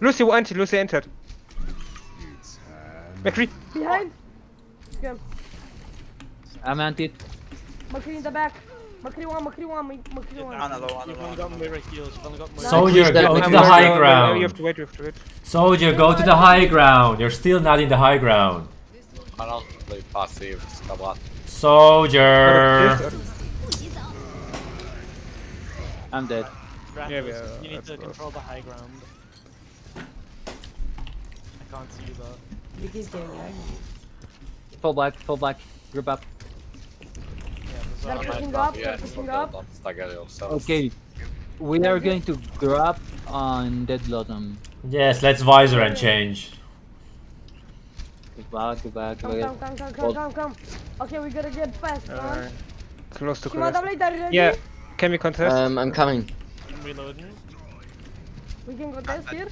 Lucy entered. Lucy entered. McCree. Behind. Okay. I'm anti. McCree in the back. McCree one, McCree one, McCree one. Ana low, Ana You've low. only got mirror heals. You've only got mirror. Soldier, go to the high wait, wait, You ground. have to wait. You have to wait. Soldier, go to the high ground. You're still not in the high ground. I don't play passive, Scabrat. Soldier. I'm dead. Stratos, Yeah, yeah, you need to control the high ground. I can't see that. Vicky's getting right. Full black, full black. Group up. Yeah, They're pushing up, Yeah, pushing up. don't stagger yourself. Okay. We are going to grab on dead bottom. Yes, let's visor and change. Goodbye, goodbye, Come, goodbye. come, come, come, come, come, come. Okay, we gotta get fast, Uh, man. close to close. double are ready? Yeah. Can we contest? Um, I'm coming. I'm reloading. We can contest here.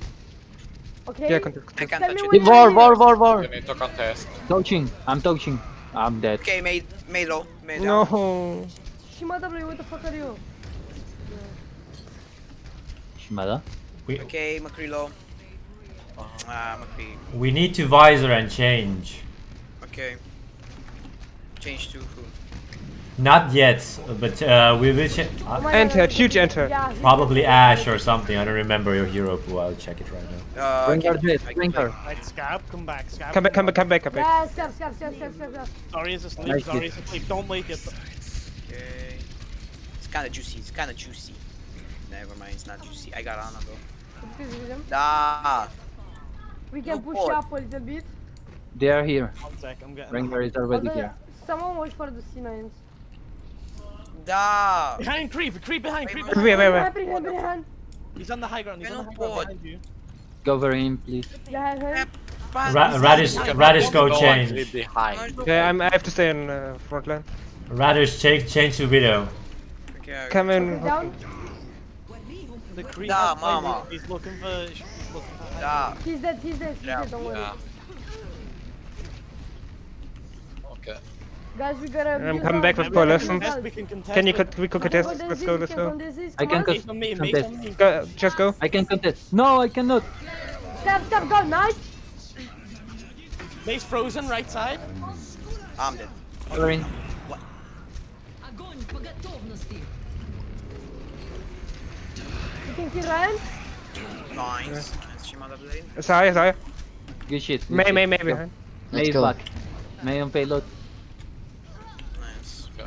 Okay. yeah, contest. I can't touch it. you're War, ready. war, war, war. You need to contest. Touching. I'm touching. I'm dead. Okay, made, made low, made down. No. Shima W, what the fuck are you? Shimada. We Okay, McCree low. Ah, McCree. we need to visor and change. Okay. Change to who? Not yet, but uh, we will check. Uh, Enter, huge enter. Probably Ash or something. I don't remember your hero pool. I'll check it right now. Uh, Bring okay, her dead. I- Bring her. Right, Scab, come back. Scab. Come back, come back, come back, come back. Yeah, step, step, step, step, step, step. Sorry, is asleep. Nice Sorry, hit. is asleep. Don't wake it. Okay. It's kinda juicy, it's kinda juicy. Never mind, it's not juicy. I got Ana though. Please with him. Ah! We can No push port. up a little bit. They are here. One sec, I'm getting. Bring her is already here. Someone watch for the C9s. Da! Behind, creep, creep behind, creep behind. Wait, wait, wait. Bring hand, bring hand. He's on the high ground. He's on the high ground behind you. Go for him, please. Yeah, yeah. Ra- Radish, Radish, go No change. creep behind. Yeah, I'm, I have to stay in uh, front line. Radish, change, change to widow. Okay, okay. Come in. Down. The creep. Da, mama. He's looking for. He's looking for. Da! He's dead, he's dead, he's Yeah, dead, don't worry. Yeah. Guys, we gotta. I'm coming back with coalescence. Can you cook, we cook a test? Let's go, let's go. I can contest. Just go. I can contest. No, I cannot. Stop, stop, go, nice. Base frozen, right side. I'm dead. You're in. What? You can kill Rein? Nice. Sorry, sorry. Good shit. Mei, Mei, Mei, Mei. Mei is back. Mei on payload.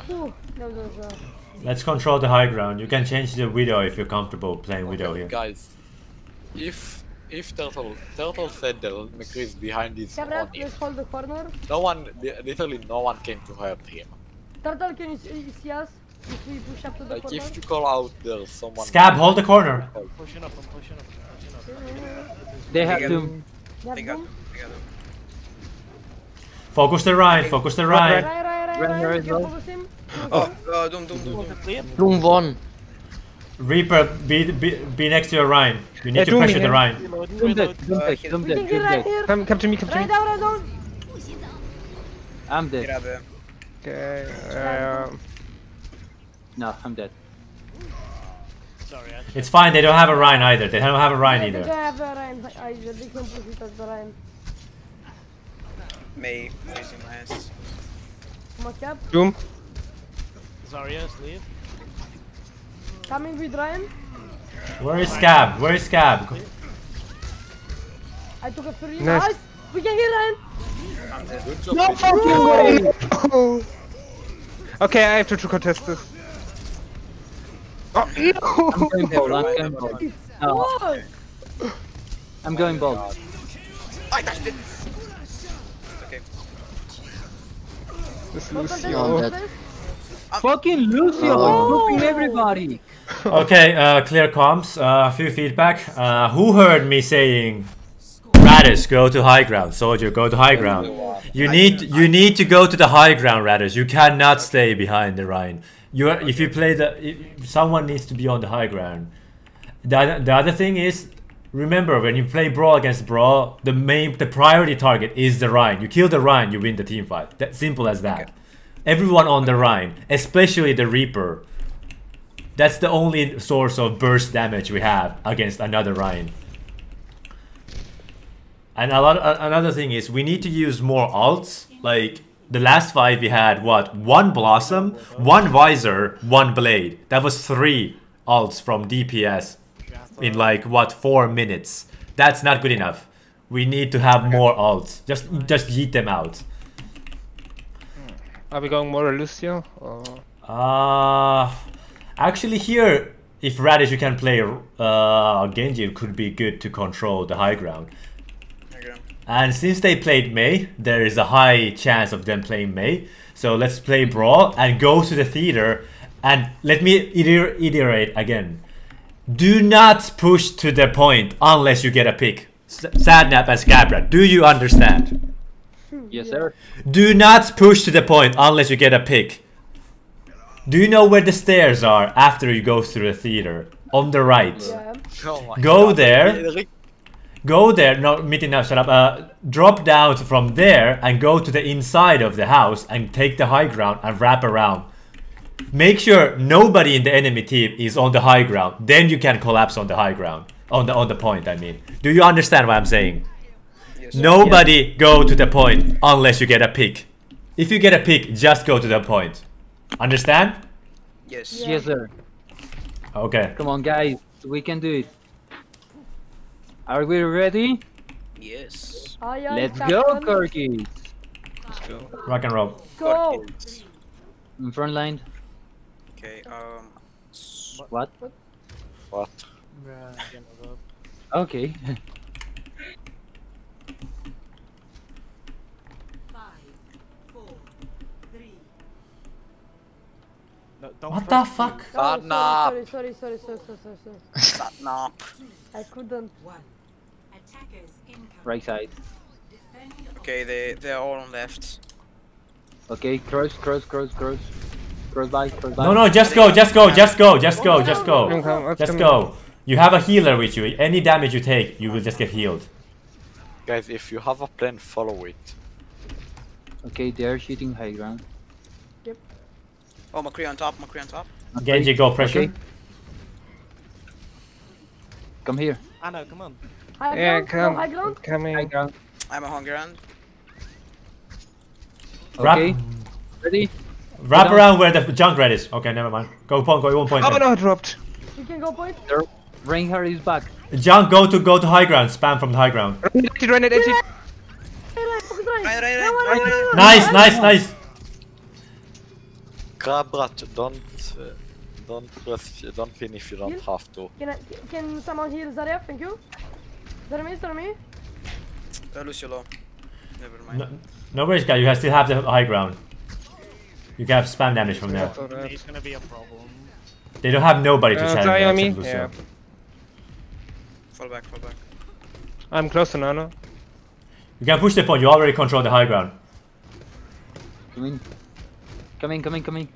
Nice. Ooh, that was Let's control the high ground. You can change the widow if you're comfortable playing widow Okay, here. guys. If if Turtle Turtle said that McCree is behind his Captain, on him, let's hold the corner. no one literally no one came to help him. Turtle, can you see, see us? If we push up to the Like corner? if you call out there's someone Scab, hold the corner. Pushing up, I'm pushing up, I'm pushing up. They have They to. You have They got, boom? they got Focus the Rein, focus the Rein. Right, right, right, right. here You as can well. focus him. Oh, uh, Doom, Doom, Doom, Was Doom. it clear? Doom one. Reaper, be, be, be next to your Rein. You need Yeah, to pressure the here. Rein. Doom dead. Doom dead. Doom dead. Doom dead. Come, come to me, come to Right me. down, right down. I'm dead. Okay. Uh, No, I'm dead. Sorry, It's fine, they don't have a Rein either. They don't have a Rein Yeah, They either. have the Rein either. They can push it at the Rein. Mei facing my ass. Come on, Cap. Doom. Zarya, leave. Coming with Rein. Where is Scab? Where is Scab? I took a free. Nice. Nice. We can kill Rein. Job, No fucking way! Okay, I have to, to contest this. Oh, I'm going no! bold. I'm going bold. No, I'm going bold. I touched it! This Don't Lucio. contest, don't that- contest. Fucking Lucio, Oh. grouping everybody. Okay, uh, clear comms. A few feedback. Uh, who heard me saying, Radis, go to high ground. Soldier, go to high ground. You need you need to go to the high ground, Radis. You cannot stay behind the Rein. You are, if you play the, if, someone needs to be on the high ground. The, the other thing is, remember when you play brawl against brawl, the main the priority target is the Rein. You kill the Rein, you win the team fight. That simple as that. Everyone on the Rein, especially the Reaper. That's the only source of burst damage we have against another Rein. And a lot. a- another thing is we need to use more alts. Like the last fight we had, what one blossom, one visor, one blade. That was three alts from DPS in like what four minutes. That's not good enough. We need to have more alts. Just just yeet them out. Are we going more Lucio? Or... Uh actually here, if Radish you can play uh Genji, it could be good to control the high ground. Okay. And since they played Mei, there is a high chance of them playing Mei. So let's play Brawl and go to the theater. And let me iter- iterate again. Do not push to the point unless you get a pick. S- Sadnap and Scabra, do you understand? Yes, sir. Do not push to the point unless you get a pick. Do you know where the stairs are after you go through the theater? On the right. Yeah. Oh my Go God. there. Go there, no, meeting now, shut up. Uh, drop down from there and go to the inside of the house and take the high ground and wrap around. Make sure nobody in the enemy team is on the high ground. Then you can collapse on the high ground. On the on the point, I mean. Do you understand what I'm saying? Yes. Nobody go to the point unless you get a pick. If you get a pick, just go to the point. Understand? Yes. Yeah. Yes, sir. Okay. Come on, guys. We can do it. Are we ready? Yes. Let's go, aye, Let's go, Rock and roll. Go. In front line. Okay. Um. s- What? What? Yeah, again, hold up. Okay. Five, four, three, No, What press the fuck? Oh, sorry, sorry, sorry, sorry, sorry, sorry, sorry, sorry. Satnap. I couldn't. one. Attackers incoming. right side. Okay, they they're all on left. Okay, cross, cross, cross, cross. Cross by. No, no, just go, just go, just go, just go, just go. Just go. You have a healer with you. Any damage you take, you will just get healed. Guys, if you have a plan, follow it. Okay, they're shooting high ground. Yep. Oh, McCree on top. McCree on top. Okay. Genji, go pressure. Okay. Come here. Ana, come on. High Yeah, ground, come. high ground. High ground. I'm a hunger end. Wrap, Okay. Ready? Wrap down. around where the Junkrat is. Okay, never mind. Go point, go one point. Oh there. no, I dropped. You can go point. Reinhardt is back. Junk, go to go to high ground. Spam from the high ground. Run it, Nice, nice, nice. Crabrat, don't uh, don't press, don't pin if you don't Heal? have to. Can, I, can someone heal Zarya? Thank you. Zarya, Zarya. Uh, Lucio low. Never mind. No, no worries, guys. You have, still have the high ground. You can have spam damage from there. It's gonna be a problem. They don't have nobody to Uh, send. Zarya on me? Yeah. Fall back. Fall back. I'm close to Nano. You can push the point. You already control the high ground. Come in. Come in, come in, come in.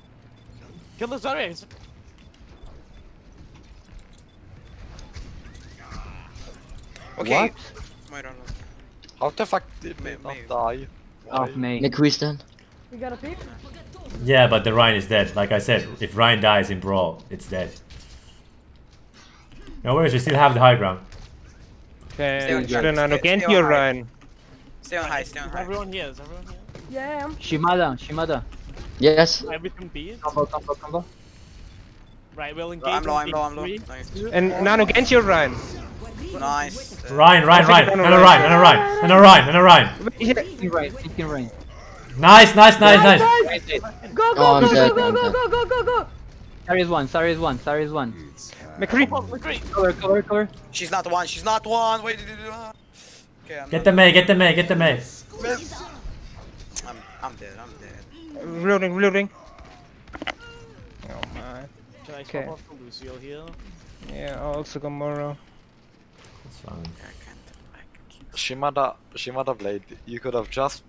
Kill the Zarya. Okay. What? I don't. How the fuck did me not may- die? Off me. McCree's done. You got a pick? Yeah, but the Rein is dead. Like I said, if Rein dies in Brawl, it's dead. No worries, you still have the high ground. Stay Okay, on should Rein, stay- get stay on your Rein. Ryan. Stay on high. Stay on high. everyone here? Is everyone here? Yeah, I am. Shimada, Shimada. Yes. Everything B? Combo, combo, combo. Right, we'll engage I'm low. I'm low. I'm low. Nice. And Nano get your Rein. Nice. Ryan, Ryan, Ryan, and a alright. Ryan, and a Ryan, and a Ryan, and a Ryan. Here. Taking rain, taking rain. Nice, nice, nice, nice. Nice. Nice. Go, go, Oh, go, go, go, go, go, go, go, go. Sari is one, Sari is one, Sari is one. McCree. McCree. Cover, cover, cover. She's not one. She's not one. Wait. Okay. I'm Get the Mei, get the Mei, get the Mei. I'm. I'm dead. I'm dead. Reloading, reloading. Oh my. Can I swap Okay. off to Lucio here? Yeah, I'll also go Moira. It's fine. I can't. I can't. Shimada, Shimada Blade, you could have just.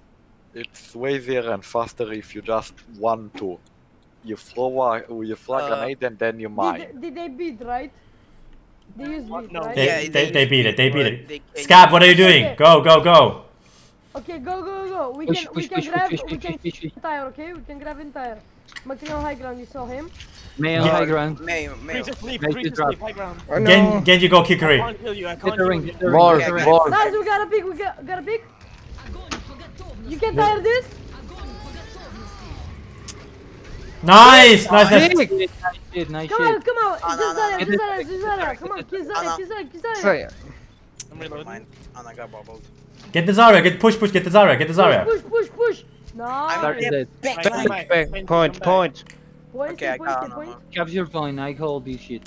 It's way easier and faster if you just want to. You throw a, you throw a Uh, grenade and then you mine. Did, did they beat, right? They used beat, No. right? They, Yeah, they, they- they beat it, they beat it. came- Scab, what are you doing? Go, go, go. Okay, go, go, go. We Push, can, push, we can push, grab, push, we can push, push. entire, okay? We can grab entire. McCree on high ground, you saw him. Mei on Yeah. high ground. Mayo, Mayo. Freeze asleep, Make freeze it drop. asleep, high ground. Oh, no. Gen Genji go I Kikuri. can't kill you, I Get can't the kill ring, you. get the ring. Borg, Okay, okay. Borg. Guys, we got a pick, we got, got a pick. You can tire this? Nice, nice, nice. Nice shit, nice Come on, come on. Ah, no, Just no, Zarya, no. just Zarya, just Zarya. Come on, kill Zarya, no. kill Zarya, kill Zarya. So, yeah. I'm Never reloading. mind. Ana got bubbled. Get the Zarya, get push, push, get the Zarya, get the Zarya. Push, push, push. No. Zarya Yeah, dead. Back, Right, back. come back. Back, Point, point, come back. point. Point, Okay, I point, got point, Ana. point. Capture point, I hold this shit.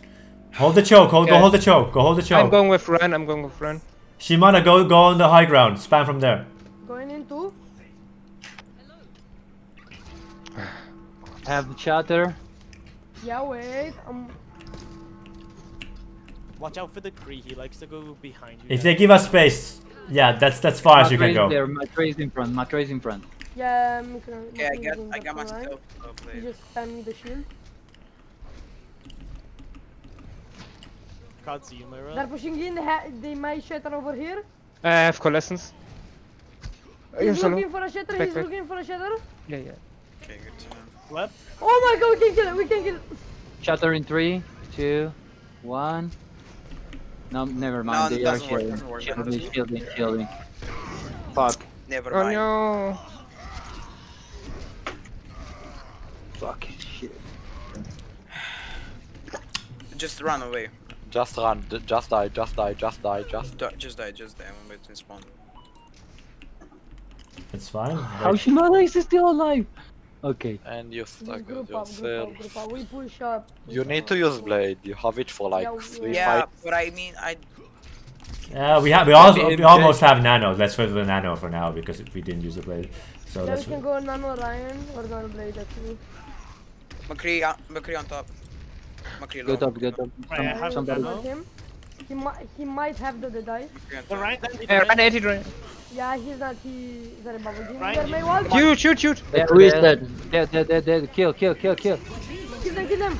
Hold the choke, hold, go Okay. hold the choke, go hold the I'm choke. going with run, I'm going with run. Shimana, go go on the high ground, spam from there. Going into. Have the chatter. Yeah, wait. Um, Watch out for the tree, he likes to go behind you. If they give us space, yeah, that's that's far as you can Matra is go. there, Matra is in front, Matra is in front. yeah, Mikro. Okay, I got, I got my back line. Oh, You just spam me the shield. Can't see you, Myra. They're pushing in. They, ha- they might shatter over here. I have coalescence. Uh, He's looking for a shatter. He's looking for a shatter. Yeah, yeah. Okay, good to know. Flip. Oh my god, we can get it. We can get it. Chatter in three, two, one. No, never mind. No, they are doesn't work, shielding, shielding, shielding, shielding. Fuck. Never Oh no. Fuck. Shit. Just run away. Just run, d- just die, just die, just die, just Die- Just die, just die. I'm waiting to spawn. It's fine. How Shimada is still alive? Okay. and you stuck with Group up, group yourself. up, group up. We push up. You need to use blade. You have it for like Yeah, three Yeah, fights. but I mean, I Yeah, we have we, also, we almost have nano. Let's wait for the nano for now because we didn't use the blade. So Yeah, we let's. can go Nano Rein or Nano Blade actually. McCree, uh, McCree on top. McCree low. Get up, get up. Right, I Some, have somebody. ammo. With him. He might he might have the, the die. McCree The right, then the Uh, right. run 80 run. Yeah, he's not. He is that a bubble game? Right. There may wall. Shoot, shoot, shoot. Dead, Who is dead. that? Dead, dead, dead, dead. Kill, kill, kill, kill. Kill them, kill them.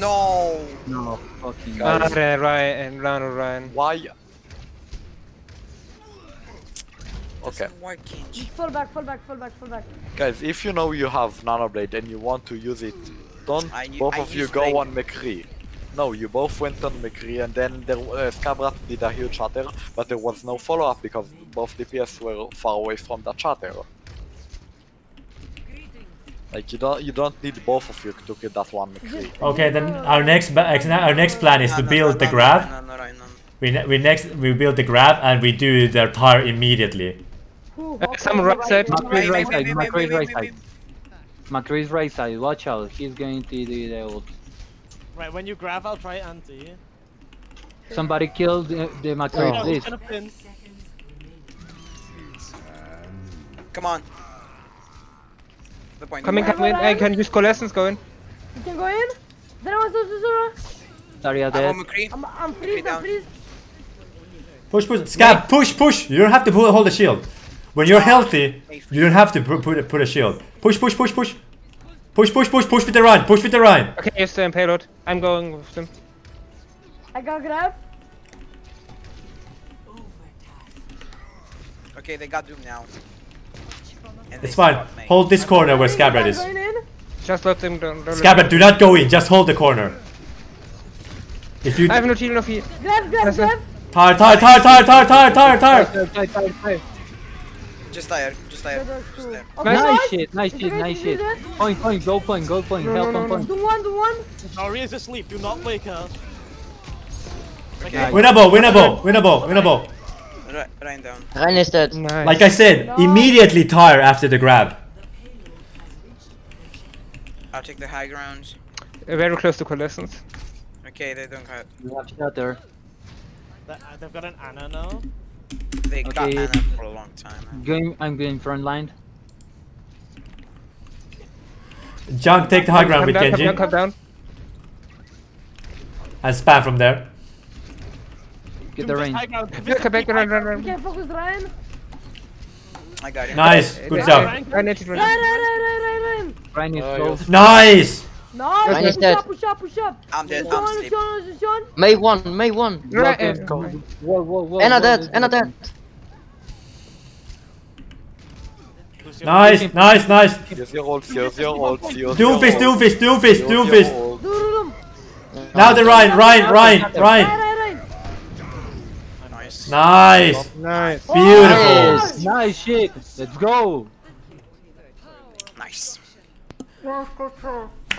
No. No, fucking. Guys. Run, Rein, run, run. Why? Okay, Doesn't work, Kinch. Just fall back, fall back, fall back, fall back. guys, if you know you have nanoblade and you want to use it, don't I u- both I of you go blade. on McCree. No, you both went on McCree and then there, uh, Scabrat did a huge shatter, but there was no follow-up because both DPS were far away from that shatter. Like you don't you don't need both of you to get that one McCree. Okay, then our next our next plan is No, to no, build no, the grab. We ne- we next we build the grab and we do the tire immediately. Uh, some right side. Macro is Wait, right side, wait, Macro wait, is wait, right side. Macro is right side, watch out, he's going to do the ult. Right, when you grab, I'll try anti. Somebody killed the, the Macro, Oh. No, please. he's gonna. Um, come on. The point. Coming, Where coming. am I I? can use coalescence, go in. You can go in. There was Zuzura. Zarya I'm dead. on McCree. I'm I'm freeze, I'm down. freeze. Push, push, scab, push, push. You don't have to pull, hold the shield. When you're healthy, you don't have to put put put a shield. Push, push, push, push. Push, push, push, push with the run. Push with the run. Okay, you're still payload. I'm going with them. I got grab. Okay, they got Doom now. And It's fine. Hold this corner where Going in, Scabrat is. Just let them down. don't do not go in. Just hold the corner. If you I have no shield, no feet. Grab, grab, grab. tire, tire, tire, tire, tire, tire, tire, tire. Just there, just there, There was just two. there. Okay, Nice guys. shit, nice shit, nice shit. Point, point, go point, go point, No, help no, no, point. Do one, do one. Nori is asleep, do not wake her. Okay, Winnable, winnable, winnable, winnable. Ri- Rein down. Rein is dead. Nice. Like I said, immediately tire after the grab. I'll take the high ground. Uh, Very close to coalescence. Okay, they don't have. You have shatter. That- uh, They've got an Ana now. They got Okay. For a long time. man. Going, I'm going front line. Junk, take the high ground Come with down, come Genji down, come down. and spam from there. Get the range. high ground. Yeah, Visit come back, run, run, run. can focus Rein. I got him. Nice, good job. Rein 80 Rein, run. Rein, Rein, is Oh, low. yes. Nice. No, Rein push dead. up, push up, push up. I'm dead, It's I'm on, asleep. it's on. Mei one, Mei one. Right, Okay, go. Whoa, whoa, whoa. Ana dead, whoa, Ana dead. Nice, nice, nice. Use your ults, use your ults, use your Doomfist, ults. Doomfist, Doomfist, Doomfist. Now the Rein, Rein, Rein, Rein, Rein. Rein. Nice. Nice. Nice. Oh, Beautiful. Nice, nice shit. Let's go. Nice.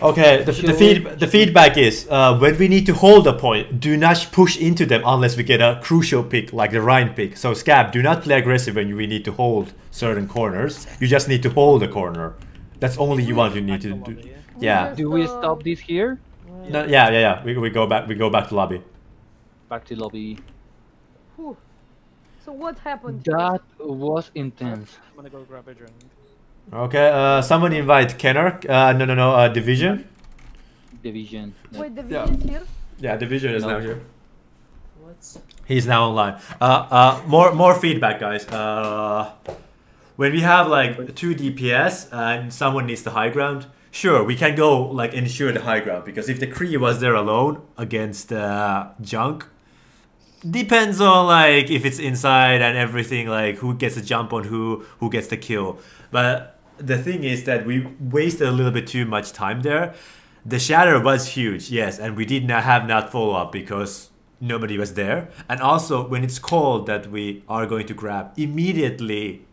Okay, the, the feed the feedback is uh, when we need to hold a point, do not push into them unless we get a crucial pick like the Rein pick. So Scab, do not play aggressive when we need to hold certain corners. You just need to hold a corner. That's only you want you need to do. Yeah. Do we stop this here? No, yeah, yeah, yeah. We, we go back. We go back to lobby. Back to lobby. Whew. So what happened? That was intense. I'm gonna go grab a drink. Okay. Uh, someone invite Kenner. Uh, no, no, no. Uh, division. Division. Wait, the Yeah. is here. Yeah, division is No. now here. He's now online. Uh, uh, more more feedback, guys. Uh, when we have like two DPS and someone needs the high ground, sure we can go like ensure the high ground because if the Cree was there alone against uh, junk, depends on like if it's inside and everything like who gets a jump on who, who gets the kill. But the thing is that we wasted a little bit too much time there. The shatter was huge, yes, and we did not have not follow up because nobody was there. And also when it's called that we are going to grab, immediately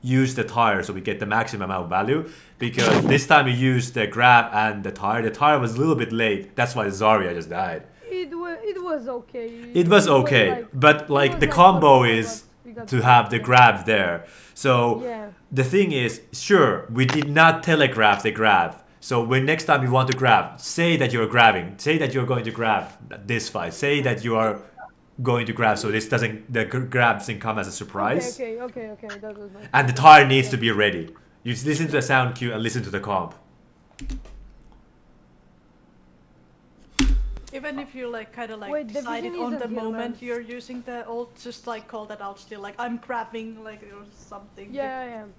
use the tire so we get the maximum amount of value. Because this time we used the grab and the tire. The tire was a little bit late. That's why Zarya just died. It was it was okay. It was okay, like- but like the like combo is but we got to have the grab there. So Yeah. the thing is, sure, we did not telegraph the grab. So when next time you want to grab, say that you're grabbing, say that you're going to grab this fight, say that you are going to grab, so this doesn't the gr- grab doesn't come as a surprise, Okay, okay, okay, okay. That was nice. and the tire needs to be ready. You listen to the sound cue and listen to the comp. Even if you're like kind of like Wait, the decided vision on the moment man. you're using the old, just like call that out still. Like I'm grabbing, like or something. Yeah, I am.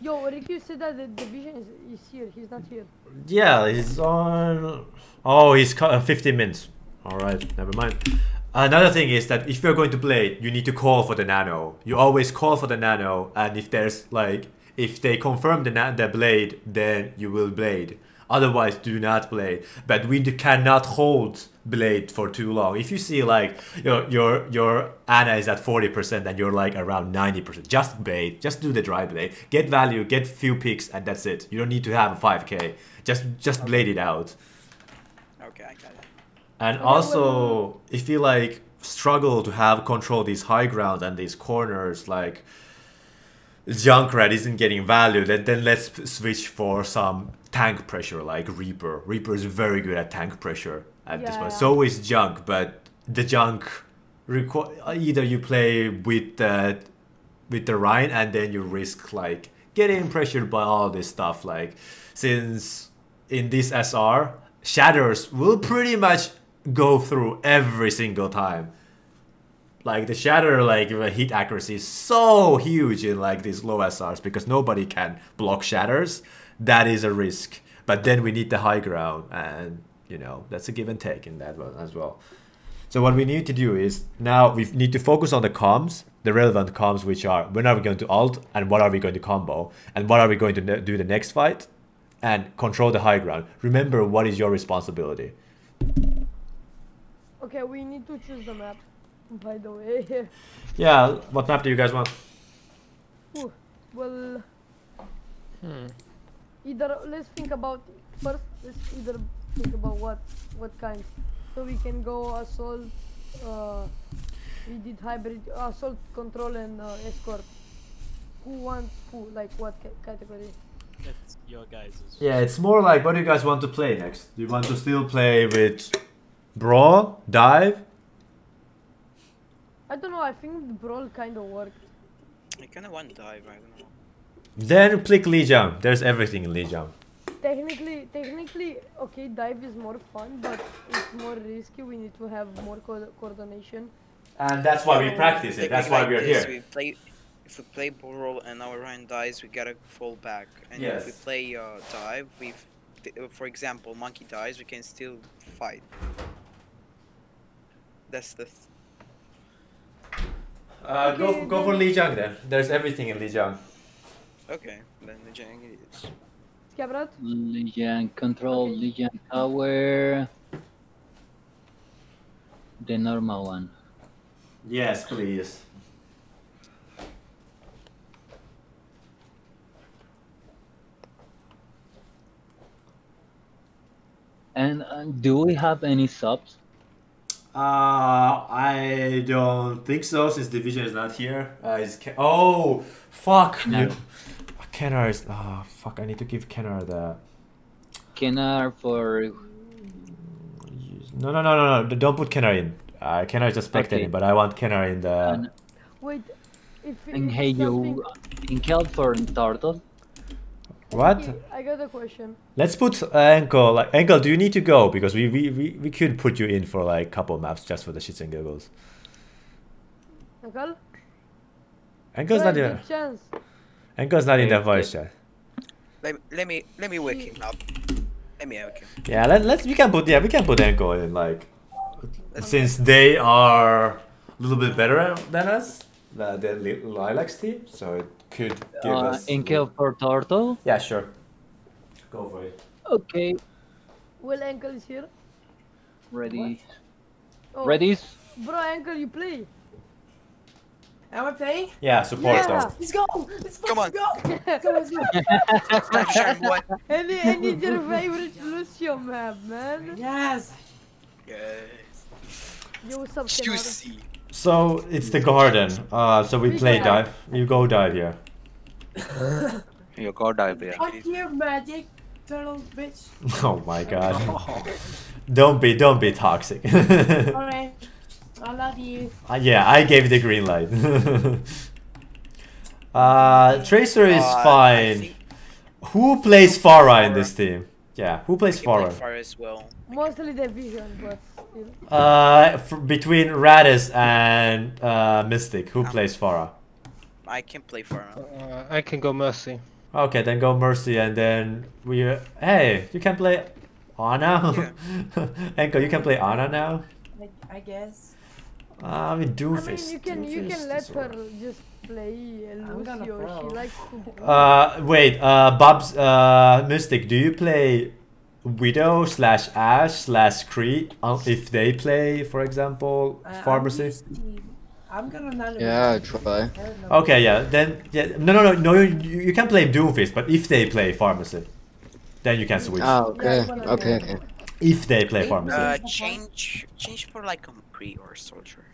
Yo, Ricky said that the division is, is here. He's not here. Yeah, he's on. Oh, he's cut uh, 15 minutes. All right, never mind. Another thing is that if you're going to play, you need to call for the nano. You always call for the nano, and if there's like, if they confirm the the blade, then you will blade. Otherwise, do not blade. But we cannot hold blade for too long. If you see like your your your Ana is at 40% and you're like around 90%, just blade. Just do the dry blade. Get value, get few picks, and that's it. You don't need to have a 5k. Just just blade it out. Okay, I got it. And also, if you like struggle to have control these high grounds and these corners, like Junkrat isn't getting value, then then let's switch for some tank pressure like Reaper. Reaper is very good at tank pressure at this point. yeah. So is Junk, but the Junk requ- either you play with the with the Rein and then you risk like getting pressured by all this stuff. Like since in this SR, shatters will pretty much go through every single time. Like the shatter, like uh, hit accuracy is so huge in like these low SRs because nobody can block shatters. That is a risk. But then we need the high ground, and you know that's a give and take in that one as well. So what we need to do is now we need to focus on the comms, the relevant comms, which are when are we going to alt and what are we going to combo and what are we going to do the next fight, and control the high ground. Remember what is your responsibility. Okay, we need to choose the map. By the way. Yeah, what map do you guys want? Ooh, well, Hmm. either let's think about first. Let's either think about what what kind, so we can go assault. Uh, we did hybrid assault control and uh, escort. Who wants who? Like what ca- category? It's your guys'. Yeah, it's more like what do you guys want to play next? Do you want to still play with brawl, dive? I don't know. I think the brawl kind of worked. I kind of want dive. I don't know. Then click Lijiang. There's everything in Lijiang. Technically, technically, okay, dive is more fun, but it's more risky. We need to have more co- coordination. And that's why we practice it. That's why we're this, here. We play, if we play brawl and our Rein dies, we gotta fall back. And Yes. if we play uh, dive, we, for example, monkey dies, we can still fight. That's the. Th Uh, go go for Lijiang then. There's everything in Lijiang. Okay, then the Jang it is. Scabrat? Lijiang control, Okay. Lijiang tower. The normal one. Yes, please. And uh, do we have any subs? Uh, I don't think so since division is not here. Uh, it's Ke- oh fuck. No. You- Kenner is oh fuck. I need to give Kenner the Kenner for no no no no no. Don't put Kenner in. Uh, Kenner is just spectating, Okay. but I want Kenner in the. and, Wait. If and if hey something- you Inkel for Turtle. What? Okay, I got a question. Let's put uh, Ankle. Like Ankle, do you need to go? Because we, we, we, we could put you in for like couple maps just for the shits and giggles. Uncle? Ankle's Try not a in. Big chance. Ankle's not in the Okay. voice chat. Let, me- let me let me wake him up. Let me wake him. Yeah, let, let's we can put yeah we can put Ankle in like since they are a little bit better than us, the, the Li- Lilacs team, so it could give Uh, us. Inkel for Turtle. Yeah, sure. Go for it. Okay, Well, Uncle is here. ready. Oh, Ready? Bro, Uncle, you play. Am I playing? Yeah, support Yeah. though. Let's go! Let's Come on. go! Come on, let's go! Stop showing what? Any, any your favorite Lucio map, man? Yes! Yes. Yo, what's up, Juicy. So it's the garden. Uh, so we We play dive. dive. You go dive here. You go dive, yeah. Fuck your magic, turtle bitch. Oh my god. don't be don't be toxic. Alright. I love you. Uh, yeah, I gave the green light. uh, Tracer is Uh, fine. Who plays Pharah in this team? Yeah, who plays he played Pharah? far as well. Mostly division, but. Uh, f- between Radis and uh, Mystic, who plays Pharah? I can play for him. Uh, I can go Mercy. Okay, then go Mercy, and then we. Uh, hey, you can play Ana. Enko, you can play Ana now. I, I guess. Uh, I mean, I Doofus. mean, you can you can let is her just play I'm gonna Lucio. She likes to. Uh, wait, uh, Bob's, uh, Mystic, do you play Widow slash Ash slash Cree uh, if they play, for example, Uh, Pharmercy? I'm, used to- I'm gonna not Yeah, try. I don't know. Okay, yeah, then, yeah, no, no, no, no, you, you can play Doomfist, but if they play Pharmercy, then you can switch. Ah, okay. Okay, okay. okay. If they play Pharmercy. Uh, change change for like a Cree or soldier.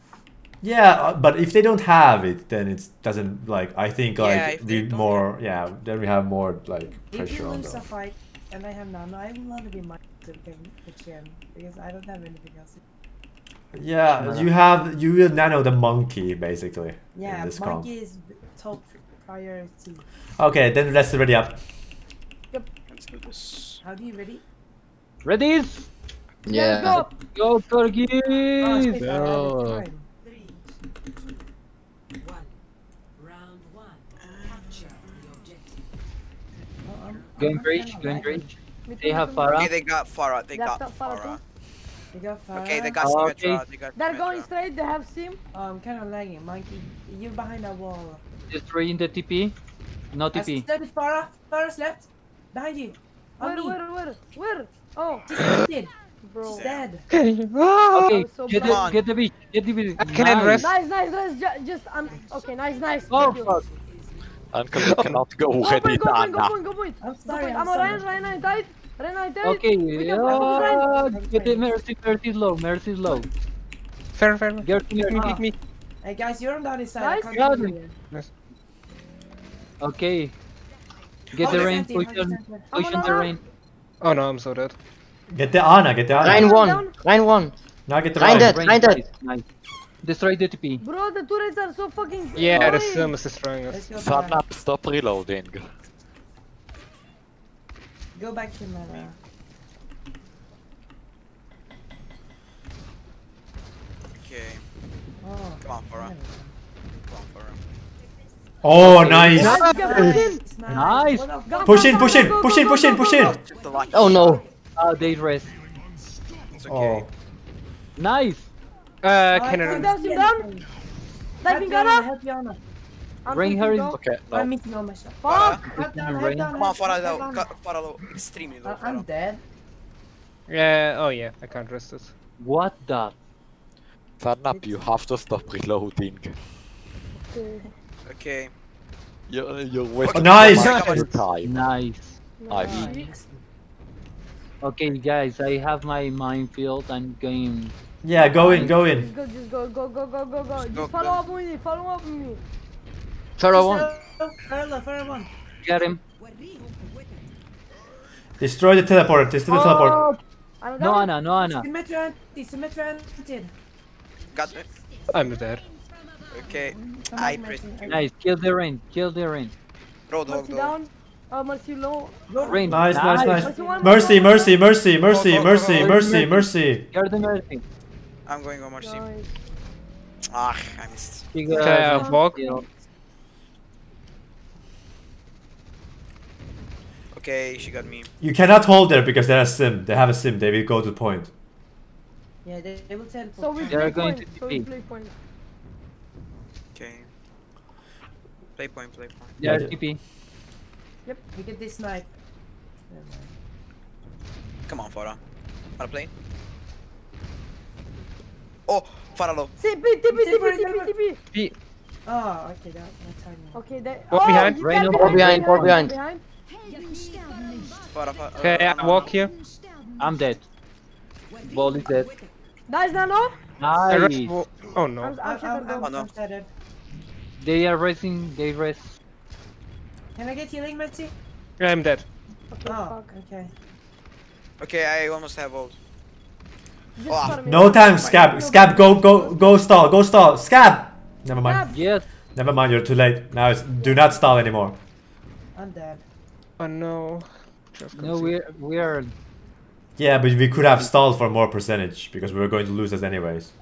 Yeah, uh, but if they don't have it, then it doesn't, like, I think, like, if we don't more, yeah, then we have more, like, pressure If pressure you on lose a fight and I have nano, I will not be my again because I don't have anything else. Yeah, you have, you will nano the monkey, basically, Yeah, in this comp. monkey is top priority. Okay, then let's ready up. Yep. Let's do this. How do you ready? Ready? Yeah. go. Go Oh, Corgis! space, I Go. have time. Three, two, one. Round one. Capture the objective. Oh, I'm- Going I'm breach, going lagging. breach. They have me. Pharah. Okay, they got Pharah. They They got have Pharah Pharah. too? You got Okay, they got Oh, Symmetra. okay. They got They're going straight. They have sim. Oh, I'm kind of lagging. Monkey, You're behind that wall. Destroying the TP. No TP. said Pharah. Pharah's left. Behind you. On Where, me. where, where, where? Oh, She's dead. bro. She's dead. Okay. Ah! Okay, so get the, get the beach. Get the beach. I can rest. Nice, nice, nice. Ju- just um. Okay, nice, nice. Oh Thank you. fuck. Uncle, you cannot go Go ready, point, go point, go Ana. point, go point. I'm Go sorry. point. I'm I'm Rein, sorry. Rein, I died. Rein, I died. Okay, We can uh, focus get the mercy, mercy low, mercy low. Fair, fair. Get Pick me, mercy. pick me. Hey guys, you're on the other side. I Nice. can't Got do him. it. Okay. Get Oh, the there's rain, empty, push Monkey's on, empty. push on the rain. Oh no, I'm so dead. Get the Ana, get the Ana. Line Down, one. down. Line one. Now get the Line Rein. dead. Rain, Line dead. nice, nice. Destroy the TP. Bro, the turrets are so fucking. Yeah, the annoying. sim is destroying Let's us. go back. Satnap, stop reloading. Go back to mana. Okay, Oh. come on, Pharah. man. Come on, Pharah. Oh, nice. Nice, get push in. Nice. What the Go, fuck? Push in, push in, push in, push in, push in. go. Just the lucky Oh no. Ah, they rest. It's okay. Oh. Nice. Uh, I can can't I... Down, see down. Diving Help Yana, Gara. Help Yana. I'm Bring her in. down. Okay, no. I'm meeting all myself. Fuck! Head down, head down, Come on, head Pharah down. low. Pharah low. Extremely low. I- I'm dead. Yeah, oh yeah, I can't rest this. What the? Sadnap, you have to stop reloading. Okay. Okay. You're, you're wasting nice. so much of your time. Nice. Nice. Nice. Okay, guys, I have my minefield. I'm going. Yeah, go in, go in. Just go, just go, go, go, go, go, go. Just go, follow up with me, follow up with me. Pharah one. Pharah, Pharah one. Get him. Destroy the teleport. Destroy the teleport. Oh, I'm No down. Ana, no Ana. Symmetra anti, Symmetra anti. Got me. I'm dead. Okay. Come I press. Nice. Kill the rain. Kill the rain. Roadhog Mercy though. down. Uh, Mercy low. Rain. Nice, nice, nice. Mercy Mercy, Mercy mercy, mercy, mercy, mercy. You're the mercy. I'm going on Mercy. Nice. Ah, I missed. You uh, Okay, I walk. Okay, she got me. You cannot hold there because they're a sim. They have a sim. They will go to the point. Yeah, they, they will teleport. So we They're play going point. to So we play point. Okay. Play point, play point. They're Yeah. TP. Yep, we get this snipe. Come on, Pharah. Wanna play? Oh, Pharah low. TP, TP, TP, Teleport, TP, TP. Oh, okay, that, that timing. Okay, they. Walk oh, behind. you Rain got over. Behind, fall behind. Pharah, Pharah. Okay, uh, I walk here. I'm dead. Ball is dead. Nice, Nano. Nice. Oh no. I'm, I'm, down. no. I'm. They are racing. They race. Can I get healing, Metsi? I'm dead. Okay, Oh, fuck. okay. Okay, I almost have ult. Just Oh. No time, Scab. Scab, go, go, go stall, go stall. Scab! Never mind. Scab. Yes. Never mind, you're too late. Now it's do not stall anymore. I'm dead. Oh no. No, we're we are. Yeah, but we could have stalled for more percentage because we were going to lose as anyways.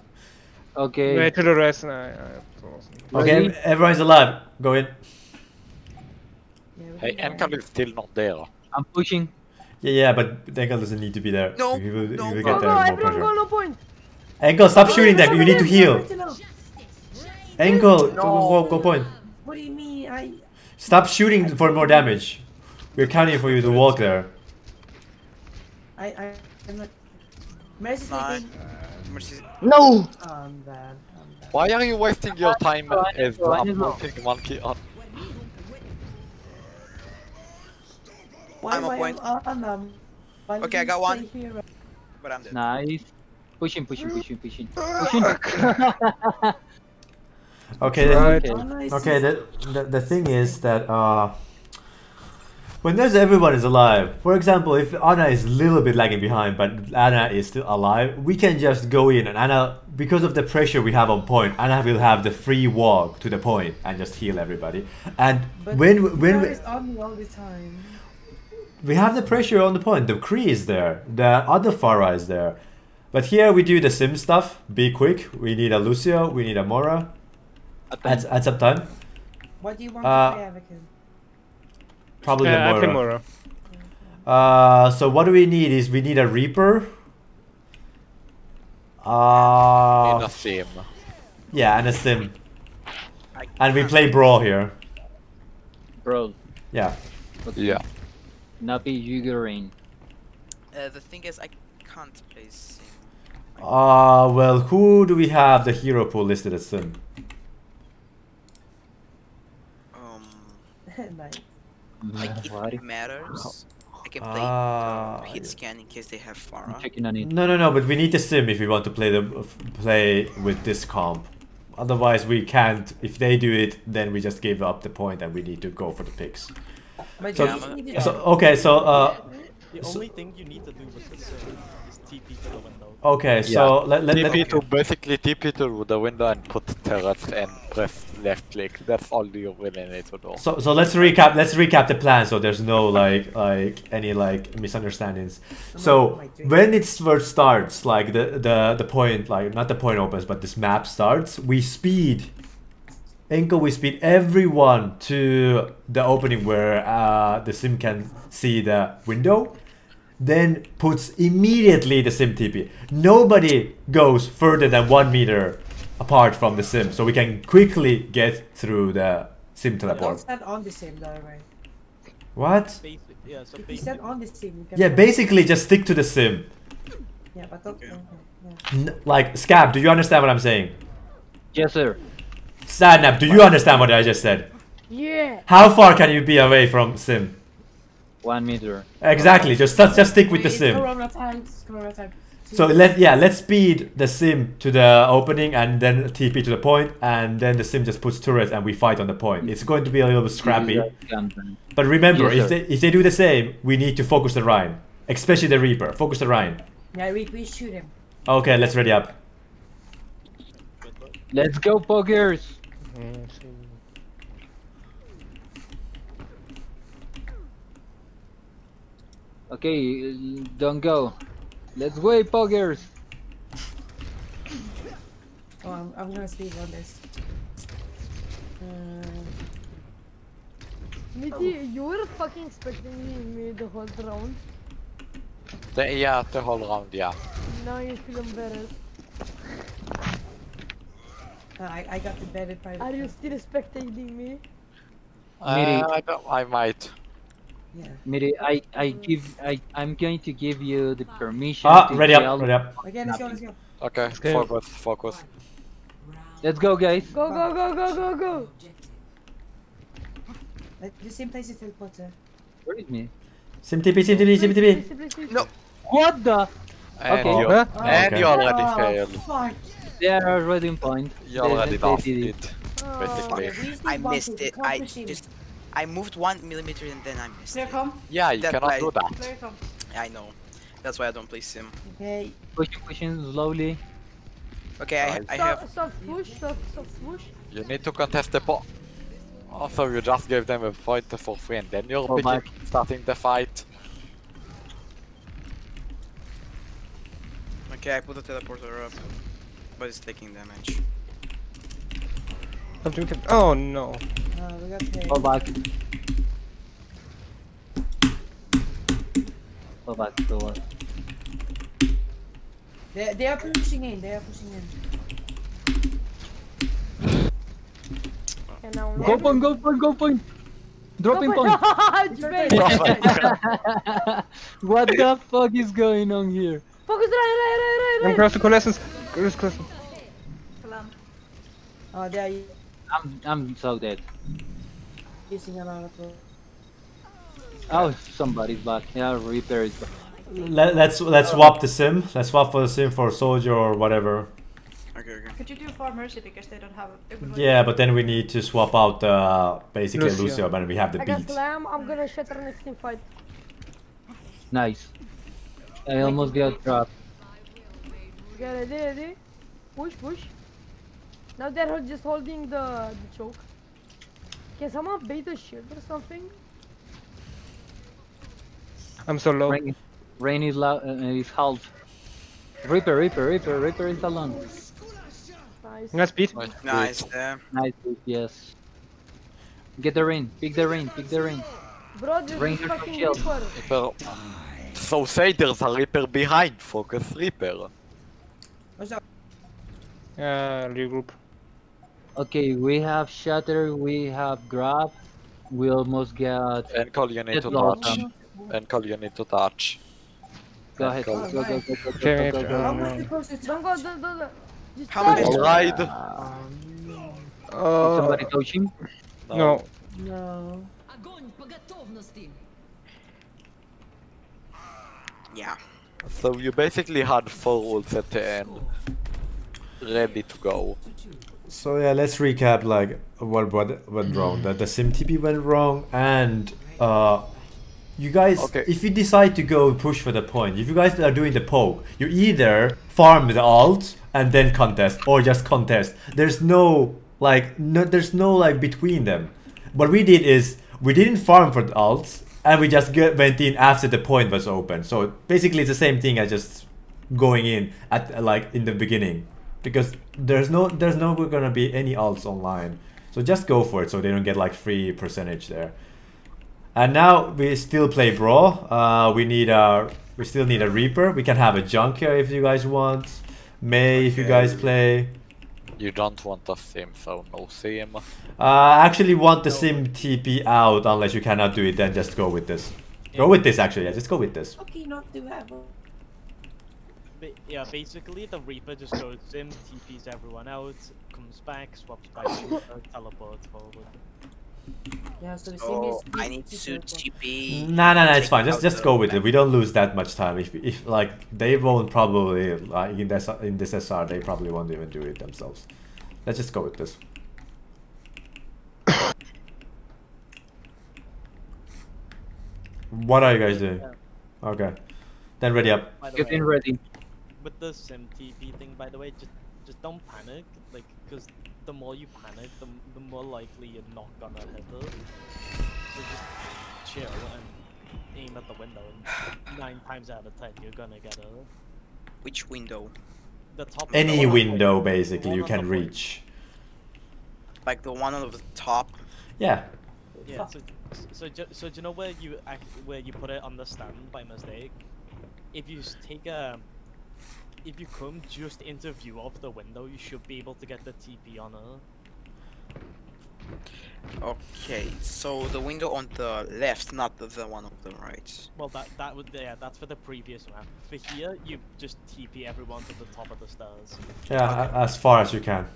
Okay. Wait to the rest. No, I, I wasn't. Okay, Ready? everyone's alive. Go in. Yeah, we Hey, can- Enkal is still not there. I'm pushing. Yeah, yeah, but Enkel doesn't need to be there. No, he will, no, he will get go, there with more everyone go, pressure. no point. Enkel, stop shooting them. You need to heal. Martino, Enkel, go, go, go, go point. What do you mean? I. Stop shooting for more damage. We're counting for you to walk there. I. I. I'm not. Mercy's Nine. sleeping. Uh, Mercy. No! Oh, I'm bad. I'm bad. Why are you wasting your time Go, I as know, I know. uploading on? Why I'm a point. on- on, um, why Okay, I got one. here? But I'm dead. Nice. Pushing, pushing, pushing, pushing. Pushing. Okay, the- Right. Okay. Nice. okay. The, the the thing is that uh, when there's everyone is alive. For example, if Ana is a little bit lagging behind, but Ana is still alive, we can just go in and Ana, because of the pressure we have on point, Ana will have the free walk to the point and just heal everybody. And But when when car we, is on all the time. We have the pressure on the point. The Kree is there. The other Pharah is there. But here we do the sim stuff. Be quick. We need a Lucio. We need a Moira. At, at some time. What do you want Uh, to play, Avakin? Probably Yeah, I the Moira. Moira. Uh, so what do we need is we need a Reaper. Uh, in a sim. yeah, and a sim. And we play Brawl here. Brawl. Yeah. Yeah. Nappy Yugarin. Uh, the thing is, I can't play sim. Uh, well, who do we have the hero pool listed as sim? Um, nice. like What? it matters. I can play Ah, um, hit scan in case they have I'm Pharah. on it. No, no, no. But we need the sim if we want to play the play with this comp. Otherwise, we can't. If they do it, then we just give up the point and we need to go for the picks. But So- you just need to- So okay, so uh, The So- only thing you need to do with this uh, is TP to the window. okay, so let, let, let, TP to basically TP to the window and put turrets and press left click. That's all you really need to do. So so let's recap. Let's recap the plan. So there's no like like any like misunderstandings. So when it first starts, like the the the point, like not the point opens, but this map starts, we speed. Enko, we speed everyone to the opening where uh, the sim can see the window. Then puts immediately the sim TP. Nobody goes further than one meter apart from the sim, so we can quickly get through the sim Don't teleport. stand on the sim though, right? What? Basic, yeah, so If you stand basically, on the sim, you can Yeah, basically just stick to the sim. Yeah, but don't. Okay. Okay. Yeah. N- like Scab, do you understand what I'm saying? Yes, sir. Sadnap, do you understand what I just said? Yeah. How far can you be away from sim? One meter. Exactly, just just, just stick with the sim. Corona time. Corona time. So let yeah, let's speed the sim to the opening and then TP to the point, and then the sim just puts turrets and we fight on the point. It's going to be a little bit scrappy, but remember, Yes, if they if they do the same, we need to focus the Rhine, especially the Reaper. Focus the Rhine. Yeah, we we shoot him. Okay, let's ready up. Let's go, poggers. Mm. Okay, don't go. Let's wait, poggers. Oh, I'm, I'm gonna sleep on this. Uh, Mitty, you were fucking expecting me the whole round. The, yeah, the whole round, yeah. Now you feel embarrassed. Uh, I I got the bedded private. Are you still spectating me? Miri. Uh, I, don't, I might. Yeah. Miri, I, I give, I, I'm going to give you the permission Ah, to ready up, ready up. Okay, let's go. Let's go. Okay, go. focus, focus. Let's go, guys. Go, go, go, go, go, go. The same place is teleporter. Where is me? Sim TP, sim TP, sim TP. No. What the? And, Okay. you, Huh? and Okay. you already Oh, fuck. They are already in point. You They- already they lost did it. Oh. Basically. We I missed it. I just I moved one millimeter and then I missed Clear it. come. Yeah, you That cannot way. do that. Clear come. I know. That's why I don't play sim. Okay. Pushing, pushing slowly. Okay, I, I Soft, have. soft push, soft, soft push. You need to contest the po- oh, Also, you just gave them a point for free and then you're Oh, picking, starting the fight. Okay, I put the teleporter up, but it's taking damage. I'm doing it. Oh no. Uh, we got paid. Go back. Go back to us. They, they are pushing in. They are pushing in. And now Go point, go point, go point. Dropping point. Jibay. what the fuck is going on here? Focus right, right, right, right, I'm right. cross the coalescence. Cross coalescence. Salam. Oh, they are I'm, I'm so dead. using a lot of. Oh, somebody's back. Yeah, Reaper is back. Let, let's let's swap the sim. Let's swap for the sim for soldier or whatever. Okay, okay. Could you do for mercy because they don't have a Yeah, but then we need to swap out uh, basically Lucio. Lucio, and we have the I got slam. I'm gonna shatter next team fight. Nice. I almost got dropped. Okay, ready, ready. Push, push. Now they're just holding the, the choke. Can someone bait a shield or something? I'm so low. Rein, Rein is, loud, uh, is halved. Reaper, Reaper, Reaper, Reaper is alone. Nice. Nice beat. Nice. Uh, Nice, dude, yes. Get the Rein, pick the Rein, pick the Rein. Bro, this Bring is your fucking shield. Reaper. Reaper. So say there's a Reaper behind. Focus Reaper. What's up? Uh, regroup. Okay, we have Shatter, we have Grab. We almost got. And call you need Dead to Blossom. touch. And call you need to touch. Go ahead, go, Go. go, go, go, go, Okay, go, go, go, How go. much the closest? Don't go, don't, don't, don't. Just How touch. many- Alright. Oh. Somebody touch him? No. No. Огонь по готовности. yeah. So you basically had four ults at the end. Ready to go. So yeah, let's recap like what what went wrong. That the sim TP went wrong, and uh, you guys, Okay. if you decide to go push for the point, if you guys are doing the poke, you either farm the ult and then contest, or just contest. There's no like no, there's no like between them. What we did is we didn't farm for the ults, and we just get, went in after the point was open. So basically, it's the same thing as just going in at like in the beginning. Because there's no there's no gonna be any alts online. So just go for it so they don't get like free percentage there. And now we still play brawl. Uh we need a we still need a reaper. We can have a junker if you guys want. May if you guys play You don't want a sim, so no sim. Uh, I actually want the sim TP out unless you cannot do it. Then just go with this. Go with this actually. Yeah, just go with this. Okay, not to have. Ba- yeah, basically the Reaper just goes sim, TPs everyone out, comes back, swaps by Reaper, teleports forward. Yeah, so the same Oh. I need suit TP. Nah, nah, nah. It's fine. Just out just go with it. We don't lose that much time. If if like they won't probably like in this in this SR they probably won't even do it themselves. Let's just go with this. what are you guys doing? Okay, then ready up. By the Getting ready. with the sim TP thing, by the way, just just don't panic, like, because the more you panic, the, the more likely you're not gonna hit her. So just chill and aim at the window, and nine times out of ten you're gonna get her. Which window? The top Any the one on the window point. basically One you can the point. reach. Like the one on the top. Yeah. Yeah. So, so, so do you know where you act, where you put it on the stand by mistake? If you take a, if you come just into view of the window, you should be able to get the TP on her. Okay, so the window on the left, not the, the one on the right. Well, that that would yeah, that's for the previous map. For here, you just TP everyone to the top of the stairs. Yeah, a- as far as you can.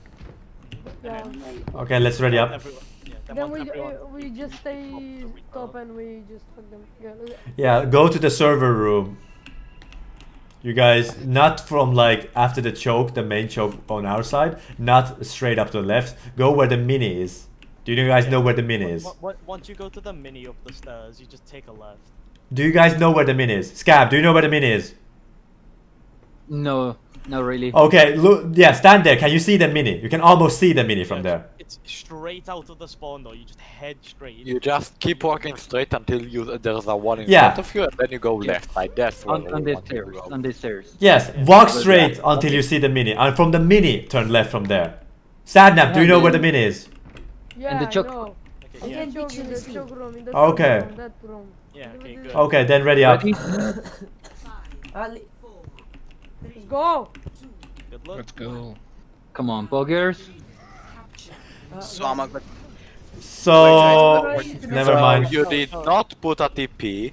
Yeah. Okay, let's ready up. Everyone, yeah, then Then we uh, we just stay top and we just fuck them. Yeah. Yeah, go to the server room. You guys, not from like after the choke, the main choke on our side, not straight up to the left. Go where the mini is. Do you guys know where the mini is? Wa- wa- Once you go to the mini up the stairs, you just take a left. Do you guys know where the mini is? Scab, do you know where the mini is? No, not really. Okay, look, yeah, stand there. Can you see the mini? You can almost see the mini from there. It's straight out of the spawn though. You just head straight. You just keep walking straight until you there's a one in Yeah. front of you, and then you go Yeah. left. Like that's where On, we on the want you to stairs. On the stairs. Yes, walk straight yeah, until you see the mini. And from the mini, turn left from there. Sadnap, do you know where the mini is? Yeah, the I choke- know. Okay, yeah. the choke, in the choke room, in the Okay. room, that room. Yeah, okay, good. Okay, then ready up. Ready? Ali- Let's go. Good luck. Let's go. Come on, buggers. So I'm a. So, Wait, never mind. you did not put a TP.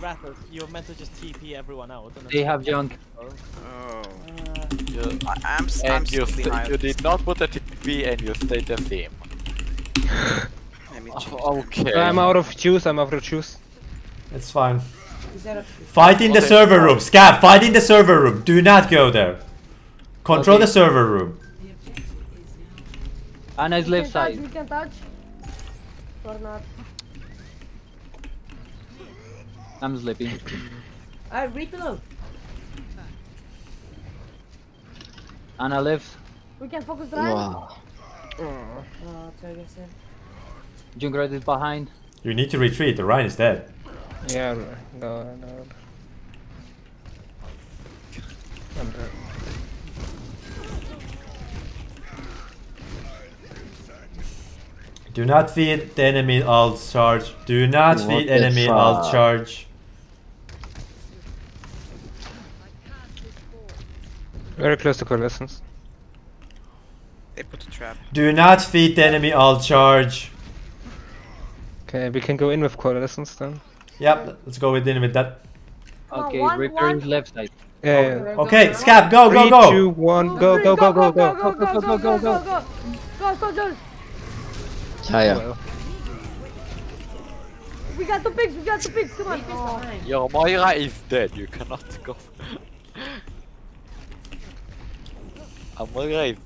Rather, you're meant to just TP everyone out. They have junk. Oh. uh, You, I, I'm, s- I'm and you, still st- behind. you did not put a TP, and you stayed the same. Let me choose. Okay. I'm out of juice. I'm out of juice. It's fine. Is Fight in the server room. Scab, fight in the server room. Do not go there. Control Okay. the server room. Ana's We left touch, side. we can touch. Or not. I'm sleeping. I reload. Ana left. We can focus drive. Wow. Uh, try this in. Junkrat is behind. You need to retreat. The Rein is dead. Yeah, no, no. I'm dead. Do not feed the enemy alt charge. Do not What feed the enemy alt fuck? charge. Very close to coalescence. They put a trap. Do not feed the enemy alt charge. Okay, we can go in with coalescence then. Yep, let's go within with that. Okay, one- Reaper one- left side. Yeah, yeah. Okay, Scab, go, go, Three, go. two, one, go, go, go, go, go. go, go, go, go, go, go, go. Go, soldiers. Chaya. We got two pigs, we got two pigs, come on. Oh. Your Moira is dead. You cannot go. a ah, Moira is.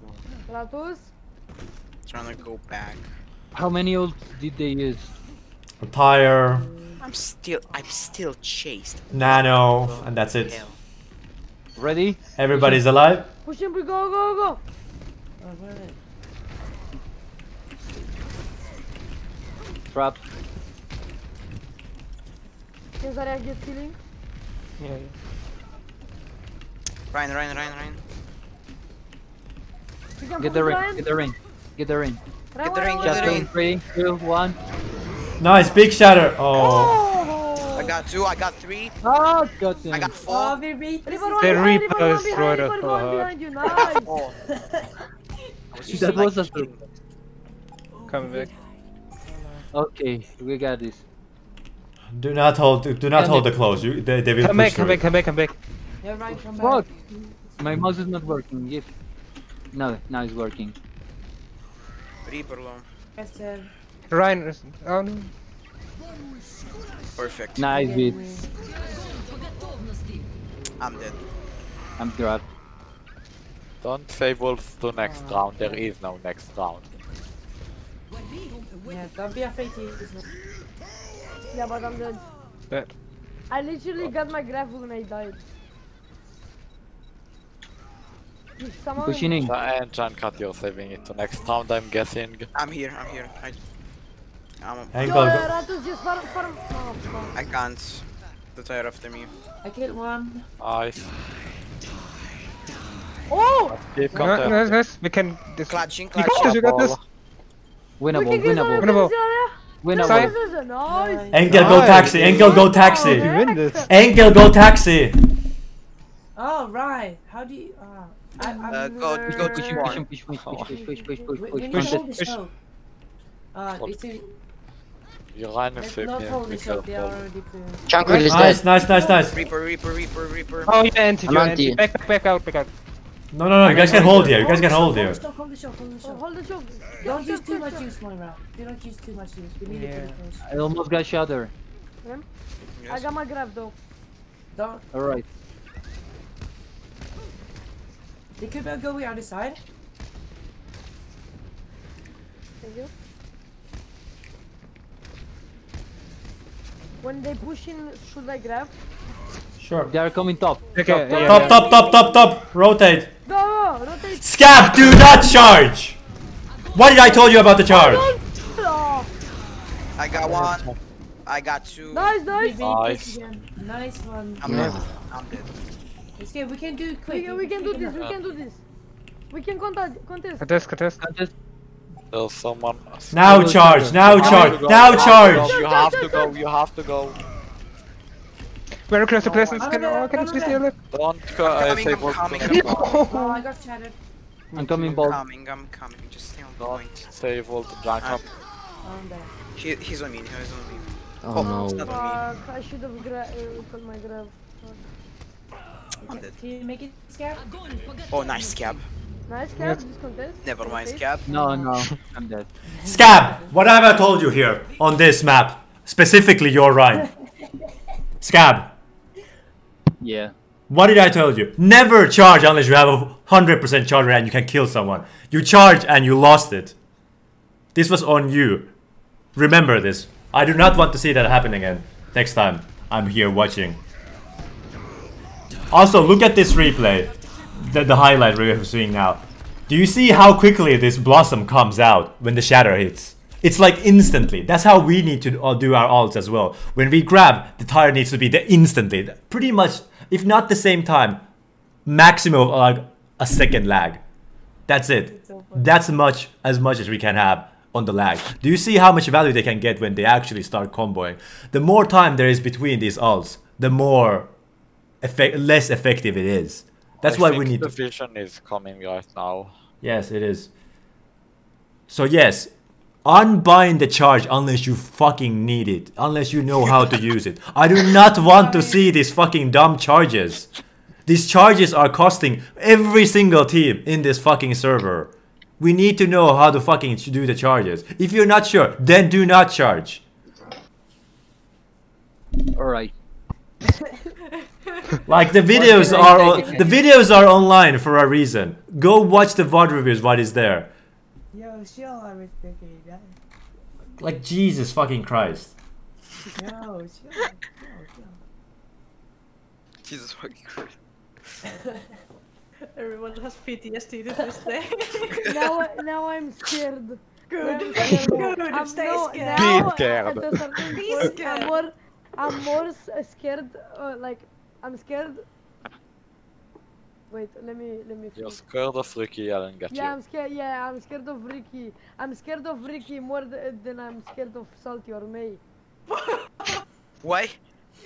Kratos. Trying to go back. How many ult did they use? A Tire, I'm still, I'm still chased. nano, and that's it. Hell. Ready? Everybody's alive. Push him, we go, go, go. Where is? Trap. Can Zarya get healing? Yeah, yeah. Rein, Rein, Rein, Rein. Get the ring. Get the ring. Get the ring. Get the ring, get Just the Rein. in three, two, one. Nice, big shatter. Oh, Oh. I got two, I got three, ah, Oh, got I got Oh, four. we beat this Reaper is- one The Reaper Reaper destroyed us Reaper one so hard. you, nice. Four. That to like was a eating- Coming back. Okay, we got this. Do not hold. Do not Can hold they- the close. You, they, they will Come push back, come back, come back, come back. Yeah, right, come back. Fuck! My mouse is not working. Give. No, now it's working. Reaper low. Yes, sir. Rein, oh no. Um, Perfect. Nice beat. I'm dead. I'm dead. Don't say wolves to next oh. round, there is no next round. Yeah, don't be afraid to. Yeah, but I'm dead. Dead. I literally got my grapple when I died. If someone- Pushing in. And John cut you're saving it to next round, I'm guessing. I'm here. I'm here. I. I'm. Yo, Ankle. uh, go- Ratus just farm, farm. Fuck. I can't. The tire after me. I killed one. Nice. Oh! Keep No, nice, nice. We can. This. Clutching, You got this, you got this. Winnable, winnable, Winnable. winnable. Side. This nice. Ankle go taxi. Ankle go taxi. You win this. Ankle go taxi. Oh, right. How do you. Uh, I, I'm, Uh, go, go Push to him, push him, one. push, push, push, push, push, push, push, we, we push, need push. to hold the push. show. Uh, Hold. it's a, You run and let's save not me, hold be the show. They are careful. already clear. Jungle is Nice, dead. nice, nice, nice. Reaper, Reaper, Reaper, Reaper. Oh, you anti, you I'm anti. anti. Back, back, back out, back out. No, no, no. You guys can hold here. You guys can hold here. Hold the show, hold the show, hold the show. hold the show. Don't use too much use, Moira. Do not use too much use. We need it Yeah. pretty close. I almost got shatter. Hmm? I Yes. got my grab though. Don't. Alright. They could go the other side. Thank you. When they push in, should I grab? Sure. They are coming top. Okay, top, yeah, Top, top, top, top, top. Rotate. Go, go, rotate. Scab, do not charge. What did I told you about the charge? I got one. I got two. nice, nice. Nice. Again. Nice one. I'm dead. I'm dead. It's good. We can do it We can, we can do this. We can do this. We can contest. Contest. Contest, contest. Contest. There's someone. Now charge, now charge, now you have to charge. You have to go, you have to go. Very close to presence. I'm Can, there, oh, can you I'm please there. heal it? Don't go, I Coming, say I'm to coming, next I'm. Oh, I got shattered. I'm coming I'm coming. I'm coming. Just stay on the Don't point. say wolves to jump up. I'm there. He, he's on me. He's on me. Oh It's no. not on me. Fuck, I should have gra uh, called my grab. I'm dead. Can you make it scare? Oh, nice scab. Nice cap, this contest. Never mind, scab. No, no. I'm dead. Scab, what have I told you here on this map? Specifically your right. Scab, Yeah. what did I tell you? Never charge unless you have a 100% charge and you can kill someone. You charge and you lost it. This was on you. Remember this. I do not want to see that happen again. Next time I'm here watching. Also, look at this replay. The, the highlight we're seeing now. Do you see how quickly this blossom comes out when the shatter hits? It's like instantly. That's how we need to uh, do our ults as well. When we grab, the tire needs to be there instantly. Pretty much, if not the same time, maximum of like a second lag. That's it. That's much as much as we can have on the lag. Do you see how much value they can get when they actually start comboing? The more time there is between these ults, the more effect less effective it is. That's I why think we need the to. vision is coming right now. Yes, it is. So yes, unbind the charge unless you fucking need it, unless you know how to use it. I do not want to see these fucking dumb charges. These charges are costing every single team in this fucking server. We need to know how to fucking do the charges. If you're not sure, then do not charge. Alright. Like the videos are on, the videos are online for a reason. Go watch the VOD reviews. What is there? Yo, chill everything. Yeah. Like Jesus fucking Christ. Yo, chill. chill, Jesus fucking Christ. Everyone has PTSD to this day. now, I- now I'm scared. Good. Now I'm scared. Good. I'm, Stay no, scared. Now, Be scared. At a certain Be scared. I'm more, I'm more scared. Uh, like, I'm scared. Wait, let me, let me. You're think. scared of Ricky yelling at Yeah, you. I'm scared. Yeah, I'm scared of Ricky. I'm scared of Ricky more th- than I'm scared of Salty or May. Why?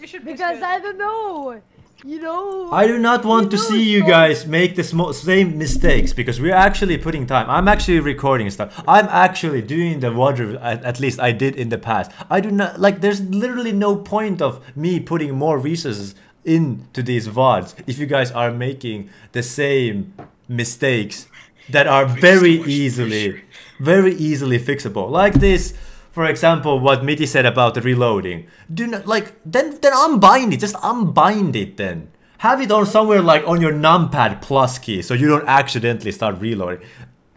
You should be Because scared. I don't know. You know. I do not want to see you guys make the sm- same mistakes because we're actually putting time. I'm actually recording stuff. I'm actually doing the water. At, at least I did in the past. I do not like. There's literally no point of me putting more resources into these vods if you guys are making the same mistakes that are very easily, very easily fixable. Like this, for example, what Mitty said about the reloading. Do not like then then unbind it. Just unbind it then. Have it on somewhere like on your numpad plus key so you don't accidentally start reloading.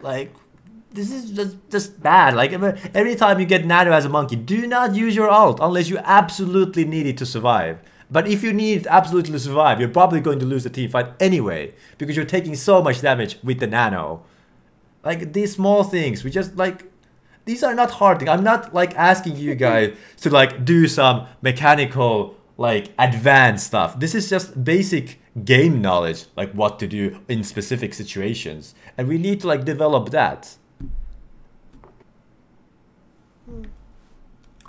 Like this is just just bad. Like every- time you get nano as a monkey, do not use your alt unless you absolutely need it to survive. But if you need absolutely to survive, you're probably going to lose the team fight anyway because you're taking so much damage with the nano. Like these small things, we just like these are not hard things. I'm not like asking you guys to like do some mechanical like advanced stuff. This is just basic game knowledge, like what to do in specific situations. And we need to like develop that. Hmm.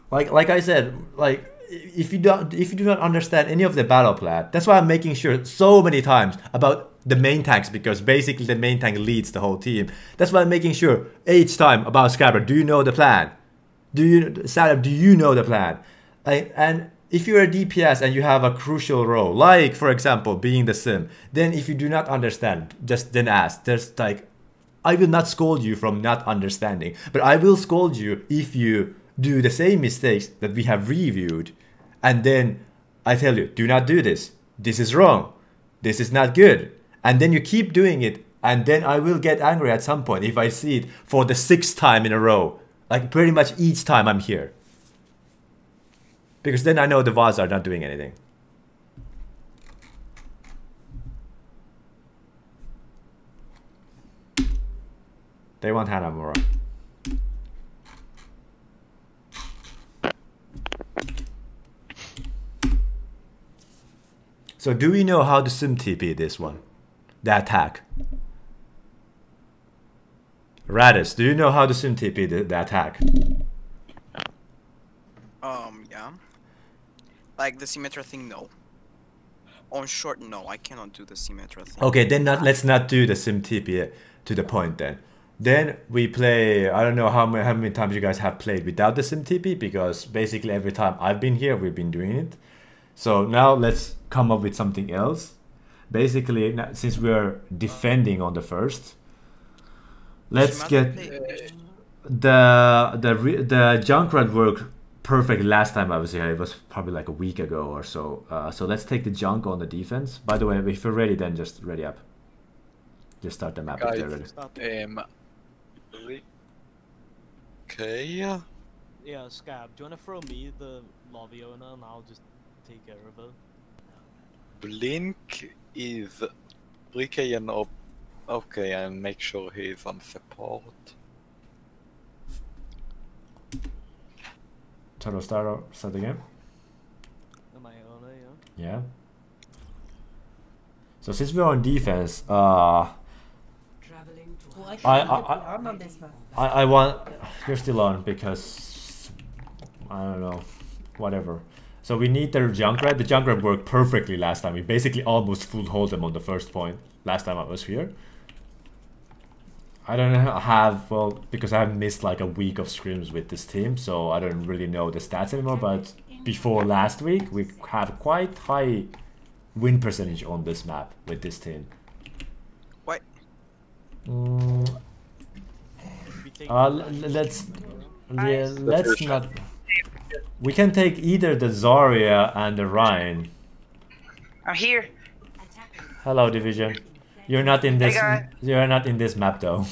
Like like I said, like if you don't if you do not understand any of the battle plan, that's why I'm making sure so many times about the main tanks because basically the main tank leads the whole team. That's why I'm making sure each time about Scabber, do you know the plan? Do you Saddam, do you know the plan? Like, and if you're a DPS and you have a crucial role, like for example being the sim, then if you do not understand, just then ask. There's like I will not scold you from not understanding, but I will scold you if you do the same mistakes that we have reviewed. And then I tell you, do not do this. This is wrong. This is not good. And then you keep doing it. And then I will get angry at some point if I see it for the sixth time in a row. Like pretty much each time I'm here. Because then I know the VODs are not doing anything. They want Hanamura. So do we know how to sim TP this one? The attack. Radis, do you know how to sim TP the, the attack? Um, yeah. Like the Symmetra thing, no. On short, no, I cannot do the Symmetra thing. Okay, then not, let's not do the sim TP to the point then. Then we play. I don't know how many how many times you guys have played without the sim TP because basically every time I've been here, we've been doing it. So now let's come up with something else. Basically, since we're defending on the first, let's get the the re- the Junkrat worked perfect last time I was here. It was probably like a week ago or so. Uh, so let's take the junk on the defense. By the way, if you're ready, then just ready up. Just start the map if they're ready. Um, okay. Yeah, Scab, do you wanna throw me the lobby owner and I'll just take care of it? Blink is 3k and op. Okay, and make sure he's on support. Turtle start start the game. Am I owner, yeah? Yeah. So since we're on defense, uh, Well, I, I- I- I- on on this. I I want you're still on because I don't know, whatever. So we need the Junkrat. The Junkrat worked perfectly last time. We basically almost full hold them on the first point last time I was here. I don't know- have well because I have missed like a week of scrims with this team, so I don't really know the stats anymore. But before last week, we have quite high win percentage on this map with this team. What? Mm, uh, l- l- let's yeah, let's not. We can take either the Zarya and the Rein. I'm here. Hello, division. You're not in this. guys. You're not in this map though.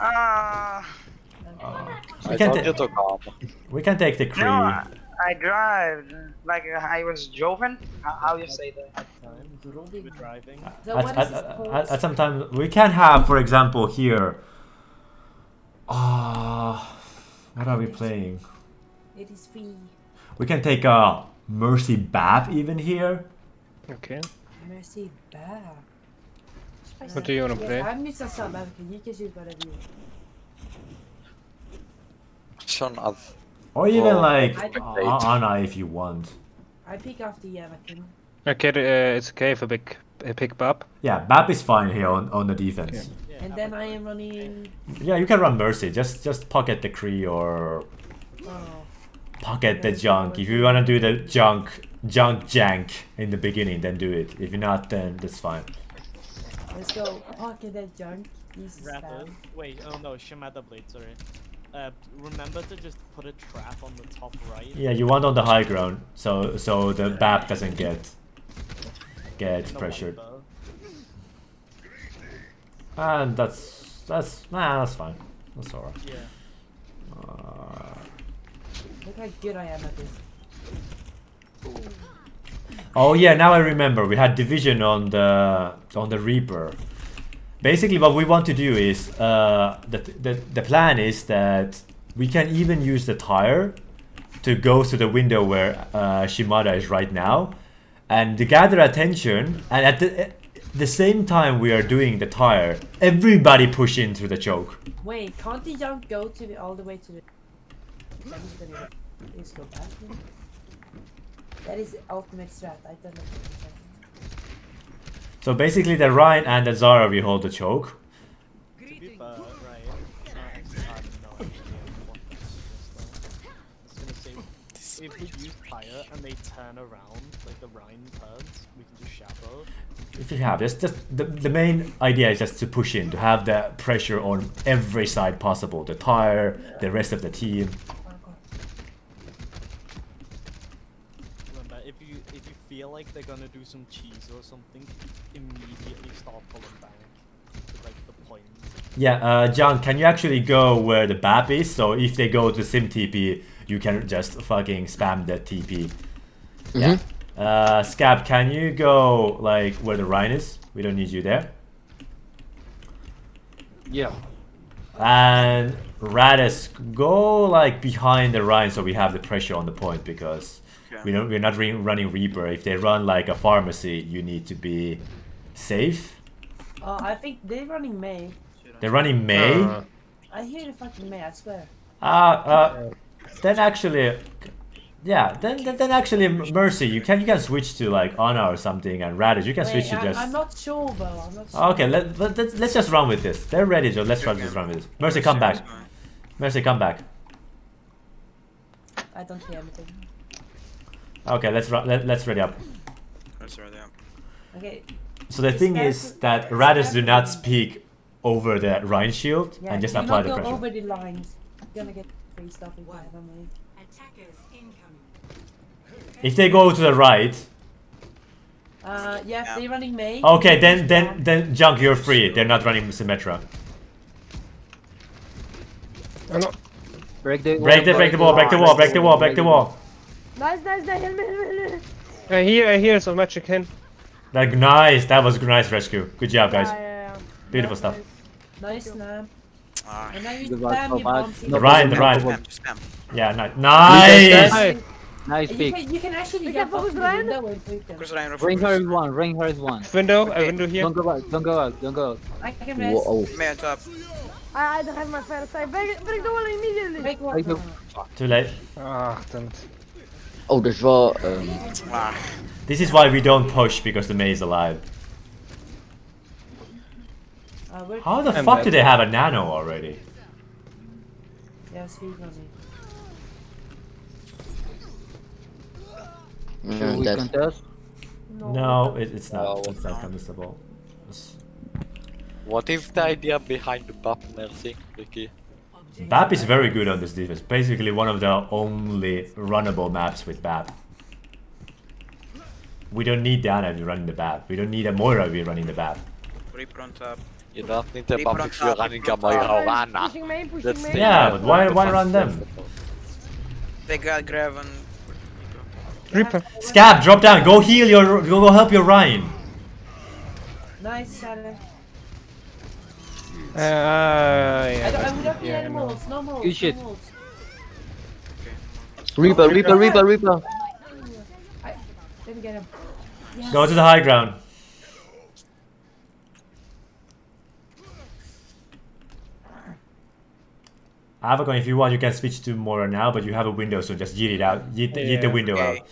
Uh, We I can, told you ta- to come. we can take the Cree. no, I, I drive like uh, I was driving. How, how you say that? Driving. So at, at, at, at, at some time we can have, for example, here. Ah, what are we playing? It is free. We can take a Mercy Bath even here. Okay. Mercy back. What do you wanna play? I'm Mr. Sabbath. You can choose whatever you want. Sean as Or even Oh, like uh, Ana if you want. I pick off the Anakin. Okay, uh, it's okay if I pick, I pick Bap. Yeah, Bap is fine here on, on the defense. And then I am running. Yeah, you can run Mercy. Just just pocket the Cree or Oh, pocket the junk. If you wanna do the junk junk jank in the beginning, then do it. If you're not, then that's fine. let's go. Pocket the junk. Easy Rapid. spam. Wait, oh no, Shimada Blade, sorry. Uh, remember to just put a trap on the top right. Yeah, you want on the high ground, so so the Bap doesn't get get pressured. wonder. And that's that's nah, that's fine. That's alright. Yeah. Uh, Look how good I am at this. Oh yeah, now I remember. We had division on the on the Reaper. Basically, what we want to do is uh, the, the the plan is that we can even use the tire to go to the window where uh, Shimada is right now, and to gather attention. And at the at the same time we are doing the tire, everybody push in through the choke. Wait, can't the junk go to the all the way to the? That is very. Please go back. then. That is ultimate strat. I don't know. So basically, the Rein and the Zarya we hold the choke. To be fair, right, I have no idea what this is, though. I was gonna say, if we use fire and they turn around, like the Rein turns, we can do shadow. If you have, it's just the, the main idea is just to push in, to have the pressure on every side possible. The tire, the rest of the team. Remember, if you if you feel like they're gonna do some cheese or something, immediately start pulling back to like the point. Yeah, uh, John, can you actually go where the BAP is? So if they go to Sim TP, you can just fucking spam the TP. Yeah. Uh, Scab, can you go like where the Rein is? We don't need you there. Yeah. And Radis, go like behind the Rein so we have the pressure on the point because we don't we're not re running Reaper. If they run like a Pharmercy, you need to be safe. Oh, I think they're running Mei. They're running Mei. Uh, I hear the fucking Mei. I swear. Uh, uh, then actually, yeah, then, then then actually Mercy, you can you can switch to like Honor or something, and Radish, you can Wait, switch to I, just. I'm not sure though. I'm not sure. Okay, let, let let's, let's just run with this. They're ready, so let's run just run with this. Mercy, come back. Mercy, come back. I don't hear anything. Okay, let's run. Let, let's ready up. That's already up. Okay. So the thing is that Radish do not speak over the Rein shield Yeah, and just do apply not the go pressure. over the lines. You're gonna get free stuff if you have a Mei. If they go to the right, Uh, yeah, they're running Mei. okay, then then then Junk, you're free. They're not running Symmetra. Break the Break the break the wall, break the wall, break the wall, break the wall. Nice, nice, nice. Help me, help me, help me. I hear, I hear some magic in. Like nice, that was a nice rescue. Good job, guys. Yeah, yeah, yeah. Beautiful stuff. Nice snap. Ah. And now you spam your Topak. The Rein, the Rein. Spam, spam. Yeah, nice. Nice. Hey. Nice You can, you can actually We jump focus Rein? window and take them. Chris Ryan, Ring her is one. Ring her is one. Window, a Okay. window here. Don't go out. Don't go out. Don't go out. I can rest. Whoa. Mei on top. I, I don't have my fire side. Break, break the wall immediately. Break one. Break Too late. Ah, damn it. Oh, there's wel. Um. This is why we don't push because the Mei is alive. Uh, How the I'm fuck do they have a nano already? yeah, speed running. should Mm, we contest? No, it, it's not. No, it's not no. contestable. What is the idea behind the BAP Mercy, Ricky? BAP is very good on this defense. Basically, one of the only runnable maps with BAP. We don't need Diana if we're running the BAP. We don't need a Moira if we're running the BAP. Reaper on top. You don't need the BAP if you're running a put on top. Moira Ana. Pushing That's the- Yeah, but why why run them? They got Graven. Reaper. Scab, drop down. Go heal your. Go, go help your Rein. Nice, Saturday. Uh, yeah, I, don't, I would not need yeah, any no. molds. No molds. Good shit. No. Reaper, Reaper, Reaper, Reaper. I, let me get him. Yes. Go to the high ground. Avacon, if you want, you can switch to Moira now, but you have a window, so just yeet it out. Yeet, yeet the window Okay. out.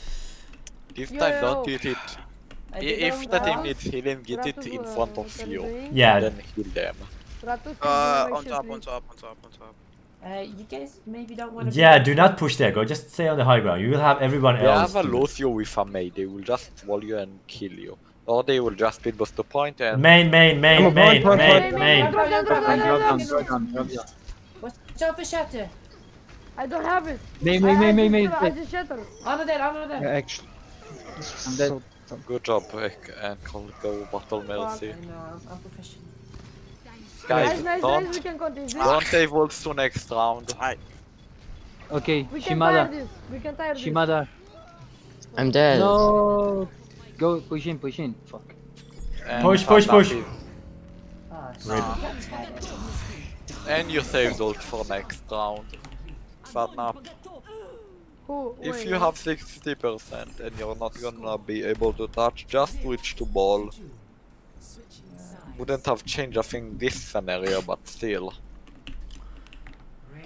This Yo, time yo. don't eat it. I I- did If the team needs healing, get it in uh, front of you you. doing? Yeah. Then heal them. Ratus, Uh, on top, on top, on top, on top. Uh, you guys maybe don't want to. Yeah, do not push there. Go, just stay on the high ground. You will have everyone else. They have a do- lose you with a Mei, they will just wall you and kill you. Or they will just speed boost the point and Main, main, main, main, main, main. Drop down, drop down, Drop drop down, down. drop down, drop down. Watch out for shatter. I don't have it. May, I- may, I may, may, just- may. I just shatter. Honor that, honor that. Yeah, actually. I'm dead. good job, Rick, and call go battle mercy. I know, I'm, I'm professional. Guys, Nice, nice, don't nice. We can continue don't save ults to next round. Okay, We Shimada. this. We can tire this. Shimada. I'm dead. No. Go, push in, push in. Fuck. And Push, push, push. Ah, And you saved ult for next round. Fatnap. Who? If you have 60% and you're not gonna be able to touch, just switch to ball. Wouldn't have changed a thing this scenario, but still.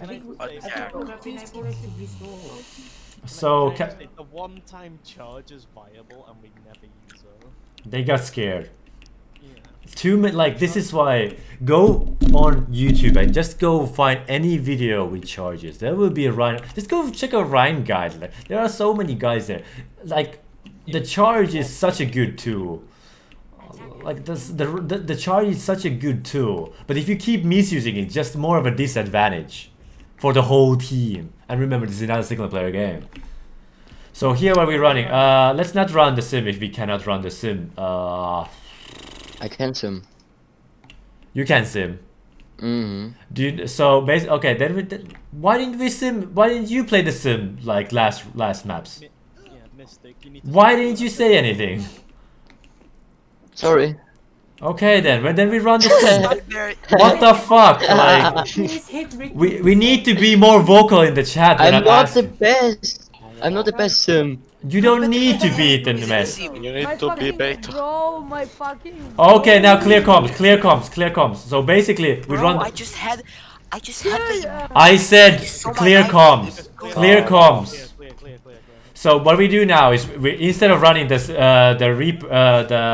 I think, we- But I yeah. think have been able to restore. So, Can I ca- the one-time charge is viable and we never use it. they got scared. Yeah. Too many, like, this is why. Go on YouTube and just go find any video with charges. There will be a Rein. Just go check a Rein guide. Like, there are so many guys there. Like, the charge is such a good tool. Like this, the, the the charge is such a good tool, but if you keep misusing it, just more of a disadvantage for the whole team. And remember, this is not a single player game. So here what we're running. Uh, let's not run the sim if we cannot run the sim. Uh, I can sim. you can sim. Mm-hmm. Do you, so bas okay then we, then why didn't we sim? Why didn't you play the sim like last last maps? Mi- yeah, Mystic, you need to Why didn't you say anything? Sorry. Okay then, well, then we run the sim. What the fuck? Like Please hit Rick. we we need to be more vocal in the chat. I'm I'm not the best. I'm not the best sim. You don't need to be it in the mess. You My need to be better. bro, my fucking. Okay, now clear comms, clear comms, clear comms. So basically, we Bro, run. I just had, I just had. Yeah, I said So clear my comms, clear comms. Clear, clear, clear, clear, clear. So what we do now is we instead of running this uh, the reap uh, the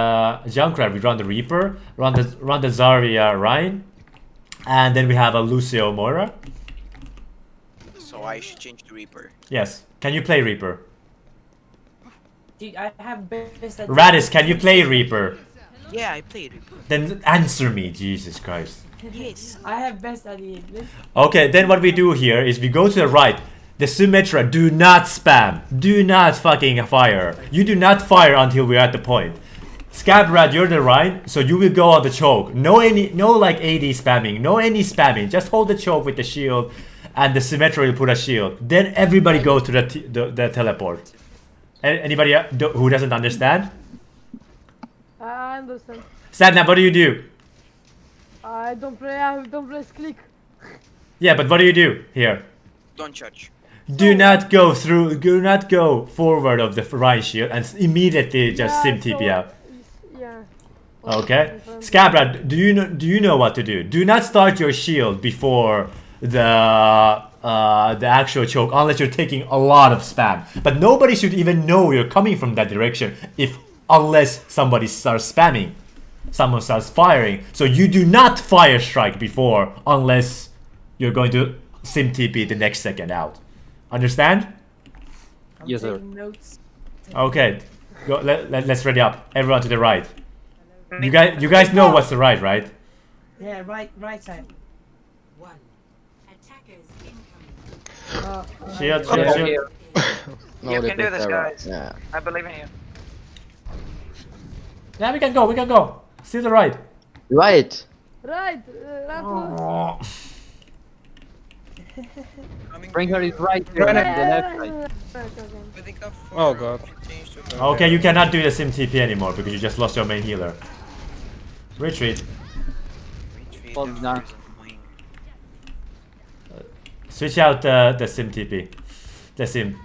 Junkrat, we run the Reaper, run the run the Zarya Rein, and then we have a Lucio Moira. So I should change to Reaper. Yes, can you play Reaper? Dude, I have Radis, can you play Reaper? Yeah, I played Reaper. Then answer me, Jesus Christ. Yes. I have best at it. Okay, then what we do here is we go to the right. The Symmetra, do not spam. Do not fucking fire. You do not fire until we're at the point. Scabrat, you're the right, so you will go on the choke. No any, no like AD spamming, no any spamming. Just hold the choke with the shield, and the Symmetra will put a shield. Then everybody go to the t the, the teleport. Anybody uh, who doesn't understand? I understand. Sadna, what do you do? I don't play. I don't play click. Yeah, but what do you do here? Don't judge. Do not go through. Do not go forward of the right shield and immediately just Yeah, sim TP so- out. Yeah. Okay, Scabrat, do you know? Do you know what to do? Do not start your shield before the uh, the actual choke unless you're taking a lot of spam. But nobody should even know you're coming from that direction if unless somebody starts spamming, someone starts firing. So you do not fire strike before unless you're going to sim TP the next second out. Understand? I'm Yes, sir. notes. Okay, go, let, let, let's ready up. Everyone to the right. You guys, you guys know what's the right, right? Yeah, right, right side. One. Attackers incoming. Uh, Shield, right. shield, shield. No, You can do this, that guys. Yeah. I believe in you. Yeah, we can go, we can go. Still the right. Right. Right. Uh, Rafu. Oh. Coming Bring her to is right here on the yeah, left side. right, okay. Waiting up for Oh, God. Okay, you cannot do the sim TP anymore because you just lost your main healer. Retreat. Retreat Fall and down. frozen wing. Switch out uh, the sim TP. The sim.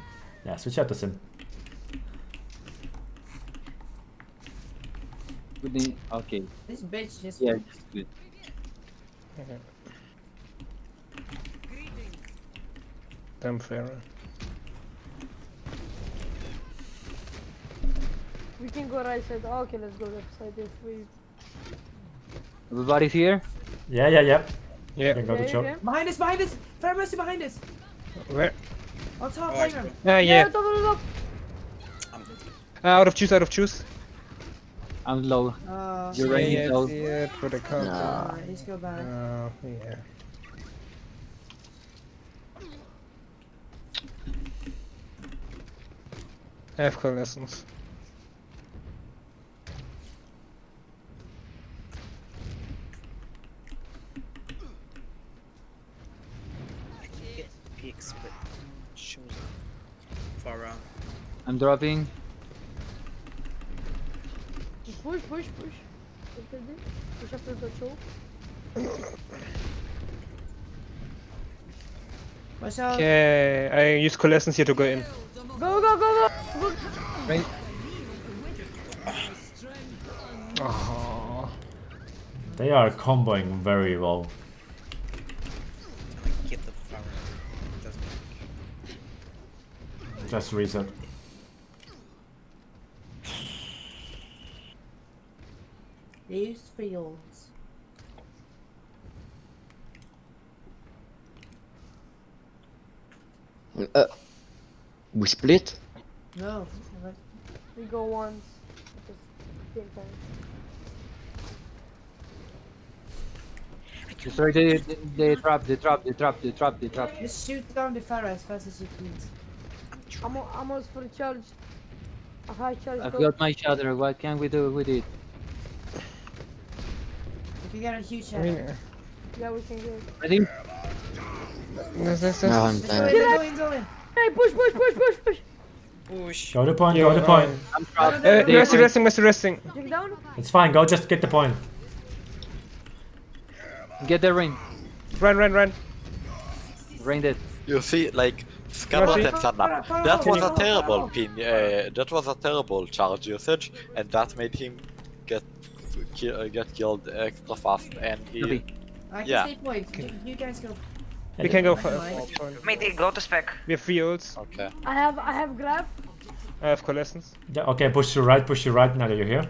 Yeah, switch out the sim. Okay. This bitch just. Yeah, it's good. Damn fair. We can go right side. Okay, let's go left side if we. Everybody's here? Yeah, yeah, yeah. Yeah. You can go to Okay, choke. Behind us, behind us! Pharmercy behind us! Where? On top, Oh, I playground. Ah, yeah. top, top, top. Uh, out of juice, out of juice. I'm low. Uh, You're Yeah, right, yeah, low. yeah, for the counter. Alright, let's go back. Oh, yeah. I have coalescence. Get peaks, but shows far around. I'm dropping. Just push, push, push. After push after the choke. Watch out. Okay, I use coalescence here to go in. Go, go, go, go. Go. Right. Oh. They are comboing very well. Get the far around. Doesn't Just reset. They used fields. Uh, we split? No. We go once. Just same time. Sorry, they, they, they drop, they drop, they drop, they drop, they drop. Just shoot down the Pharah as fast as you can. I'm, almost for charge. A high charge. I've go. got my shatter, what can we do with it? If you get a huge I mean, uh, Yeah, we can get. Ready? this, this, this. No, I'm Go dead. in, go in, go in. Hey, push, push, push, push, push. Push. Go to point, Yo, go to point. I'm dropped. Uh, resting, resting, resting, resting. It's fine, go just get the point. Get the ring. Run, run, run. Ring it. You see, like Scabrat Mercy. and Sanna, that was a terrible pin. Uh, that was a terrible charge usage, and that made him get ki- uh, get killed extra fast. And he, Copy. I can Yeah. stay point. You, you guys go. We can go for Nice. for point. Matey, go to spec. We have fields. okay. I have, I have grab. I have coalescence. Yeah, okay, push to right, push to right now that you're here.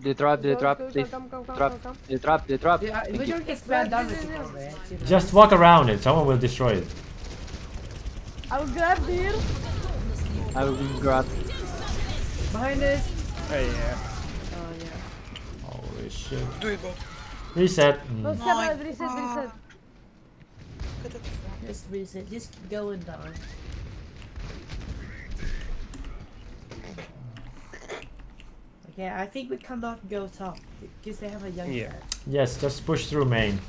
They drop, they Drop. come, come. They drop, they drop. Yeah, Thank we you. don't get spammed down with people, man. You know. Just walk around it, someone will destroy it. I will grab here. I will grab. Behind us. Oh, yeah. Oh yeah. Holy shit. Do it, bro. Reset. No, Mm. step, reset, reset. Just reset. Just keep going down. Okay, I think we cannot go top because they have a young Yeah. cat. Yes, just push through main.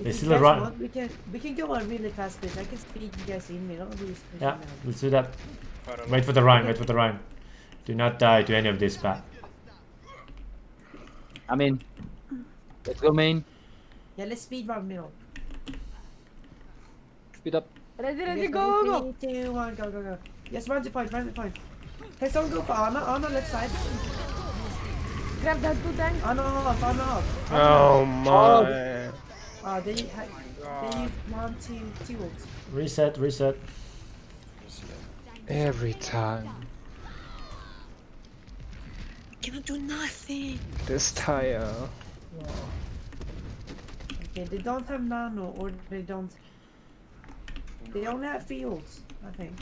If They still run. want, we can we can go on really fast pace. I can speed you guys in. We don't lose pushing Yeah, now. let's do that. Wait for the Rein, wait for the Rein. Do not die to any of this bat. I'm in. Let's go main. Yeah, let's speed run middle. Speed up. Ready, ready, go, go, go. Three, two, one, go, go, go. Yes, run the point, run the point. Hey, someone go for Ana, Ana left side. Grab that two tanks. Ana off, Ana off. Oh my. Ah, they, ha they use one, two, two ults. Reset, reset. Every time. Cannot do nothing. This tire. Okay, they don't have nano, or they don't. They only have fields, I think.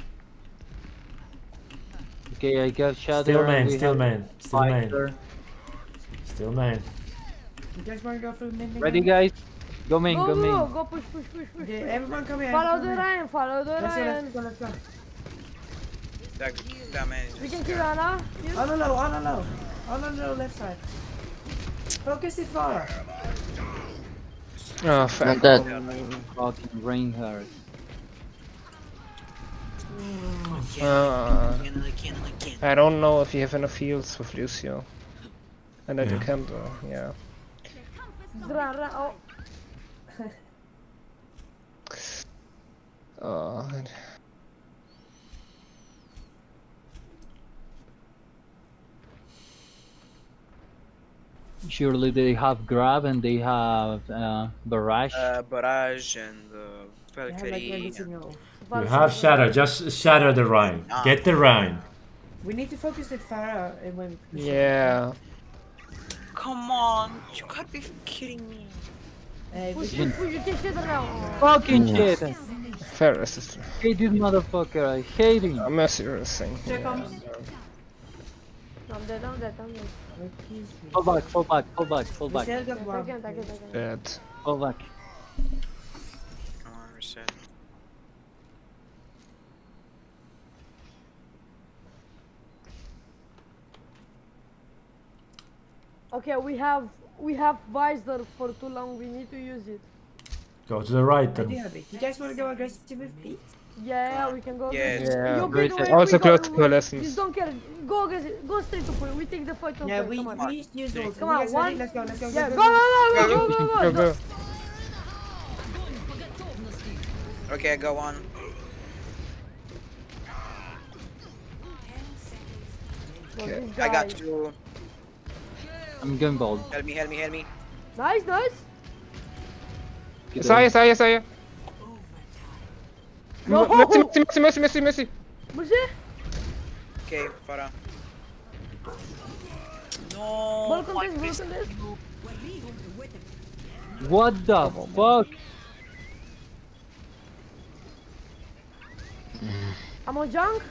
Okay, I got shatter. Still main, we still man, still main. fighter. Still main. You guys wanna go through mid? Ready, guys? Go main, Go, go go, main. go, go, push, push, push, push. Okay, everyone come here. Follow the come. Ryan, follow the Let's go, let's go, let's go. That, that man We can kill Ana. Here. Ana low, Ana low. Ana low, left side. Focus it far. Oh, fuck. Not that. Fucking Reinhardt. Uh, Again and again and again. I don't know if you have enough heals with Lucio. And that you Yeah. can do, yeah. Run, run. Oh, Surely they have grab and they have uh, barrage. Uh, Barrage and uh, They have like Valkyrie. Everything. You have shatter, just shatter the Rein. Ah. Get the Rein. We need to focus with Pharah and when. we. Yeah. Come on, you can't be kidding me. Push we- it, push it, take it now. Fucking Yes. shit! Fair assist. Hate this motherfucker, I hate him. I'm a serious thing. Here comes. I'm dead, I'm dead, I'm dead. Wait, please. Fall back, fall back, fall back, fall We back. still got Take one. it, take it, take it. Dead. Fall back. Come on, reset. Okay, we have we have visor for too long. We need to use it. Go to the right then. have. You guys want to go aggressive with Pete? Yeah, yeah, we can go. Yes. Yeah. Great get away, set. Also close to we- coalescence. Just don't care. Go aggressive. Go straight to point. We take the fight on Yeah, point. we, Come on. we use ult. Come on, guys one. Let's go, let's go, Yeah, go, go, go, go, go, go, go, Go, go. go. Okay, go on. Well, Okay. I got guy- you. I'm going bald. Help me, help me, help me. Nice, nice. Get Saya, saya, saya. No. Messi, Messi, Messi, Messi, Messi. Mushi. Okay, Pharah. No. Ball my contest, ball fist. contest. What the fuck? I'm on junk.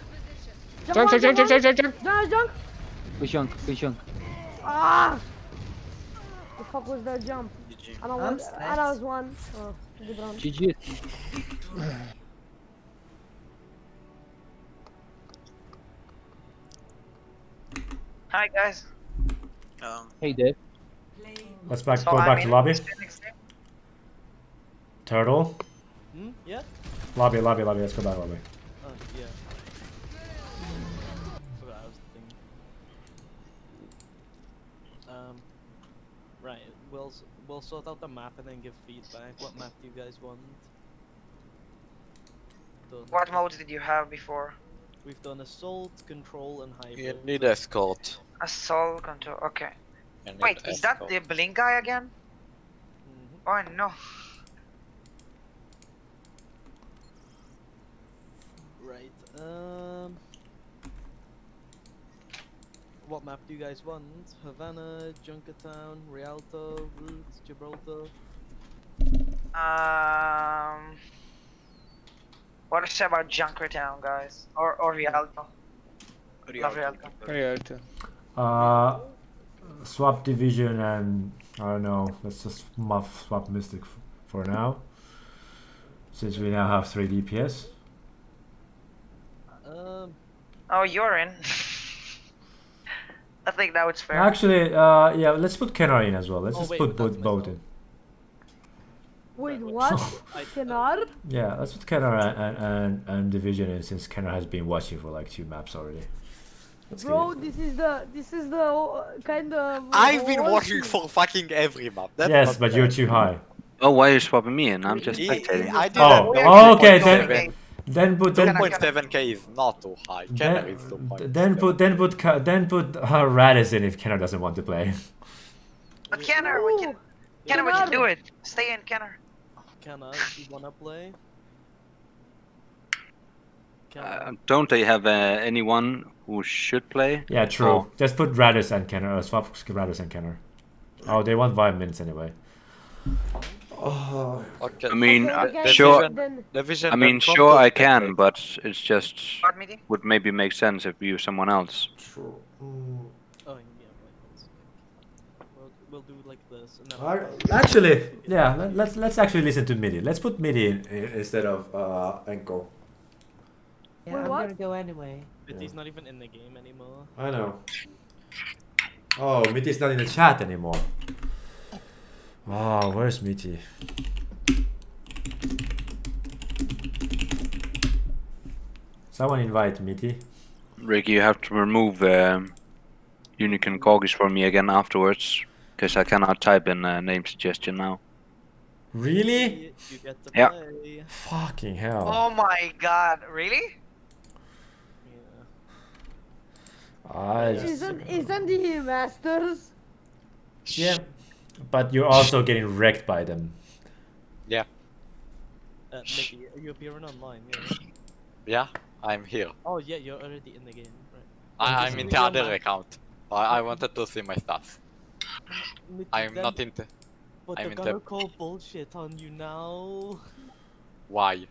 Junk, junk, junk, junk, junk, junk, junk. Junk, junk. Push junk, push junk. Ah! The fuck was that jump? GG. And I I'm was, slapped. and I was one. Oh, good round. GG. Hi guys. Um, Hey Dave. Let's back So go I'm back to in lobby. Turtle. Hmm? Yeah? Lobby, lobby, lobby. Let's go back to lobby. Oh, yeah. Forgot I was thinking. Um, right. We'll we'll sort out the map and then give feedback. What map do you guys want? Done. What modes did you have before? We've done assault, control, and hybrid. You need escort. Assault control. Okay. You need Wait, is that the blink guy again? Mhm. Oh no. Right. Um. What map do you guys want? Havana, Junkertown, Rialto, Roots, Gibraltar. Um. What is about Junkertown, guys? Or or Rialto? Not Rialto. Rialto. Uh, swap division and I don't know. Let's just muff swap mystic f- for now. Since we now have three DPS. Um. Oh, you're in. I think now it's fair. Actually, uh, yeah. Let's put Kenner in as well. Let's Oh, just wait, put both both in. Wait, what? I- Kenar? Yeah, let's put Kenner and, and, and, and division in since Kenner has been watching for like two maps already. Let's Bro, this is the this is the uh, kind of. I've been watching for fucking every map. That's yes, not but you're too high. Oh, why are you swapping me in? I'm just spectating. I did Oh, oh, okay, then then put then 2.7k is not too high. Kenner is then, 2.7. then put then put then put uh, Radis in if Kenner doesn't want to play. But Kenner, we can. Kenner, we can do it. Stay in, Kenner. Can I? Do you wanna play? Uh, don't they have uh, anyone who should play? Yeah, true. Oh. Just put Radis and Kenner. Uh, swap Radis and Kenner. Oh, they want five minutes anyway. Oh. Okay. I mean, Okay, uh, sure. then- then- I mean, sure, I can, Gateway. but it's just would maybe make sense if you use someone else. True. Oh yeah, wait, one second. We'll, we'll do like this. And then I'll Alright, play. Actually, yeah. Let, let's let's actually listen to MIDI. Let's put MIDI in, in instead of uh, Enko. Yeah, Wait, I'm what? gonna go anyway. But he's not even in the game anymore. I know. Oh, MIDI's not in the chat anymore. Oh, where's Mitty? Someone invite Mitty. Ricky, you have to remove um, Unicorn Corgis for me again afterwards, because I cannot type in a name suggestion now. Really? You get to Yeah. play. Fucking hell. Oh my god, really? I just, Isn't isn't he masters? yeah. But you're also getting wrecked by them. Yeah. Uh, Mickey, are you appearing online? Yeah. Yeah, I'm here. Oh yeah, you're already in the game, right? I, I'm in the other account. I, I wanted to see my stuff. Mit- I'm then- not into. But I'm they're in gonna the- call bullshit on you now. Why?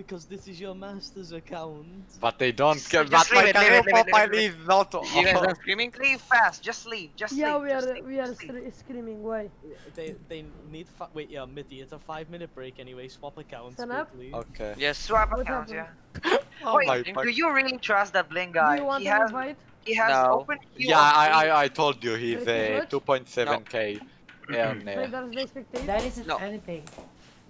Because this is your master's account. But they don't care. Just But leave my it, leave it, leave career it, leave profile it, leave is not. You guys are screaming? Leave fast. Just leave. Just Yeah, leave. we are leave, we are leave. screaming. Why? They they need fi- wait yeah Mitty it's a five minute break anyway swap accounts Sign up? quickly. Okay. Yes. Swap What accounts, happened? yeah. Oh Wait, my do fuck. you really trust that Blink Do guy? you want he to has fight? he has No. open Yeah, I, I I told you he's Very uh, 2.7k. And, Play uh, That isn't No. anything.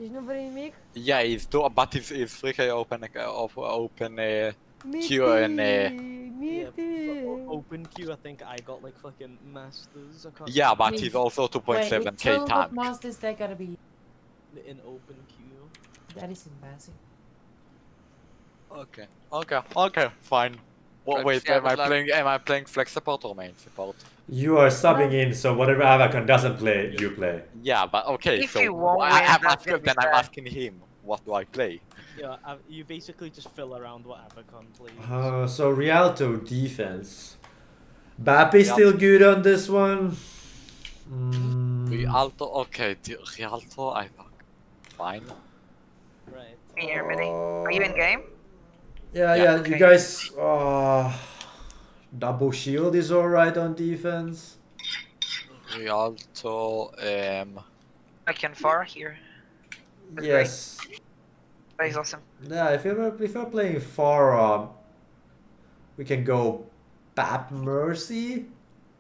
Is no very mic? yeah, it's two, but it's, it's 3k open uh, of open uh, Q and uh, Yeah, open queue I think I got like fucking masters. I can't yeah, but Wait, he's also 2.7k total tank. masters that gotta be. in open queue. That is embarrassing. Okay, okay, okay, fine. Well, wait, am I playing? Am I playing flex support or main support? You are subbing in, so whatever Avacon doesn't play, you play. Yeah, but okay, If so you won't I, win, I'm that's asking, then I'm asking him, what do I play? Yeah, uh, you basically just fill around what Avacon plays. Uh, so Rialto defense. Bappy still good on this one. Mm, Rialto, okay, Rialto, I fuck, fine. Right. Can you hear me? Are you in game? Yeah, yeah, yeah, you guys. Uh, double shield is alright on defense. Rialto, um, I can far here. That's Yes. That is awesome. Yeah, if you're if you're playing far, um, we can go Bap Mercy,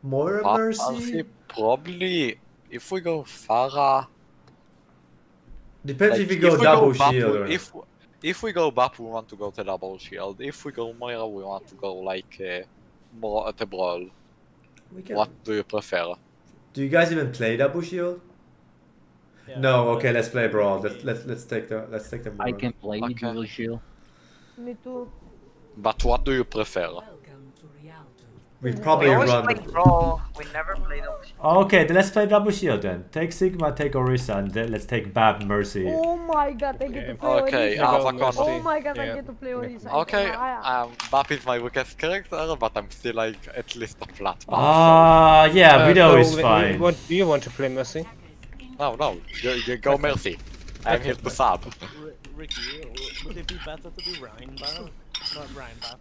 Moira Bap Mercy. Mercy, probably, if we go Pharah, Depends like, if you go we double Bap, shield we- or if if we go Bap, we want to go to double shield. If we go Moira, we want to go like uh, more at the brawl. Can. What do you prefer? Do you guys even play double shield? Yeah, No. Okay, let's play brawl. Let's let's let's take the let's take the. I can play Okay. dual shield. Me too. But what do you prefer? Welcome to We We probably always run. play brawl. We never play those. Okay, then let's play double shield then. Take Sigma, take Orisa, and then let's take Bap Mercy. Oh my god, I get to play Okay, Orisa. Avacon. Oh my god, I get to play Orisa. Okay, I- um, Bap is my weakest character, but I'm still like at least a flat man. Ah, yeah, Uh, Widow so is fine. What do you want to play, Mercy? No, no, you, you go Mercy. I'm here to sub. Ricky, would it be better to do Rein Bap? Not Rein Bap,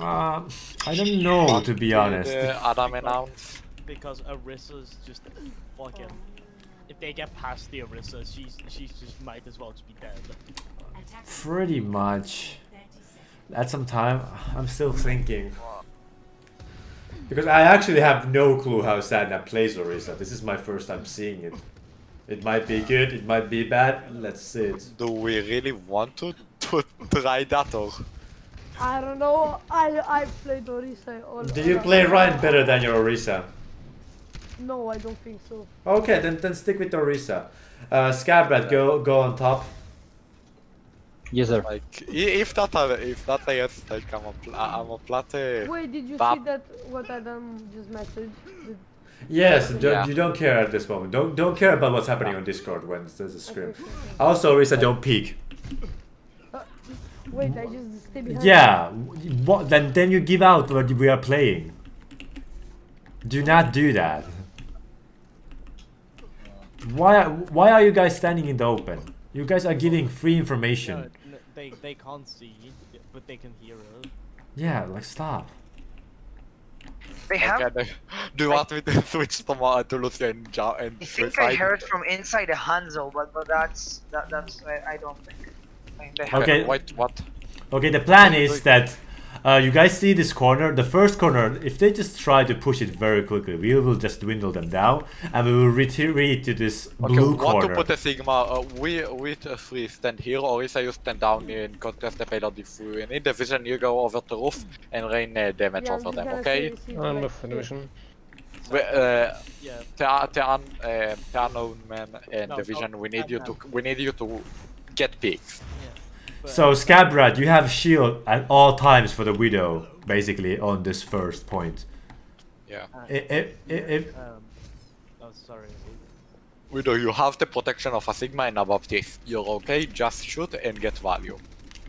Uh, I don't know, to be honest. The Adam announce. Because Orisa's just fucking. If they get past the Orisa, she's she's just might as well just be dead. Pretty much. At some time, I'm still thinking. Because I actually have no clue how Sadna plays Orisa. This is my first time seeing it. It might be good, it might be bad. Let's see it. Do we really want to, to try that or? I don't know. I I played Orisa. All Do you play Rein better than your Orisa? No, I don't think so. Okay, then then stick with Orisa. Uh, Scabrat, go go on top. Yes, sir. Like, if that are, if that are yes, like I'm a, pl- I'm a plate. Uh, Wait, did you Bap- see that? What Adam just messaged? Did- Yes, don't, Yeah. you don't care at this moment. Don't don't care about what's happening on Discord when there's a scrim. Okay, okay, Also, Orisa, don't peek. Wait, I just stay behind. Yeah, what, then then you give out what we are playing. Do not do that. Why why are you guys standing in the open? You guys are giving free No, information. n- they they can't see, but they can hear us. Yeah, like stop. They have. Okay, do you want me to switch to, uh, to Lucio and ja and I think I heard from inside the Hanzo, but but that's that that's I, I don't think. I think they have. Okay. Wait, what? Okay, the plan is that uh, you guys see this corner. The first corner, if they just try to push it very quickly, we will just dwindle them down, and we will retreat to this Okay, blue want corner. to put a Sigma, uh, we, we uh, three stand here, or is you stand down in contest the payload if you in the division you go over the roof and rain uh, damage Yeah, over them, okay? see- see I'm like off division. We, uh, Yeah. the, the, un, uh, the unknown man and No, division, no, we need you to we need you to get pigs. But So Scabrat, you have shield at all times for the widow, basically on this first point. Yeah. I- I- I- if- Um, oh, sorry. Widow, you have the protection of a Sigma and above this. You're okay, just shoot and get value.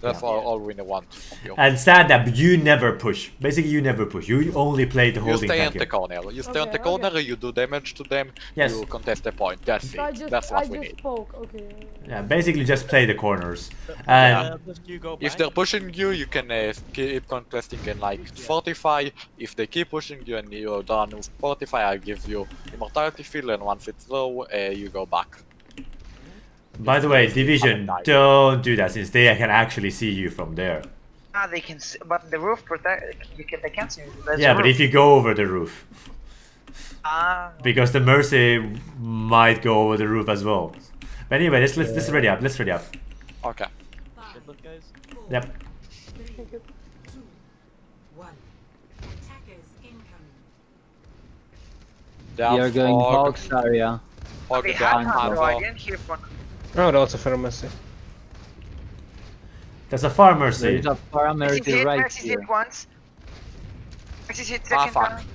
That's all, all we want from you. And stand up, you never push. Basically, you never push. You only play the holding. You holding stay tank in the corner. You stay in Okay, the corner, you do damage to them, Yes. you contest the point. That's So it. just, That's I what we just need. spoke. Okay. Yeah, basically just play the corners. And just you go If they're pushing you, you can uh, keep contesting and like Fortify. If they keep pushing you and you're done with Fortify, I'll give you Immortality Field, and once it's low, uh, you go back. By the way, Division, don't do that since they can actually see you from there. Ah, they can, see, but the roof protect. You can, they can't see you. There's Yeah, but if you go over the roof. Ah. Because the Mercy might go over the roof as well. But anyway, let's let's, let's ready up. Let's ready up. Okay. Good luck, guys. Yep. One. Attackers incoming. They We have are going Hog, Hawks area. Hog We have one. I didn't hear from. Oh, that's a Pharmercy. There's a far There Mercy. is a Mercy's paramilitary hit, right Mercy's here. hit once. Mercy's hit Ah, second fuck. time.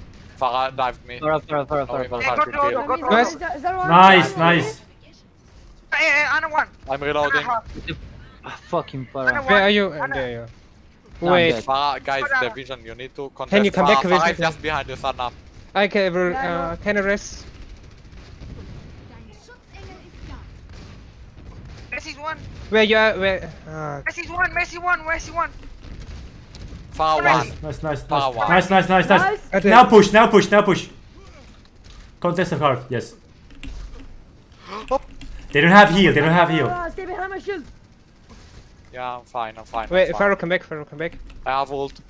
Pharah dived me. Pharah, Pharah, Pharah, Pharah, we Pharah. must Hey, have go to to kill. Otto, go to Nice. Is, is there one? Nice, nice. Hey, hey, Ana one. I'm reloading. Ah, Fucking Ana Pharah. one. Where are you? Ana. There you are. No, Wait. Pharah, guys, the vision, you need to contest. Can you come Pharah, back, Pharah is just behind you, Sana. I can ever, Yeah, uh, can I rest? Mercy's one. Where you are? Where? Uh, Mercy's one. Mercy one. Mercy one. Pharah Nice. one. Nice, nice, Ah, nice. wow. Nice, nice, nice, nice. Nice. Now push, now push, now push. Contest of heart. yes. They don't have heal, they don't have heal. Ah, stay behind my shield. Yeah, I'm fine, I'm fine. wait, I'm. Pharah, come back, Pharah, come back. I have ult.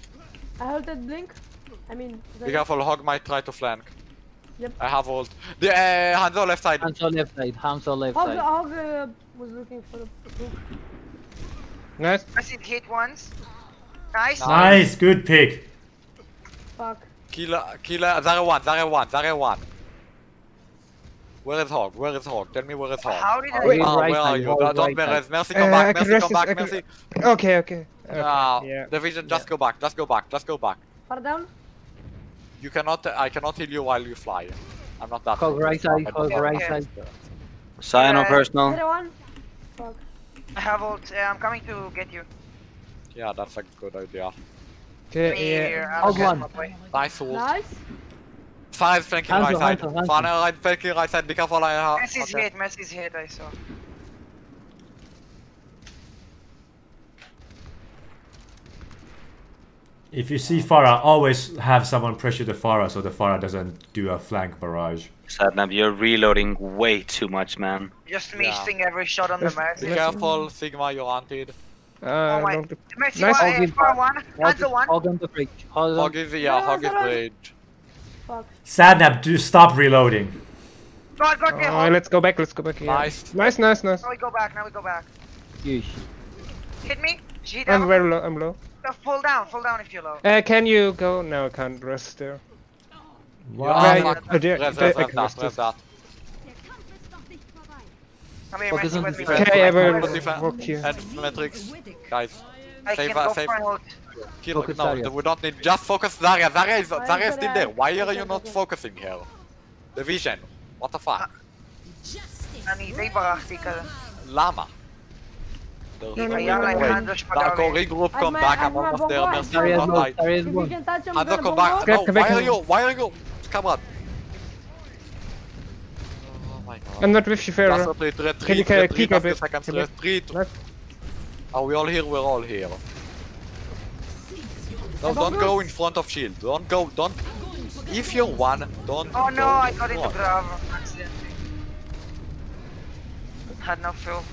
I held that blink. I mean. Be careful, Hog might try to flank. Yep. I have ult. The uh, Hanzo left side. Hanzo left side. Hanzo left Hog, side. Hog uh, was looking for the hook. Nice. Mercy's hit once. Nice. Nice, good pick. Fuck. Kill, kill, Zare one, Zare one, Zare one. Where is Hog? Where is Hog? Tell me where is Hog. How did I? Wait. Ah, Right where are side, you? Hog Don't, don't right be side. Mercy, Uh, come I back. can Mercy, come back. can- Mercy. Okay, okay. okay. Ah, yeah. Division, just go back. Just go back. Just go back. Far down. You cannot. I cannot heal you while you fly. I'm not that. Hog right side. Hog right okay. side. Sign of Uh, personal. Hit. Fuck. I have ult. Uh, I'm coming to get you. Yeah, that's a good idea. Okay, Here, yeah. I'm one. Nice ult. Nice. Fire is flanking Hanzo, right side. Hanzo, Hanzo. Fire right flanking right side. Be careful. I have. Mercy's okay. hit. Mercy's hit. I saw. If you see Pharah, always have someone pressure the Pharah so the Pharah doesn't do a flank barrage. Sadnab, you're reloading way too much, man. Just Yeah. missing every shot on the Yes. Mercy. Be careful, Sigma. You're hunted. Uh, Oh my. don't- Mercy Nice. one. Hog Uh, is for one. Hog Hanzo one. Hog on the bridge. Hog on. Hog is yeah. Hog is bridge. Fuck. Sadnap, do stop reloading. God, God, yeah. Oh, let's go back, let's go back. Yeah. Nice. Nice, nice, nice. Now we go back. Now we go back. Yeesh. Hit me. She hit I'm very low, I'm low Uh, Fall down. Fall down if you're low. Uh, can you go? No, I can't rest there. Yeah, Right, fuck. uh, there- Res, there- res, I res can that, rest res this. that. Come here, Focus Mercy, on with me. defense. Okay, I will Focus defense. walk here. And Matrix. Guys. I Save can us, go save. for an ult. Kill Focus no, Zarya. we don't need. Just focus Zarya. Zarya is, I Zarya is said still I- there. Why are okay, you not okay. focusing here? Division. What the fuck? אני די ברחתי כזה. Lama. those. No, no, no, no, no, Now come back, I'm almost there, there I'm not There is one. I'm come back, Oh, why are you, why are you, come on. I'm not with Shifera. Can you click a bit? Retreat. Are we all here? We're all here. No, don't go in front of shield. Don't go, don't... If you're one, don't Oh no, I got into grab accidentally. Had no fuel.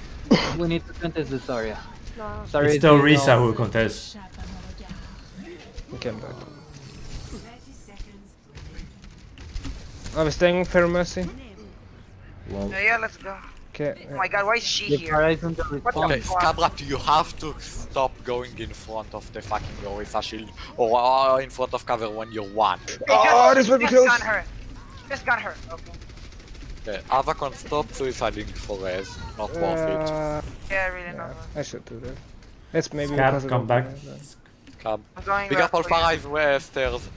We need to contest this area. Nah. Sorry, It's still Risa know- who contests. Okay, I'm back. I was staying Pharah Mercy. Well, Yeah, yeah, let's go. Okay. Oh my god, why is she The here? horizon to What the respond. Okay, Scabrat, you have to stop going in front of the fucking Orisa shield or uh, in front of cover when you're one. Oh, this will be just close. gun her. Just gun her. Okay. Okay, Avacon, stop suiciding for res, not worth it. Uh, Yeah, really yeah, not. I should do that. Let's maybe Scab, because come back. have that. Cab. I'm going Be back careful, for you. Pharah is where stairs.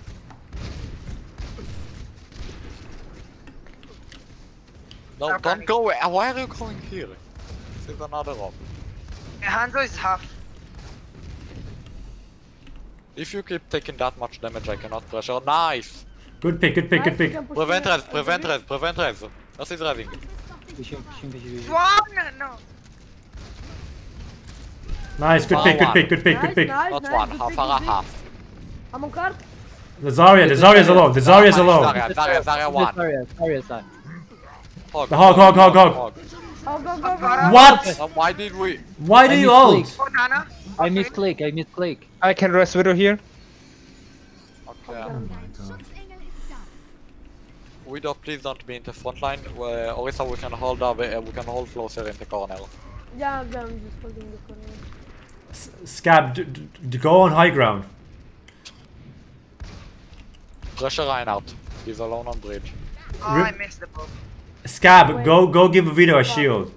No, I'm don't coming. go. uh, Why are you going here? This is another room. Yeah, Hanzo is half. If you keep taking that much damage, I cannot pressure. Nice! Good pick, good pick, good pick. Prevent res, prevent res, prevent res. Das ist resing. One! No! Nice, good pick, good pick, good pick, good pick. Nice, Not one, good half pick, a good pick. half. I'm on card. The Zarya, the Zarya's alone, the Zarya's alone. Zarya, Zarya, Zarya one. Zarya, Zarya side. Hog. The hog, hog, hog, hog. Oh, go, go, go. What? Why did we? Why do you misclicked. ult? Nana! I misclick, I misclick. I can rest Widow here. Okay. Widow, please don't be in the front line. Uh, Orisa, we can hold up, uh, we can hold closer in the corner. Yeah, yeah, I'm just holding the corner. Scab, d- d- d- go on high ground. Pressure Reinhardt. He's alone on bridge. Oh, Rip- I missed the book. Scab, go go give Vito a shield.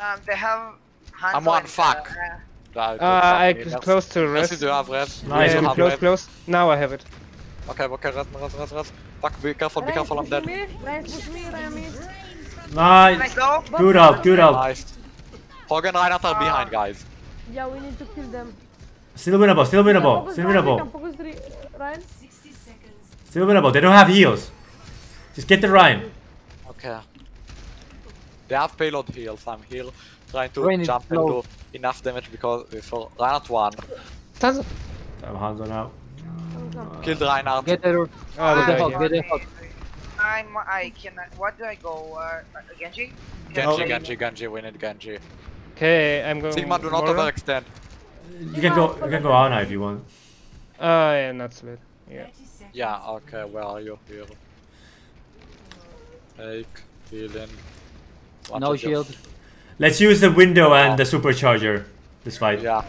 Um, they have. I'm Hanzo one fuck. Uh, Uh, I close to Rest. rest. do you have res? Nice, Do you Yeah, have close, res? close. Now I have it. Okay, okay, rest, rest, rest, rest. Fuck, be careful, be Ryan, careful, I'm dead. me. Ryan, push me. Ryan, me. Nice. nice though. Good ult, good ult. Nice. Hog and Reinhardt are behind, guys. Yeah, we need to kill them. Still winnable, still Yeah, winnable, still Ryan, winnable. can focus three. Ryan. Still winnable. They don't have heals. Just get the Rein. Okay. They have payload heals, I'm here trying to Rain jump and do enough damage because for Reinhardt one. Tons of- I'm Hanzo now. Killed Reinhardt. Get the, Oh, get the okay, hog, get the hog. I'm. I can. What do I go? Uh, Genji? Genji, Oh. Genji, Genji, we need Genji. Okay, I'm going. Sigma, do not Moira. overextend. You can go you can go Ana if you want. Oh, yeah, not split. Yeah. Yeah, okay, where are you? Here. Take, healing. What No is your- shield. Let's use the window and the supercharger. This fight. Yeah.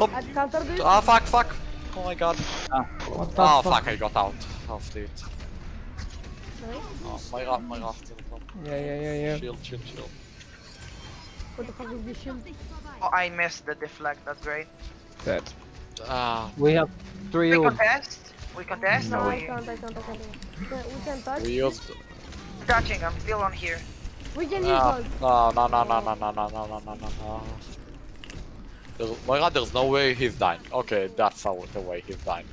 Oh, I'd counter this. ah, fuck, fuck. Oh my god. What the Oh, fuck? fuck, I got out of it. Oh, my ra- my ra- Yeah, yeah, yeah, yeah. Shield, shield, shield. What the fuck is this shield? Oh, I missed the deflect. That's great. That. Ah, We have three We contest. We contest. No, or I can't, I can't, I can't. We can, touch. we used. touching. I'm still on here. We can use Ah, ult. no, no, no, no, no, no, no, no, no, no, no. There's, god, there's no way he's dying. Okay, that's how the way he's dying.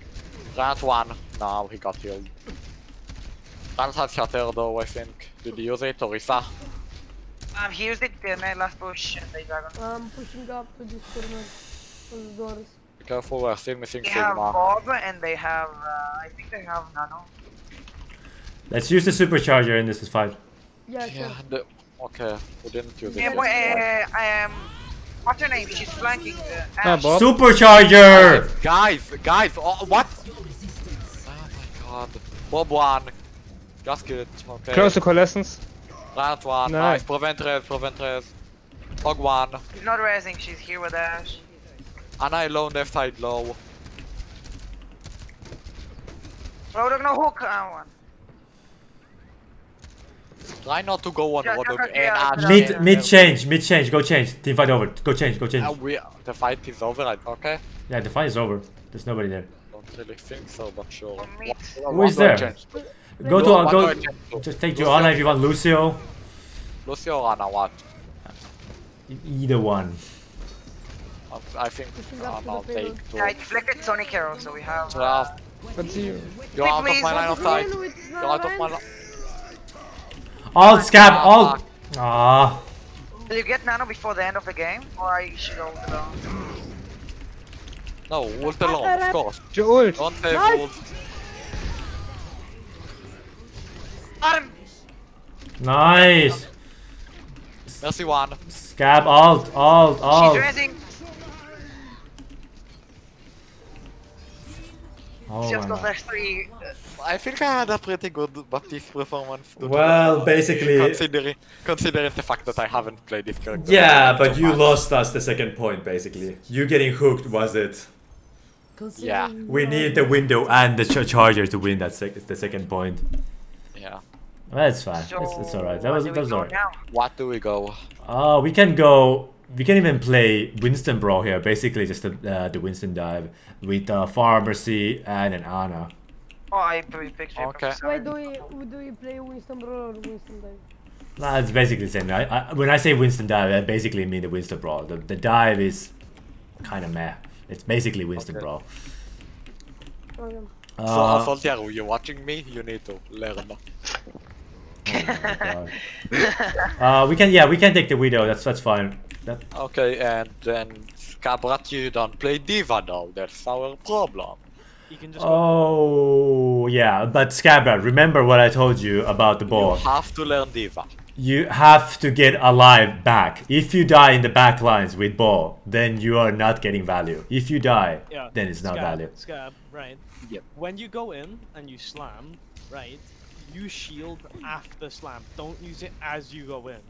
Grant one. Now he got healed. Grant has shatter though, I think. Did you use it, Orisa? Um, he used it in my last push and they dragon. I'm pushing up to this corner. To the doors. Be careful, we're still missing They have Bob and they have. Uh, I think they have Nano. Let's use the supercharger in this fight. Yeah, Yeah, sure. the, okay, we didn't use it. Yeah, but uh, I am. What's her name? She's flanking. Uh, Ashe. Bob. Supercharger! Guys, guys, oh, what? Oh my god. Bob one. Just kill it, okay. Close to coalescence. Grant one, Nice. nice. Prevent res, prevent res. Hog one. She's not raising. She's here with Ashe. Ana alone, left side low. Roadhog no hook. Uh, one. Try not to go on Yeah, Roadhog yeah, and yeah, Ashe. yeah. Mid mid change, mid change, go change. Team fight over. Go change, go change. Uh, we, the fight is over, right? okay? Yeah, the fight is over. There's nobody there. Don't really think so, but sure. Who is there? Go to What do go. I change to? Just take Lucio? Joanna if you want Lucio. Lucio or Ana, what? E- Either one. I think Pushing up to Ana will take two. Yeah, I deflected Sonic Arrow, so we have. So, Uh, uh, you're out of my line of sight. You're out of my Ryan. line. Alt scab, Ah, alt. Ah, Will you get Nano before the end of the game, or I should ult alone? No, ult alone, of course. Your ult. Don't save Nice. ult. Got him! nice. Mercy one. Scab, alt, alt, alt. She's raising. Oh just my because there's three. Uh, I think I had a pretty good Baptiste performance. to- Well, basically- Considering, considering the fact that I haven't played this character. Yeah, but you much. lost us the second point, basically. You getting hooked was it? Yeah, We need the window and the ch- charger to win that sec- the second point. yeah. That's fine. so It's, it's alright. That was do that was alright. What do we go? Uh, we can go. We can even play Winston Brawl here. Basically, just the uh, the Winston dive with uh, Pharmercy and an Ana. Oh, I pre picked Okay. Why do we do we play Winston Brawl or Winston Dive? Nah, it's basically the same. I, I, when I say Winston dive, I basically mean the Winston Brawl. The, the dive is kind of meh. It's basically Winston Okay. Brawl. Okay. So, Uh, Soldier, you watching me? You need to learn. uh, we can, yeah, we can take the widow. That's that's fine. That, Okay, and then Scabrat, you don't play D.Va now. That's our problem. You can just oh, yeah, but Scabrat, remember what I told you about the ball. You have to learn D.Va. You have to get alive back. If you die in the back lines with ball, then you are not getting value. If you die, Yeah. then it's not scab, value. Scab, right? Yep. When you go in and you slam, right? You shield after slam. Don't use it as you go in.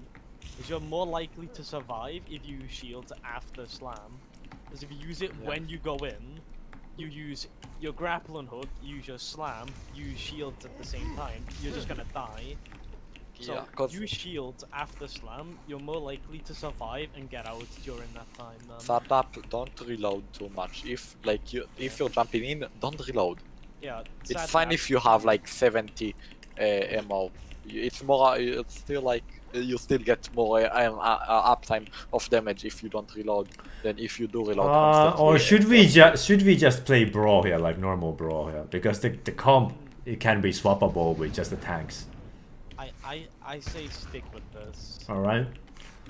Because you're more likely to survive if you shield after slam. Because if you use it Yeah. when you go in, you use your grappling hook, use your slam, use shields at the same time, you're just gonna die. So Yeah, 'cause- use shields after slam, you're more likely to survive and get out during that time. Then. Shut up, don't reload too much. If like you if you're jumping in, don't reload. Yeah, It's fine if you have like 70 uh, ammo. It's more it's still like you still get more uh, um, uh, uh, uptime of damage if you don't reload than if you do reload Uh, or should we just should we just play brawl here like normal brawl here because the the comp it can be swappable with just the tanks. I, I, I say stick with this. All right.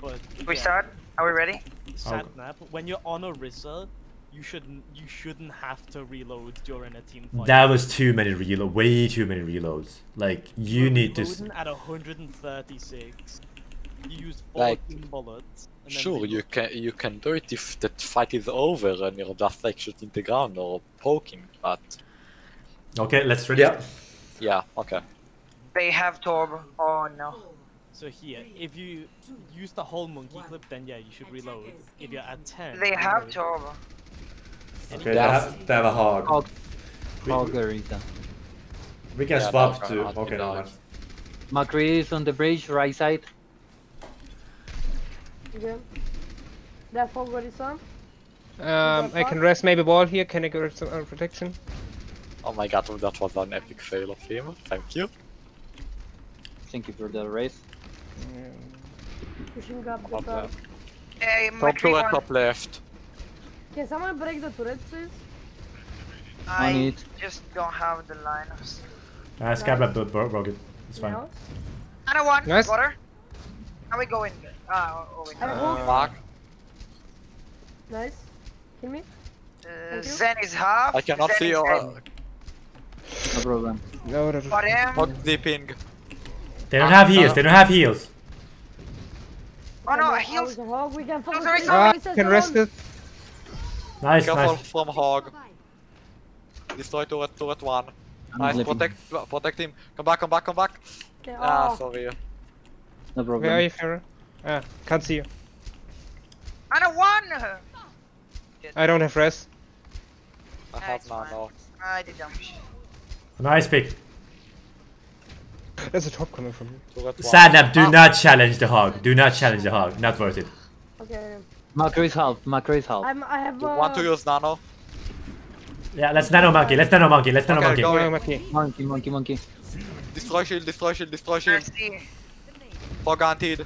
But We start? Are we ready? Satnap, when you're on a Rissa, you shouldn't you shouldn't have to reload during a team fight. That was too many reload, way too many reloads. Like you You're need to. s- reloading at 136. You use 14 Like, bullets. Sure, reload. you can you can do it if the fight is over and you're just like shooting the ground or poking, but Okay, let's ready up. yeah, okay. They have Torb. Oh no. So here, if you use the whole monkey clip, then yeah, you should reload. If you're at 10, They have reload. Torb. Okay, they have, they have a hog. Hog. We- Margarita. We can Yeah, swap that's to. Okay, be never nice. mind. McCree is on the bridge, right side. Okay. That fog got his on. Um, I can rest maybe wall here. Can I get some uh, protection? Oh my god, that was an epic fail of him. Thank you. Thank you for the race. Pushing up the Top car. left. Hey, Top McCree top left. Can someone break the turret, please? I it. just don't have the lineups. Uh, Scabrat bro- bro- broke it. It's fine. No. Ana one. Nice. Water. How we going? Ah, oh, oh wait. I Uh, hook. Nice. Kill me. uh, Zen is half. I cannot Zen see is your uh, No problem. No, no, For him. hot dipping. They don't have heals. They don't have heals. Oh no, heals. was a hog. We can focus. sorry, sorry. Ah, can rest it. Nice, Careful nice. from hog. Destroy turret, turret one. I'm Nice, flipping. protect, protect him. Come back, come back, come back. Okay, Ah, sorry. No problem. Where are problem. you, Pharah? Ah, can't see you. Ana one. I don't have rest. I have fine. nano. I did damage. Nice pick. There's a top coming from you. Turret one. Sadnap, do not challenge the hog. Do not challenge the hog. Not worth it. Okay. Macro is half. Macro is half. I'm. I have. Uh, want to use nano? Yeah, let's nano monkey. Let's nano monkey. Let's nano Okay, monkey. go. Maki. Monkey, monkey, monkey. Destroy shield, destroy shield, destroy shield. Let's see. Hog anti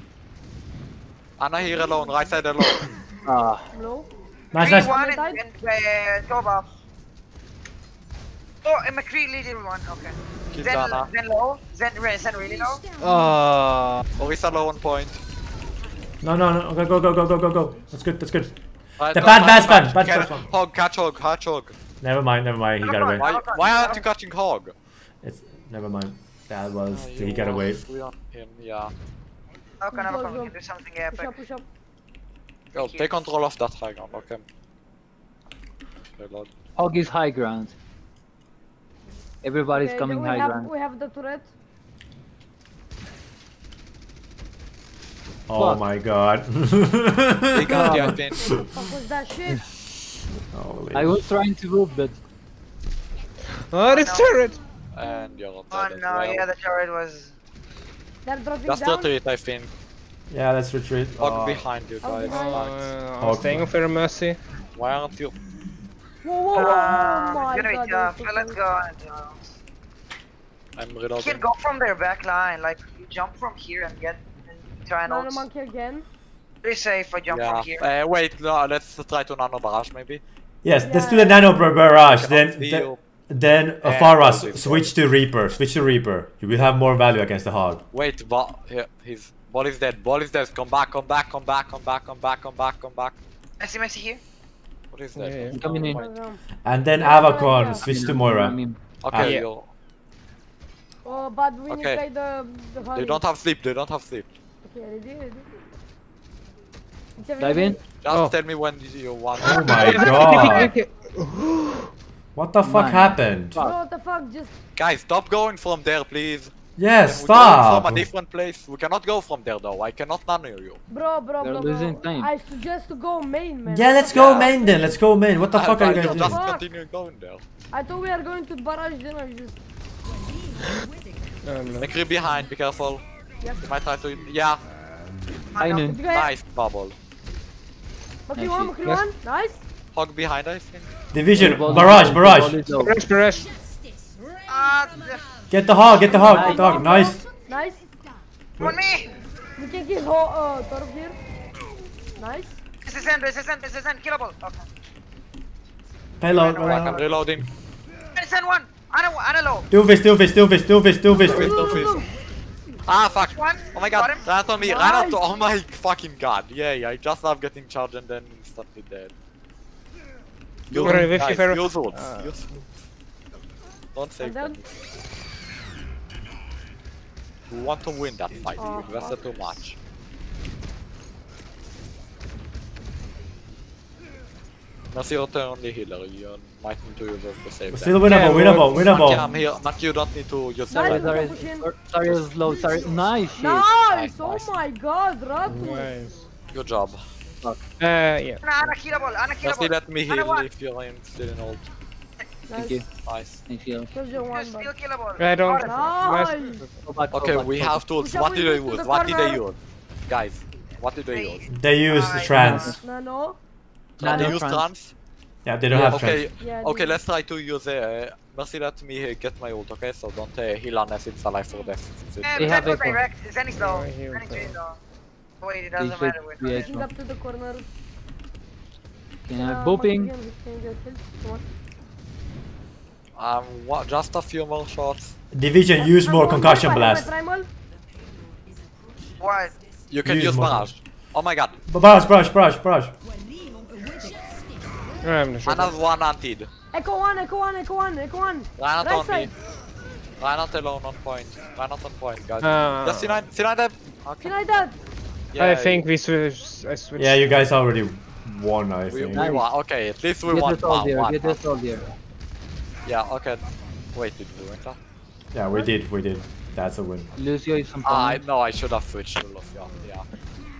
Ana here alone, right side alone. Ah, low. Nice, nice. one and, Side? and uh, Torb off. Oh, and McCree leading one. Okay. Kill Zen, Dana. Zen low. Zen, Zen really low. Oh. Orisa low on point. No, no, no. Go, go, go, go, go, go, go. That's good. That's good. Right, The no, bad no, bad catch- span, bad catch- span. Hog, catch hog, catch hog. Never mind. Never mind. He got away. Why, why aren't you catching hog? It's never mind. That was ah, Oh, he you got are away. free on him, yeah. Okay, now Go, come. We can do something Push epic. up, push up. Go, take control of that high ground, okay. Hog is high ground. Everybody's Okay, coming high have, ground. We have the turret. Oh Fuck. my god. They got the advantage. Fuck was that shit? Holy I was trying to move, but Oh, this no. turret! And you're Oh dead as no, well. yeah, the turret was. They're dropping Just down. retreat, I think. Yeah, let's retreat. Hog Oh. behind you guys. behind. Thanks. Uh, Oh, I'm staying for mercy. Why aren't you? Whoa, whoa, whoa! Oh my it's gonna be tough. so Let's go. on it, I'm You can go from their back line. Like you jump from here and get and try and Nano ult. monkey again. Pretty safe I jump Yeah. from here. Uh, wait, no, let's try to nano barrage maybe. Yes, let's do the nano barrage. Then, Cannot then you. Then uh, Yeah, Faras, switch to Reaper. Switch to Reaper. You will have more value against the Hog. Wait, but here, his ball is dead. Ball is dead. Come back, come back, come back, come back, come back, come back, come back. Messi, Messi here. What is that? I'm coming in. And then Yeah, Avacon, switch to I'm Moira. Okay, you Oh, but we need to play the the they don't have sleep. They don't have sleep. Okay, ready, ready. It's a Dive in. Just Oh. tell me when you want. Oh my god. What the fuck Man. happened? Bro, what the fuck? Just Guys, stop going from there, please. Yes, Can we go stop. from a different place. We cannot go from there though. I cannot nano you. bro, bro, They're bro, losing bro. time. I suggest to go main, man. Yeah, let's go fuck? main then. Let's go main. What the fuck are you guys Just doing? Fuck. continue going there. I thought we are going to barrage, then I just. Um, behind. Be careful. Yes. You might try to. Yeah. I know. Did you guys? Nice bubble. McCree Nice one, hit. McCree Yes. one. Nice. Hog behind, I think. Division, Ball is barrage, low, barrage. ball is low. Barrage, barrage. Ah, the- Get the hog, get the hog, get the hog. Nice. Nice. on me. We can kill Ho uh, Torf here. Nice. SSN, SSN, SSN, killable. Okay. Payload. Like I'm reloading. SSN one. Ana, Ana low. Doomfist, Doomfist, Doomfist, Doomfist, Doomfist. Wait, don't face. Ah, fuck. One. Oh my god. him. Ran on me. Nice. Ran out. Oh my fucking god. Yay. I just love getting charged and then instantly dead. Use, you, guys, Pharah. use ults. Ah. Use ults. Don't save And them. We want to win that fight. Oh, we invested too much. Mercy, you're the only healer. You might need to use it to save Still them. winnable, winnable, Monkey, winnable. I'm here. Monkey, you don't need to use Sorry, Nice. sorry, sorry, is low. Sorry, nice shit. Nice. Oh nice. my god, Ratu. Nice. Good job. Uh, yeah. Ana, Ana killable, Ana Mercy, killable. let me Ana heal one. if you're in, still in ult. Thank you. Nice. Thank you. Soldier one, Still killable. I don't. Nice. Go back, go Okay, we have back. tools. What did they use? What did they use? Guys, what did they use? They use Nice. trans. No, no. Nano they use trans. Trans? Yeah, they don't have Okay. Yeah, okay, let's try to use uh, Mercy let me uh, get my ult, okay? So don't uh, heal unless it's alive for death. Eh, They have Zen was echo. direct. Zen is low. Yeah, he Zen was is low. really. Wait, it doesn't should matter. We're be not a- in. Moving up to the corner. Can I Uh, booping? once again, we can get kills. Come on. Um, what, just a few more shots. Division, use more concussion Primal, blast. Primal. What? You can Use use barrage. Oh my god, Barrage, barrage, barrage, barrage. I'm not sure. another one anted. Echo one, Echo one, Echo one, Echo one. Reinhardt Right on me. side. Reinhardt alone on point. Reinhardt on point, guys. Uh, Just C9, C9 them. Okay. Can I that? Yeah, I think we switch. I switched. Yeah, you guys already won, I we, think. we won. Okay, at least we Get won the one. soldier, one, get the soldier. Yeah, okay. Wait, did we win that? Yeah, we did, we did. That's a win. Lucio is some Ah, I, no, I should have switched to Lucio. Yeah.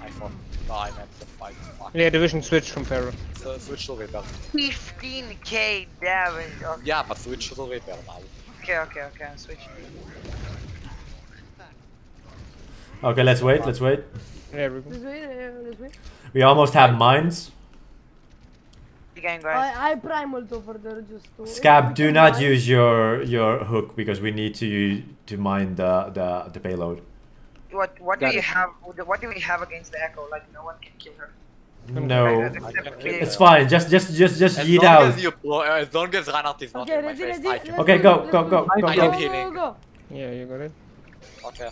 I thought. No, I meant the fight. Fuck. Yeah, division switch from Pharah. So switch to Reaper. 15k damage. Okay, Yeah, but switch to Reaper now. okay, okay, okay. I'm switching. Okay, let's wait, let's wait. Yeah, we go. This way, uh, this way. We almost have mines. The game, guys. I, I primal to further just to. Scab, do not Mine. use your your hook because we need to use, to mine the, the the payload. What what do Got you have? What do we have against the Echo? Like no one can kill her. No, Except it's fine. Just just just just As yeet long out. as you pro, uh, as long as Reinhardt is not Okay, in my face. I can. Okay, go, go, go, go, go, I go. am healing. go, go. Yeah, you got it. Okay.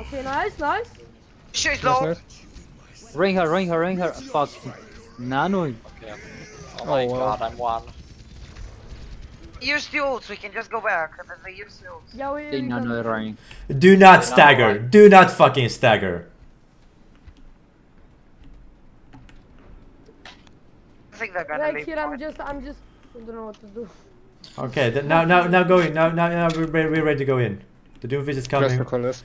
Okay, nice, nice. She's Nice, low. nice. Ring her, ring her, ring her. Fuck. Nano. Okay. Oh my Oh, wow. god, I'm one. Use the ults. We can just go back. and then we use the ults. Yeah, we. They we ring. Do not stagger. Do not fucking stagger. I think they're gonna Right leave. here, I'm just, I'm just, I don't know what to do. Okay, th- now now now go in. Now now now we're, we're ready to go in. The Doomfist is coming. for coolness.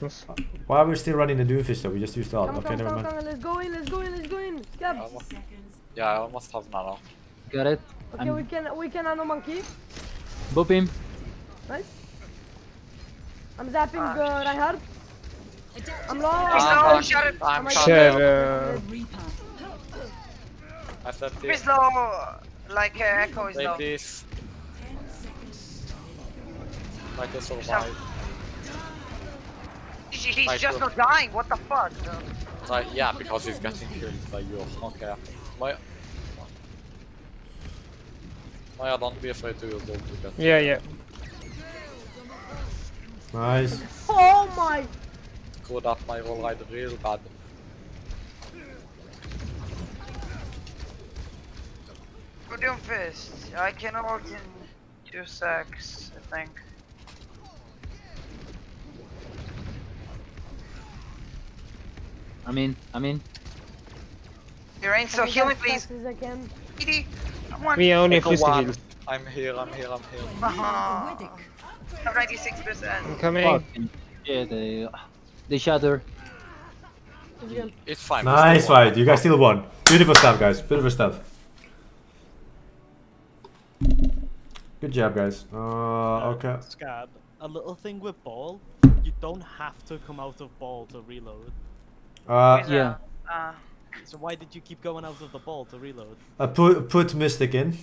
Why are we still running the Doomfist though? We just used the ult. Come, Okay, come, never come, mind. come, let's go in, let's go in, let's go in. Scab. Almost. Yeah, I almost have nano. Got it. Okay, I'm we can, we can nano monkey. boop him. Nice. I'm zapping Ah, uh, Reinhardt. I'm low. He's Ah, low. Shut it. I'm my shot. Share, there. I said this. low. Like uh, Echo is low. Take this. Try to survive. He's Try just not dying. What the fuck? Try, yeah, because he's getting killed by you. Okay. My. Maya, don't be afraid to use ult to get. Yeah, yeah. Nice. Oh my! Screwed up my roll ride real bad. Good doing fist. I can ult in two secs, I think. I mean, I mean, You're in, so I'll heal me please. As fast as I can. Edie, come on. We only Echo fist one. I'm here, I'm here, I'm here. Uh-huh. Have 96%. I'm coming. fucking shit, they, they shatter. It's fine. Nice fight. You guys still won. Beautiful stuff, guys. Beautiful stuff. Good job, guys. Uh, okay. Scab, a little thing with ball, you don't have to come out of ball to reload. Uh, Yeah. Uh, So why did you keep going out of the ball to reload? uh, put put Mystic in.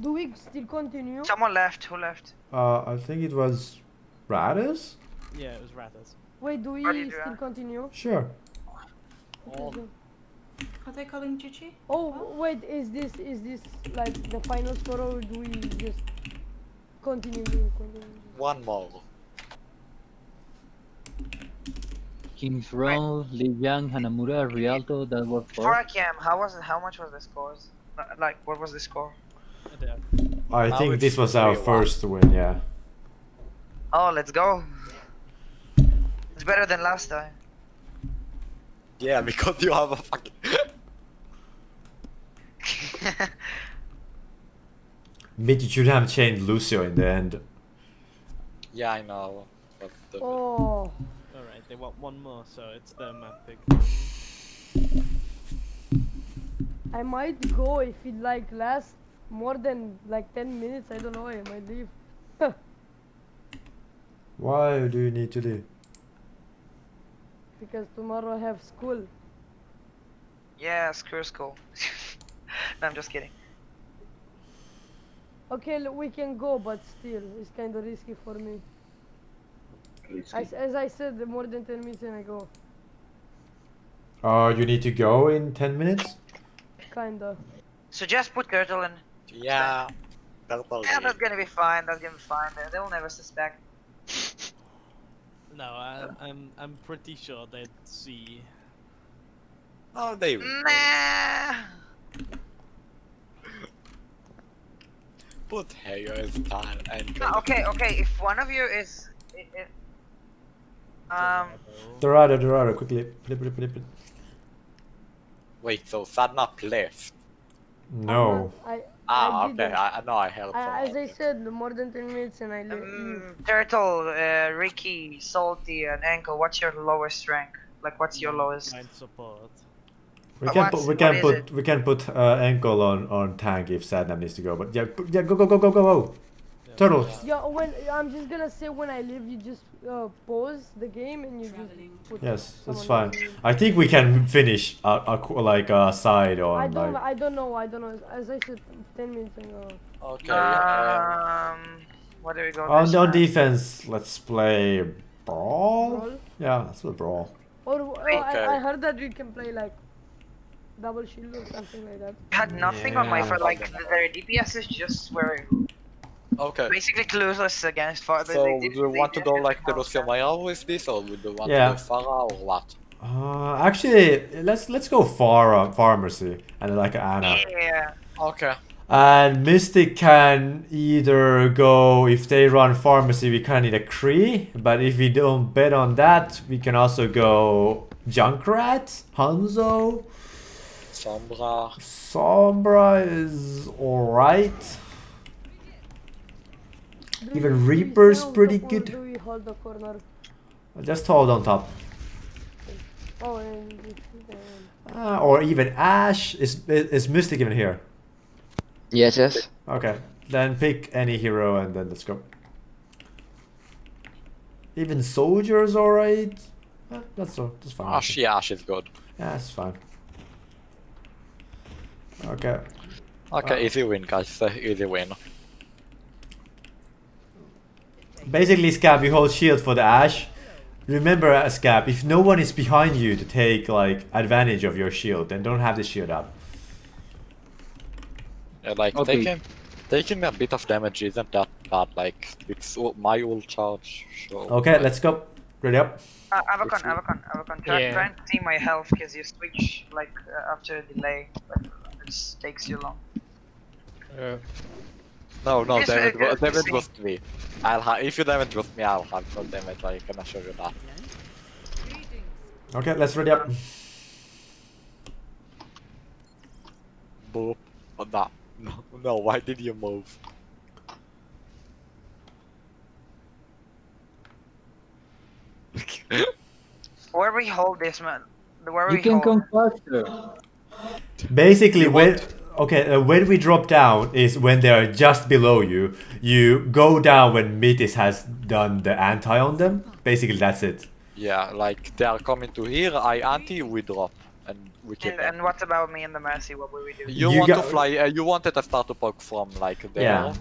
Do we still continue? someone left. Who left? Uh, I think it was Radis. Yeah, it was Ratters. Wait, do we do still that? continue? Sure. Okay. Are they calling GG? Oh wait, is this is this like the final score or do we just continue? continue? One more. King's Row, Li Yang, Hanamura, Rialto, that were Before four. I came, how was it? How much was the scores? Uh, Like, what was the score? I think it's this was our 3-1. first win. Yeah. Oh, let's go. It's better than last time. Yeah, because you have a fucking. But you should have changed Lucio in the end. yeah, I know. But the... Oh, Alright, they want one more, so it's their map pick. I might go if it like lasts more than like 10 minutes. I don't know. I might leave. Why do you need to leave? Because tomorrow I have school. Yeah, screw school. no, I'm just kidding. Okay, l- we can go, but still, it's kind of risky for me. As, as I said, more than 10 minutes and I go. Uh, you need to go in 10 minutes? Kinda. So just put turtle in. Yeah. Turtle. Yeah, that's gonna be fine. That's gonna be fine. They, they will never suspect. No, I, I'm I'm pretty sure they'd see. Oh, they. Nah. Put Hager as time and. No, okay, okay. If one of you is, i i um, Dorado, Dorado, quickly. Flip, flip, flip, flip. Wait, so Sadnap left. No. I, Ah, I okay. I, I know I helped. I, as. I said, more than 10 minutes and I le- Mm. leave. turtle, uh, Ricky, salty, and ankle. What's your lowest rank? Like, what's your lowest? Find support. We Uh, can put we can put it? we can put uh, ankle on on tank if Sadnam needs to go. But yeah, yeah, go go go go go go. Turtle. Yeah, when I'm just gonna say when I leave, you just uh, pause the game and you just put Yes, that's fine. I think we can finish a, a like a side or. I don't. like. I don't know. I don't know. As I said, 10 minutes ago. Okay. uh, Um, where do we going? On this on defense, let's play brawl. Brawl? Yeah, let's play brawl. Or uh, Okay. I, I heard that we can play like double shield or something like that. had nothing on my for like their DPS is just were Okay. basically clueless against far. So, do you want to go like the Lucio Maya with this, or would you want Yeah. to go Pharah, or what? Uh, actually, let's let's go far uh, Pharmercy and like Ana. Yeah. Okay. And Mystic can either go if they run Pharmercy, we kind of need a Cree. But if we don't bet on that, we can also go Junkrat, Hanzo, Sombra. Sombra is alright. Do Even we- do we Reaper's pretty good. Do we hold the corner? Just hold on top. And this- Uh, or even Ashe. Is, is Mystic even here? Yes, yes. Okay, then pick any hero and then let's go. Even Soldier's alright. Eh, that's, so- that's fine. Ashe, yeah, Ashe is good. Yeah, that's fine. Okay. Okay, Uh, easy win, guys. Uh, easy win. Basically, Scab, you hold shield for the Ashe. Remember, uh, Scab, if no one is behind you to take like advantage of your shield, then don't have the shield up. Yeah, like Okay. taking taking a bit of damage isn't that bad. Like it's my old charge. So Okay, let's go. Ready up. Uh, Avacon, Avacon, Avacon. Try, Yeah. try and see my health because you switch like uh, after a delay, but it takes you long. No, no, Yes, damage, uh, wa- uh, damage was me. I'll ha if you damage was me, I'll have no damage. I can assure you that. Okay, let's ready up. Boop. Oh, no, no, no. Why did you move? Where we hold this man? Where You we can hold? come faster. Basically, when okay, uh, when we drop down is when they are just below you. You go down when Metis has done the anti on them. Basically, that's it. Yeah, like they are coming to here. I anti, we drop, and we kill And, and what about me and the Mercy? What will we do? You, You want to fly? Uh, you wanted to start to poke from like there, Yeah.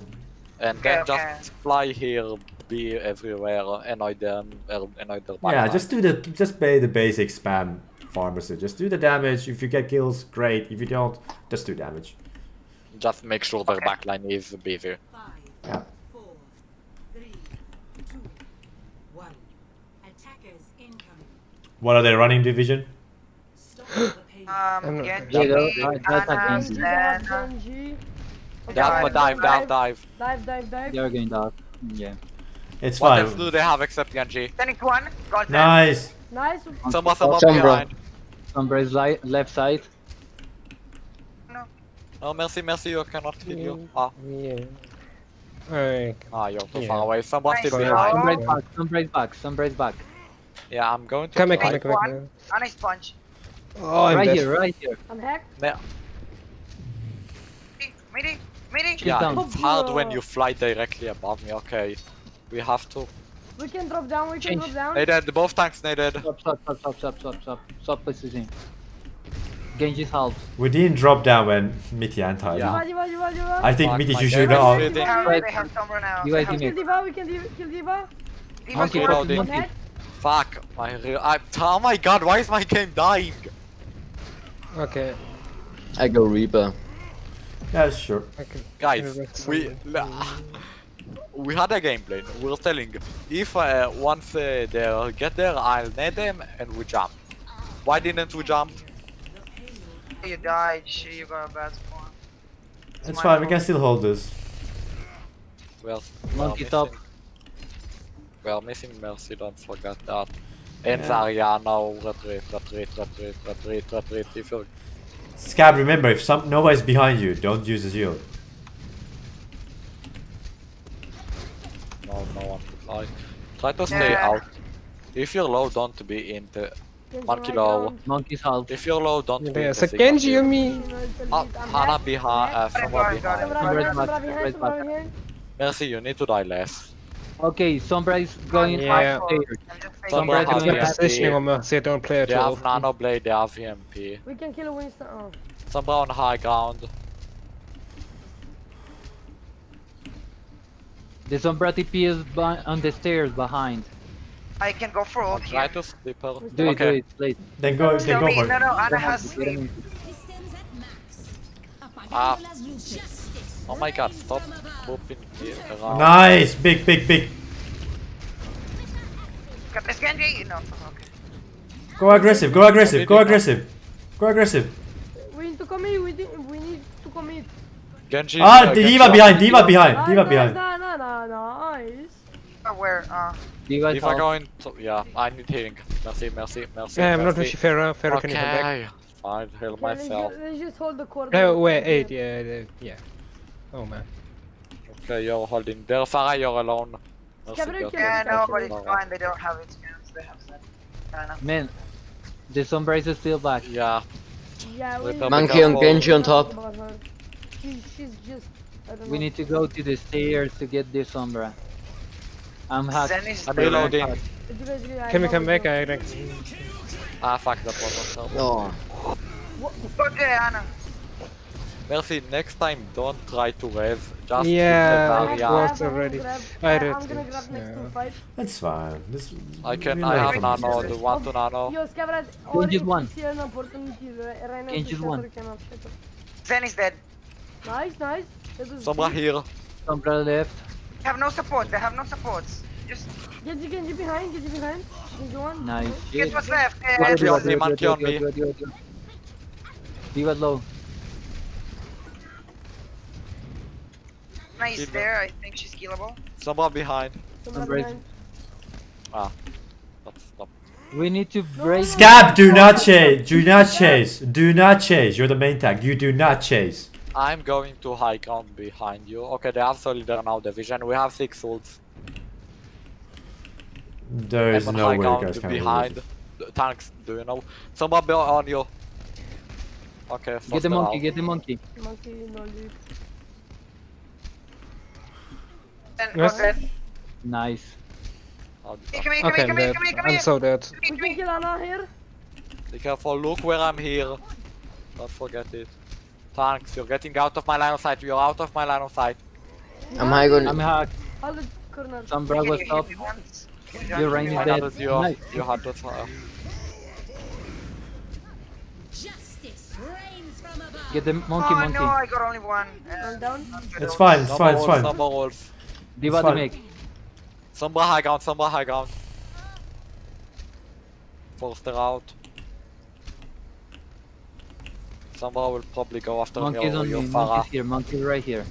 and then okay. just fly here, be everywhere, annoy them, uh, annoy their Yeah, just do the just pay the basic spam Pharmercy. Just do the damage. If you get kills, great. If you don't, just do damage. just make sure their backline is busy. Yeah. Four, three, two, one. Attackers incoming. What are they running division? Um, not- Genji, Yeah, that- that's Ana, against Genji, you. dive, Senna. Dive, dive, dive, dive. Dive, dive, dive. They're going down. Yeah. It's What fine. else do they have except Genji? Phoenix one, got. Nice. Nice. Someone, someone behind. Sombra is li left side. No. Oh, Mercy, Mercy, you cannot hit you. Ah, Yeah. Alright. ah you're too Yeah. far away. Someone still behind. Sombra is Yeah. back. Sombra is back. Sombra is back. Yeah, I'm going to Come back, try. come back, come back. One. Ana sponge. Oh, I'm right dead. here, right here. I'm hacked. Yeah, Midi, midi. yeah, it's hard when you fly directly above me. Okay, we have to. We can drop down. We can Change. drop down. Naded, both tanks naded. Stop, stop, stop, stop, stop, stop, stop. Stop positioning. Genji's half. We didn't drop down when Mitty anti. Yeah. D.Va, D.Va, D.Va, D.Va. I think Fuck, Mitty, you should damage have. is They have, Right. they have Sombra now. You guys have give Kill me- D.Va. We can kill D.Va. D.Va's Monkey, one. monkey, Reloading. monkey. Fuck, my real. I, oh my god, why is my game dying? Okay. I go Reaper. Yeah, sure. Okay. Guys, we we had a game plan. We were telling if uh, once uh, they get there, I'll net them and we jump. Why didn't we jump? You died. Shit, you got a bad spawn. It's my fine. We can still hold this. Well, Monkey we're top. missing- We're missing Mercy, don't forget that. And Zarya now, retreat, retreat, retreat, retreat, retreat. If you Scab, remember, if some nobody's behind you, don't use the shield. No, no one to fly. Try to stay Yeah. out. If you're low, don't be in the Genji Monkey low. Monkey's half. If you're low, don't be in Yeah, the so Sigma Genji, you mean? Ah, Hana behind, uh, someone behind. Sombra Sombra behind, is back, Sombra behind, Sombra is Sombra back. behind. Mercy, you need to die less. Okay, Sombra is going Yeah. upstairs. I'm just Sombra. Sombra is has doing. Positioning on Mercy, don't play at They all. have Nano Blade, they have VMP. We can kill Winston. Oh. Sombra on high ground. The Sombra TP is on the stairs behind. I can go for ult Try here. to sleep her. Do it, do it, please. Then go, then Tell go me, for no, it. no, Ana has sleep. Ah. Oh my god, stop whooping me around. Nice, big, big, big. Got this Genji? No, okay. Go aggressive, go aggressive, go aggressive, go aggressive. We need to commit. We, need- to commit. Genji. Ah, uh, the Genji D.Va behind, the D.Va behind, Nice, D.Va nice, behind. nice, nice, nice, nice. Uh, Where? Uh, D.Va is If I half. go into, yeah, I need healing. Mercy, Mercy, Mercy. Yeah, I'm not merci. with Pharah. Pharah, can you come back? Okay, I'll heal Okay, let's, myself. ju- let's just hold the core. No, wait, eight, yeah, the- yeah. Oh man. Okay, you're holding. There, Pharah, you're alone. Mercy, Gabriel, you're can yeah, you no, but it's fine. They don't have experience. They have that. Ana. Man, the Sombra is still back. Yeah. Yeah, we Wait, need but to Monkey on talk Genji on top. about her. She, she's just. I don't We know. need to go to the stairs to get this Sombra. I'm hacked. I'm reloading. It's basically, I Can we come back? I think. Ah, fuck, that was not Oh, Okay, Ana. Mercy, next time don't try to res. Just Yeah, it the I Zarya. was have- I'm already- gonna grab- I I- read I'm gonna grab next yeah. to fight. That's fine. This, I can, I have nano, mistakes. the one to nano. Yo, Scabrat, or Genji's one. you see an opportunity right right now, Genji's to one. scatter, cannot. Zen is dead. Nice, nice. That was Sombra here. Sombra left. They have no support. They have no supports. Just Get get Genji behind, Genji behind. Genji one. Nice guess shit. what's left. Uh, Monkey on me, monkey on me. D.Va, D.Va, D.Va. D.Va low. nice Keep there. I think she's killable. Sombra behind. Someone behind. Ah. Stop, stop. We need to break. Scab, do not chase. Do not chase. Do not chase. You're the main tank. You do not chase. I'm going to high ground behind you. Okay, they have Soldier now division. We have six ults. There is no way you guys can behind. this. The tanks, do you know? Sombra be on you. Okay, Get the monkey, out. get the monkey. Monkey, no lead. Yes. go. Nice. Hey, come here, come Okay, here, I'm come here, dead. come here, come I'm here. so dead. We can kill Ana here. Be careful, look where I'm here. Don't forget it. Tanks, you're getting out of my line of sight. You're out of my line of sight. I'm high ground. I'm hacked. All the corner. Was you hit top. Your range is dead. had you. Nice. You had to fire. Get the monkey, Oh monkey. no, I got only one. Uh, One down. It's fine. It's fine. It's fine. Sombra wolves. D.Va fine. the make. Sombra high ground, Sombra high ground. Forster out. Sombra will probably go after me Monkey's over on you, me. Pharah. Monkey's here. Monkey's right here.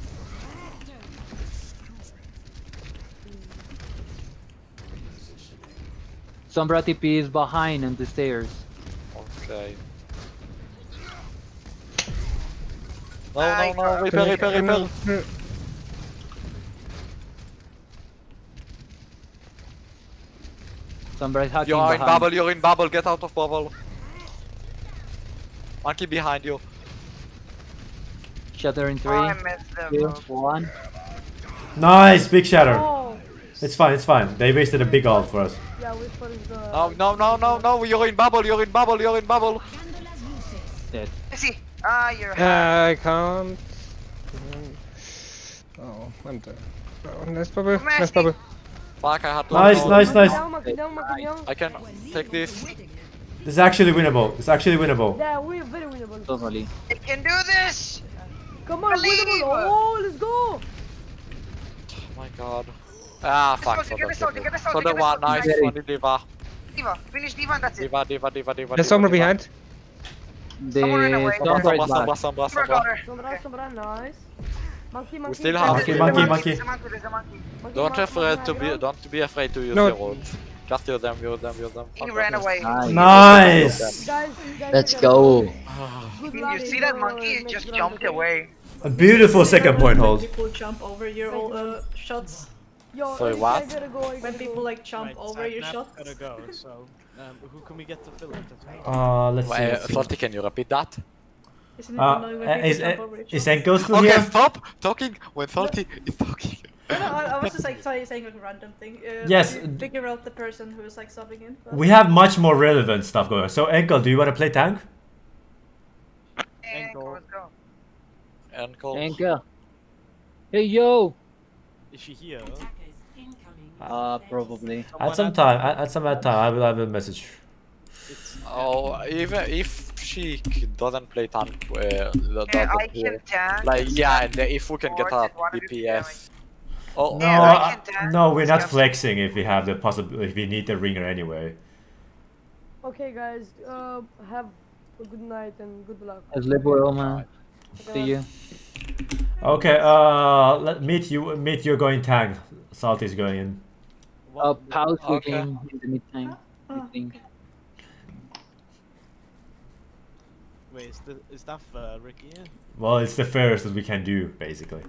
Sombra TP is behind on the stairs. Okay. No, no, no, repair, repair, repair. Sombra is hacking You're in behind. bubble, you're in bubble, get out of bubble. Monkey behind you. Shatter in oh, I three, missed them. two, one. Nice, big shatter. Oh, It's fine. It's fine. They wasted a big ult for us. yeah, we first the. No, no, no, no, no, you're in bubble, you're in bubble, you're in bubble. Dead. I see. Ah, you're. I can't. Oh, I'm dead. Oh, nice bubble. Nice bubble. Fuck, I had. Nice, nice, nice. Down, monkey down, monkey down. I can take this. This is actually winnable. It's actually winnable. Yeah, we're very winnable. Totally. I can do this. Come on, Believe. winnable. Oh, let's go. Oh my god. Ah, fuck. soldier, get the soldier, get the So soldier, get the one, nice, one, D.Va. D.Va, finish D.Va and that's it. D.Va, D.Va, D.Va, D.Va. There's someone behind. The Someone ran away. Sombra Sombra, Sombra. Sombra, Sombra. Sombra, Sombra, nice. Monkey, monkey. still have- Monkey, There's a monkey, monkey. monkey. Monkey. monkey, Don't monkey, afraid monkey, to be, don't be afraid to use No. your ults. Just use them, use them, use them. He ran away. Nice. Nice. Guys, guys, Let's guys, go. good Did you see that monkey? It just jumped away. A beautiful second point hold. People jump over your uh, shots. Yo, Sorry, I what? gotta go, I When gotta people like jump Right, over your Sapnap shots. gotta go. So, um, who can we get to fill it? Uh, let's see. Wait, Let's see. Salty, can you repeat that? Isn't it Uh, annoying when uh, people is, jump uh, over your is? Enko still Okay, here? stop talking when Salty is talking. No, no, I, I was just like sorry, saying like a random thing. Uh, Yes, Figure out the person who is like subbing in. but- We have much more relevant stuff going on. So, Enko, do you want to play tank? And go, let's go. Ankle. Hey yo. Is she here? Uh, probably. At some time, at, at some time, I will, I will message. Oh, even if she doesn't play tank, uh, Yeah, doesn't I play- can tank. like yeah, and if we can get Support her and wanna DPS. Oh, No, Yeah, I uh, can tank. no, we're not flexing if we have the possibility, if we need the ringer anyway. Okay, guys, uh, have a good night and good luck. Let's live well, man. See you. Okay, uh, let meet you. Meet you're going tank. Salt is going in. Uh, pause the Okay. game in the meantime. I think. Wait, is, the, is that uh, Ricky? in? Well, it's the fairest that we can do, basically.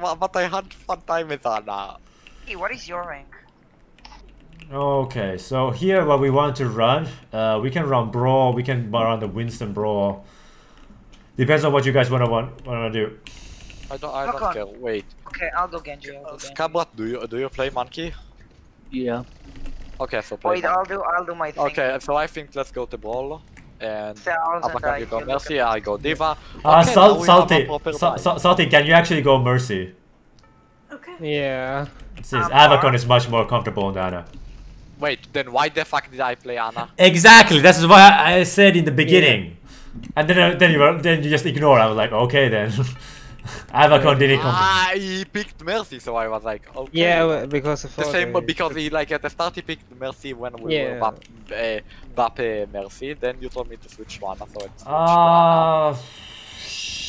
Yeah. but, but I had fun time with Ana. Hey, what is your rank? Okay, so here what we want to run, uh, we can run brawl, we can run the Winston brawl. Depends on what you guys wanna want wanna do. I don't, I don't on. care. Wait, Okay, I'll go Genji. I'll go Genji. Scabrat, do you do you play monkey? Yeah. Okay, so play. Wait, I'll do. I'll do my thing. Okay, so I think let's go to brawl. And Thousand you go Mercy, I go D.Va. Uh, Okay, Sal- now we have a Salty, proper Sa- Sa- Salty, can you actually go Mercy? Okay. Yeah. Since Um, Avacon is much more comfortable than Ana. Wait, then why the fuck did I play Ana? Exactly, that's why I I said in the beginning. And then uh, then you were, then you just ignore. I was like, okay then. Avacon didn't come. Ah, he picked Mercy, so I was like, okay. Yeah, because of The same the- because he like at the start he picked Mercy when we Yeah. were bap, uh, Bape Mercy. Then you told me to switch one, so it's Ah.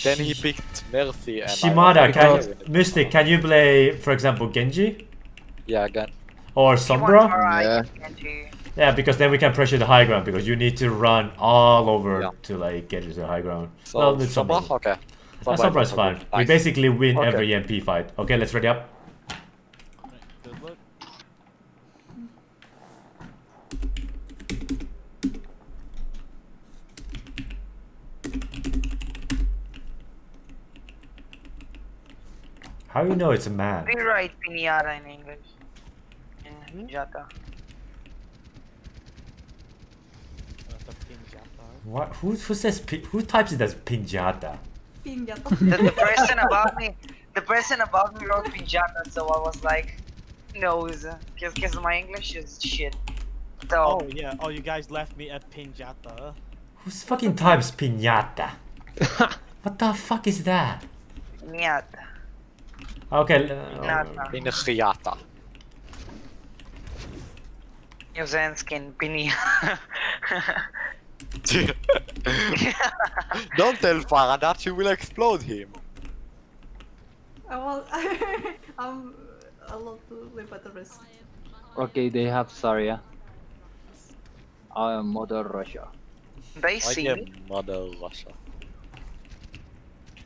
Then he picked Mercy and I was Shimada, can okay. Mystic, can you play, for example, Genji Yeah, again. or Sombra? Yeah. Yeah, because then we can pressure the high ground because you need to run all over to like get to the high ground. So well, with Sombra, Sombra. okay. Sombra Sombra is is fine. good. We basically win Okay. every MP fight. Okay, let's ready up. How do you know it's a man? We write pinata in English. In Jata. What? Who, who says pi- who types it as pinjata? The, the person above me, the person above me wrote pinjata, so I was like, knows, because because my English is shit. So Oh yeah. Oh, you guys left me at Pinjata. Who's fucking types pinata? what the fuck is that? Nyata. Okay. uh, Pinata. In Giata. Yuzenskin, Pinia. Don't tell Pharah that you will explode him. I will. I'm allowed to live at the risk. Okay, they have Zarya. I am Mother Russia. They I see am. Mother Russia.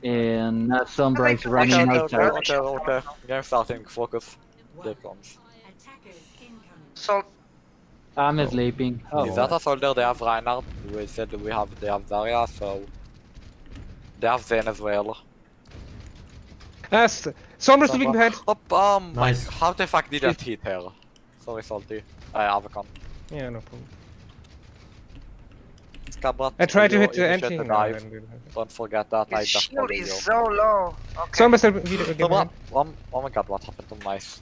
And uh, Sombra is Okay, running okay, outside. okay, okay, okay. Game starting, focus. There comes. So I'm sleeping. Oh, Is that a soldier? They have Reinhardt. We said we have they have Zarya, so they have Zen as well. Yes, Sombra's leaving behind. Up, um, Nice. like, how the fuck did that hit her? Sorry, salty. Uh, Avacon. Yeah, no problem. Scabrat. I tried to you hit the initiate entry. the No, dive. then we'll- Don't forget that. I his just shield followed is so low. Okay. Sombra's leaving behind. Someone, one, oh my god, what happened to Mice?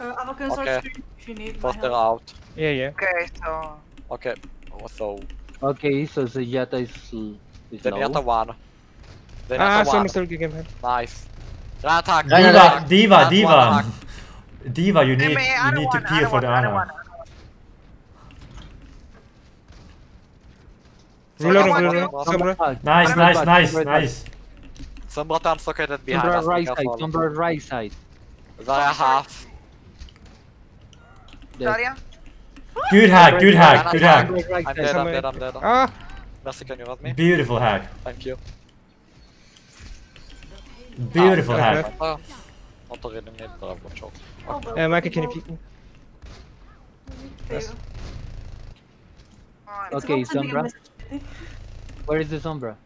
Uh, I'm gonna start Okay. streaming if you need Foster help. out. Yeah, yeah. Okay, so Okay, so Okay, so Zenyatta is, is then low. Yata one. Then Ah, Yata one. Sombra's still getting behind. Nice. Ran attack. D.Va, D.Va, D.Va, D.Va. You need man, you need to peel for the want- I Ana. want- Reloading, Sombra- reloading. Sombra- Sombra. Nice, nice, nice, nice. Sombra turns located behind Sombra us. right side, careful. Sombra right side. Zarya half. Daria? Good hack, good hack, Ran good attack. hack. Right I'm side. dead, I'm dead, I'm dead. Ah, Mercy, can you help me? Beautiful hack. Thank you. Beautiful Ah, hack. Oh, not already made, but I've got choke. But uh, Mikey, can you peek me? there you go. It's Okay, about to be a Sombra. message, I think. Where is the Sombra?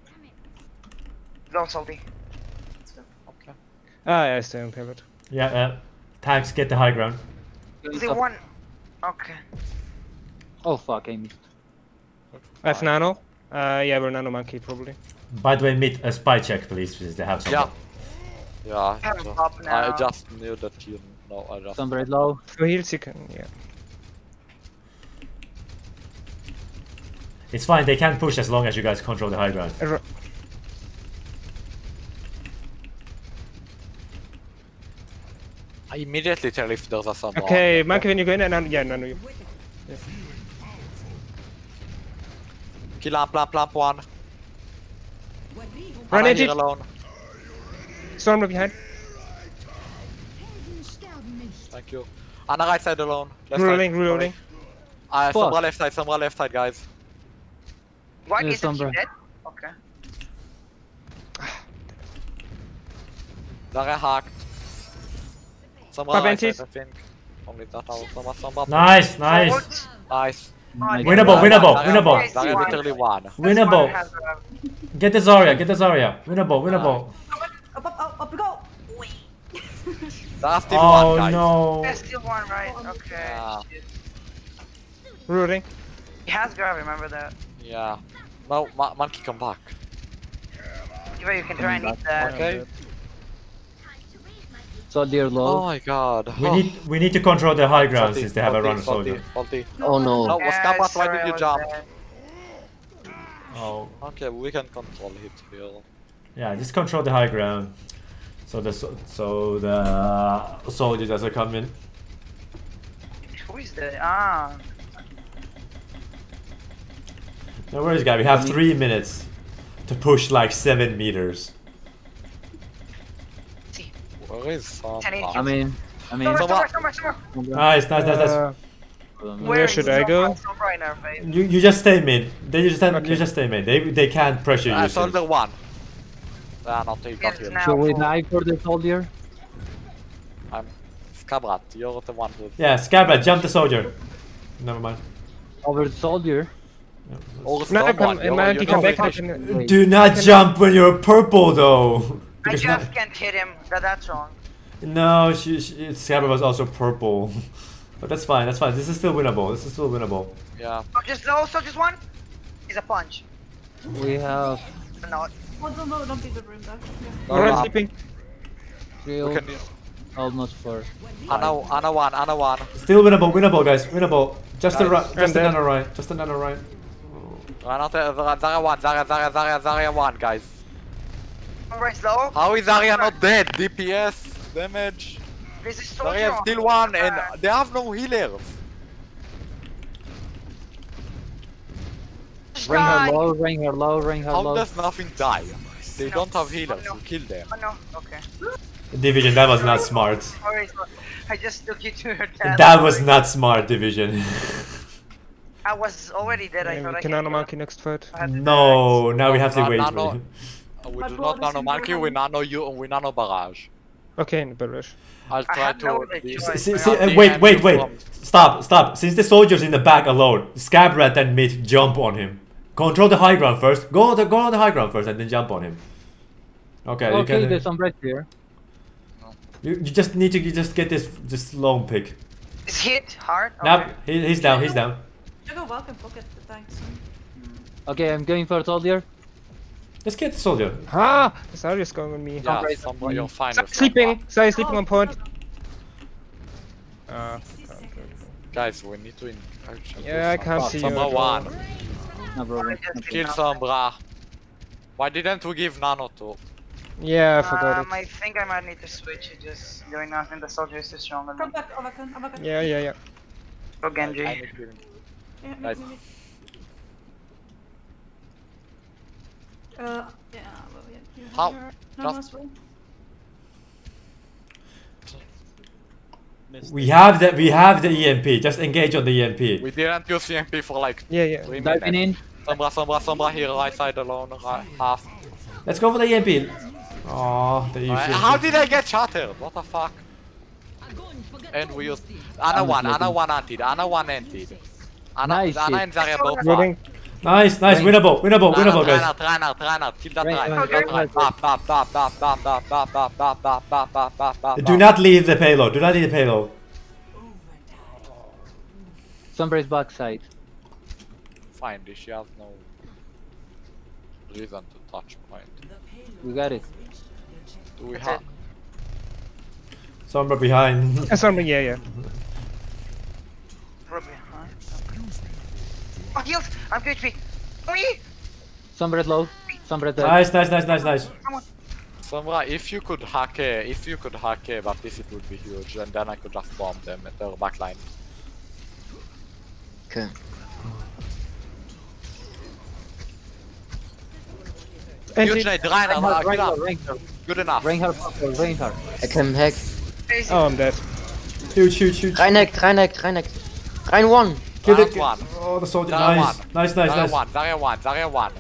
Go salty. Okay. Ah, yeah, I stay on pivot. Yeah, uh, tanks get the high ground. Is it one? Okay. Oh fuck, I missed. I have nano. Uh, yeah, we're nano monkey probably. By the way, meet a spy check, please, since they have some. Yeah. Yeah, Have just- I just knew that you know. I just. Sombra is low. For heals you can, yeah. It's fine. They can't push as long as you guys control the high ground. Uh, ro- I immediately tell if there's a Sombra. Okay, monkey, when you go in, and nano, yeah, nano you. Kill lamp, lamp, lamp one. Run Ana into here alone. Storm behind. Thank you. Ana right side alone. Left Reloading, side. reloading. Uh, Fuck. Sombra left side, Sombra left side, guys. Why Yeah, isn't he Sombra. dead? Okay. Zarya hacked. Sombra Five right side. I think. Only that out. Sombra, Sombra. Nice, nice. Nice. Nice. Winnable, winnable, winnable. Zarya literally won. Winnable. Uh, get the Zarya, get the Zarya. Winnable, uh, winnable. Up, up, up, up we go! Zarya still Oh guys. no. Yeah, still one, right? Okay. Yeah. shit. Reloading. He has grab, remember that. Yeah. No, ma monkey come back. Give it, you can try and eat that. Okay. Soldier Oh low. my god. We need we need to control the high ground Salty, since they have a salty, runner salty, soldier. salty. Oh no. No, Yeah, why did you jump? Oh. Okay, we can control it here. Yeah, just control the high ground. So the so, so the soldier doesn't come in. Who is that? Ah. No worries, guy. We have three minutes to push like seven meters. Where is Sombra? I mean, I mean. Somewhere, somewhere, somewhere, somewhere. Nice, nice, nice, nice. Uh, Where where is should I go? Sombra in our face. You you just stay mid. They just stand, you just stay mid. They they can't pressure you. I soon. the one. Ah, not he got Yes, Should we for- die for the soldier? I'm Scabrat, you're the one who... Yeah, Scabrat, jump the soldier. Never mind. Over the soldier? Or No, someone, come, you're- man, you're come not back. I really- can, Do not jump when you're purple though. I just now- can't hit him. That, that's wrong. no, she, she Scabrat was also purple. But that's fine, that's fine. This is still winnable. This is still winnable. Yeah. Oh, just no, so just one. He's a punch. We have No, Oh, no, no, don't be the room though. Yeah. Alright, sleeping. shield, We can... almost four. Ana, Ana one, Ana one. Still winnable, winnable, guys. Winnable. Just a right, just another right, just another right. Renate, Zarya one, Zarya, Zarya, Zarya, Zarya one, guys. Sombra is low. How is Zarya not dead? DPS, damage. This is so Zarya strong. still one and uh, they have no healers. Ring her low, ring her low, ring her How low. does nothing die? They don't have oh, healers, you kill them. Oh no, okay. Division, that was not smart. Sorry, sorry. I just took you to her dad. That was not smart, Division. I was already dead. I Yeah, thought we I can could nano monkey next fight. no, now we have to No, wait. Nano- wait. Uh, We My do not is nano in monkey, we hand. nano you, and we nano barrage. Okay, in the barrage. I'll try to. no. See, see, uh, wait, wait, wait. Stop, stop. Since the soldier's in the back alone, Scabrat and mid jump on him. Control the high ground first. Go on the go on the high ground first, and then jump on him. Okay, you Okay, can. there's some red here. You, you just need to you just get this this long pick. Is hit hard? Now Okay. he, he's down. He's down. Juggle welcome pocket the tanks. Okay, I'm going for soldier. Let's get the soldier. Ah, Zarya's going on me. Yeah, Sombra, you're fine Sai with sleeping. Sombra. Sai sleeping on point. no, Uh, Guys, we need to encourage. Yeah, I can't see you Sombra at all. one. No problem. Kill Sombra. Why didn't we give Nano to? yeah, I forgot Um, it. I think I might need to switch. It just doing nothing. The soldier is too strong. Come back, Avakan, Avakan. Yeah, yeah, yeah. Go Genji. need to- Yeah, Nice. me, me, me. Uh, yeah, well, yeah. You have How? your Just- nano as well. Missed We have the we have the EMP. Just engage on the EMP. We didn't use CMP for like Yeah, yeah. three Diving minutes. in. Sombra, Sombra, Sombra here, right side alone, right, half. Let's go for the EMP. Oh, the Uh, how did I get shattered? What the fuck? And we used Ana I'm one, Ana looking. one anti, Ana one anti. Ana, Nice Ana hit. and Zarya both Reading. Nice, nice, winnable, winnable, winnable, guys. Kill that. Do not leave the payload. Do not leave the payload. Somebody's backside. Fine, she has no reason to touch point. We got it. Do we have? Somewhere behind. Uh, sorry, yeah, yeah. Oh, healed! I'm going Me. Some red low. Some red dead. Nice, nice, nice, nice, nice. Sombra, if you could hack A, if you could hack A, but this it would be huge, and then I could just bomb them at their backline. Okay. Huge nade, Reinhardt, Reinhardt, Reinhardt. Good enough. Reinhardt, Reinhardt. I can hack. Oh, I'm dead. Huge, huge, huge. Reinhardt, Reinhardt, Reinhardt. Rein one. Kill Round it. one. Oh, the soldier. Zarya Nice, one. nice, nice, Zarya nice. one, Zarya one, Zarya one.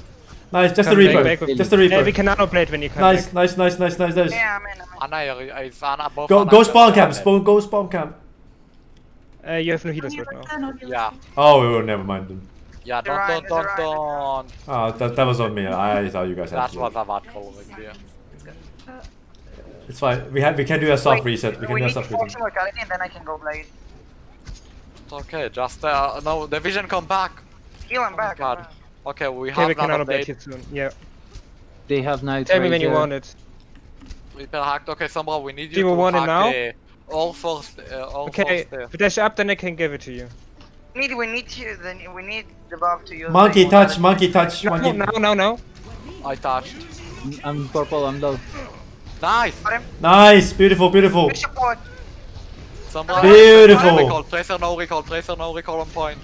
Nice, just a Come back, reaper. back. Just a Yeah, we reaper. can nano blade when you come Nice, back. nice, nice, nice, nice, nice. Yeah, I'm in, I'm in. Ana, is Ana both Go, Ana go and spawn camp. dead? Spawn, go spawn camp. Uh, you have no healers right now. Yeah, Oh, oh, never mind. Then. yeah, don't, don't, don't, don't. Oh, that, that was on me. I thought you guys had That to. was a bad call right there. It's fine. We have we can do a soft Wait, reset. We can we do a soft reset. then I can go blade. It's okay, just, uh, no, the vision come back. Heal, I'm back. God. Okay, we Okay, have we can another nano blade blade. soon. Yeah. They have night Tell me when you Ranger. want it. Reaper hacked. Okay, Sombra, we need Do you you to want it now? uh, all first, uh, all Okay, first, if you dash up, then I can give it to you. Need we need to then we need debuff to use. Monkey the- touch, monkey touch, No, monkey. no, no, no. I touched. I'm purple, I'm low. Nice! Nice, beautiful, beautiful. Bishop point. Somebody. Beautiful. No recall. Tracer no recall. Tracer no recall on point.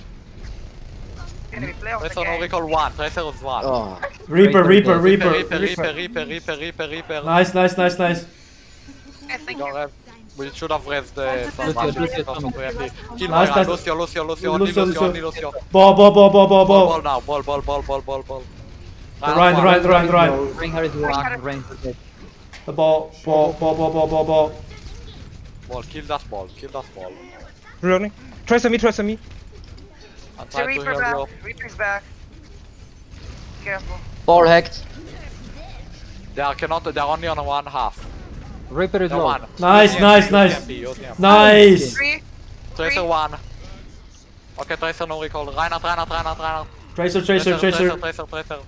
Enemy play off the Tracer no game. recall one. Tracer is one. Oh. Reaper, Reaper, Reaper. Reaper, Reaper, Reaper, Reaper, Reaper, Reaper. Nice, nice, nice, nice. I think Don't have- We should have raised the some Lucio, magic, Lucio, not coming. appropriately. Kill Nice, my nice. Lucio, Lucio, Lucio, only Lucio, Lucio, only Lucio. Lucio. Ball, ball, ball, ball, ball, Ball, ball ball. now, ball, ball, ball, ball, ball, ball, ball. The Ryan, the Ryan, the Ryan, the Ryan. Ring Harris rock, rain protect. The ball, ball, ball, ball, ball, ball, ball. Ball, kill that ball, kill that ball. Reloading. Tracer me, tracer me. I'm The trying to back. you. Reaper's back. Careful. Ball hacked. They are cannot, they are only on one half. Reaper is The low. one. Nice, Use nice, EMP, nice. use EMP, use EMP. Nice. Three. Tracer one. Okay, Tracer no recall. Reinhardt, Reinhardt, Reinhardt, Reinhardt. Tracer, tracer, tracer. Tracer, Tracer.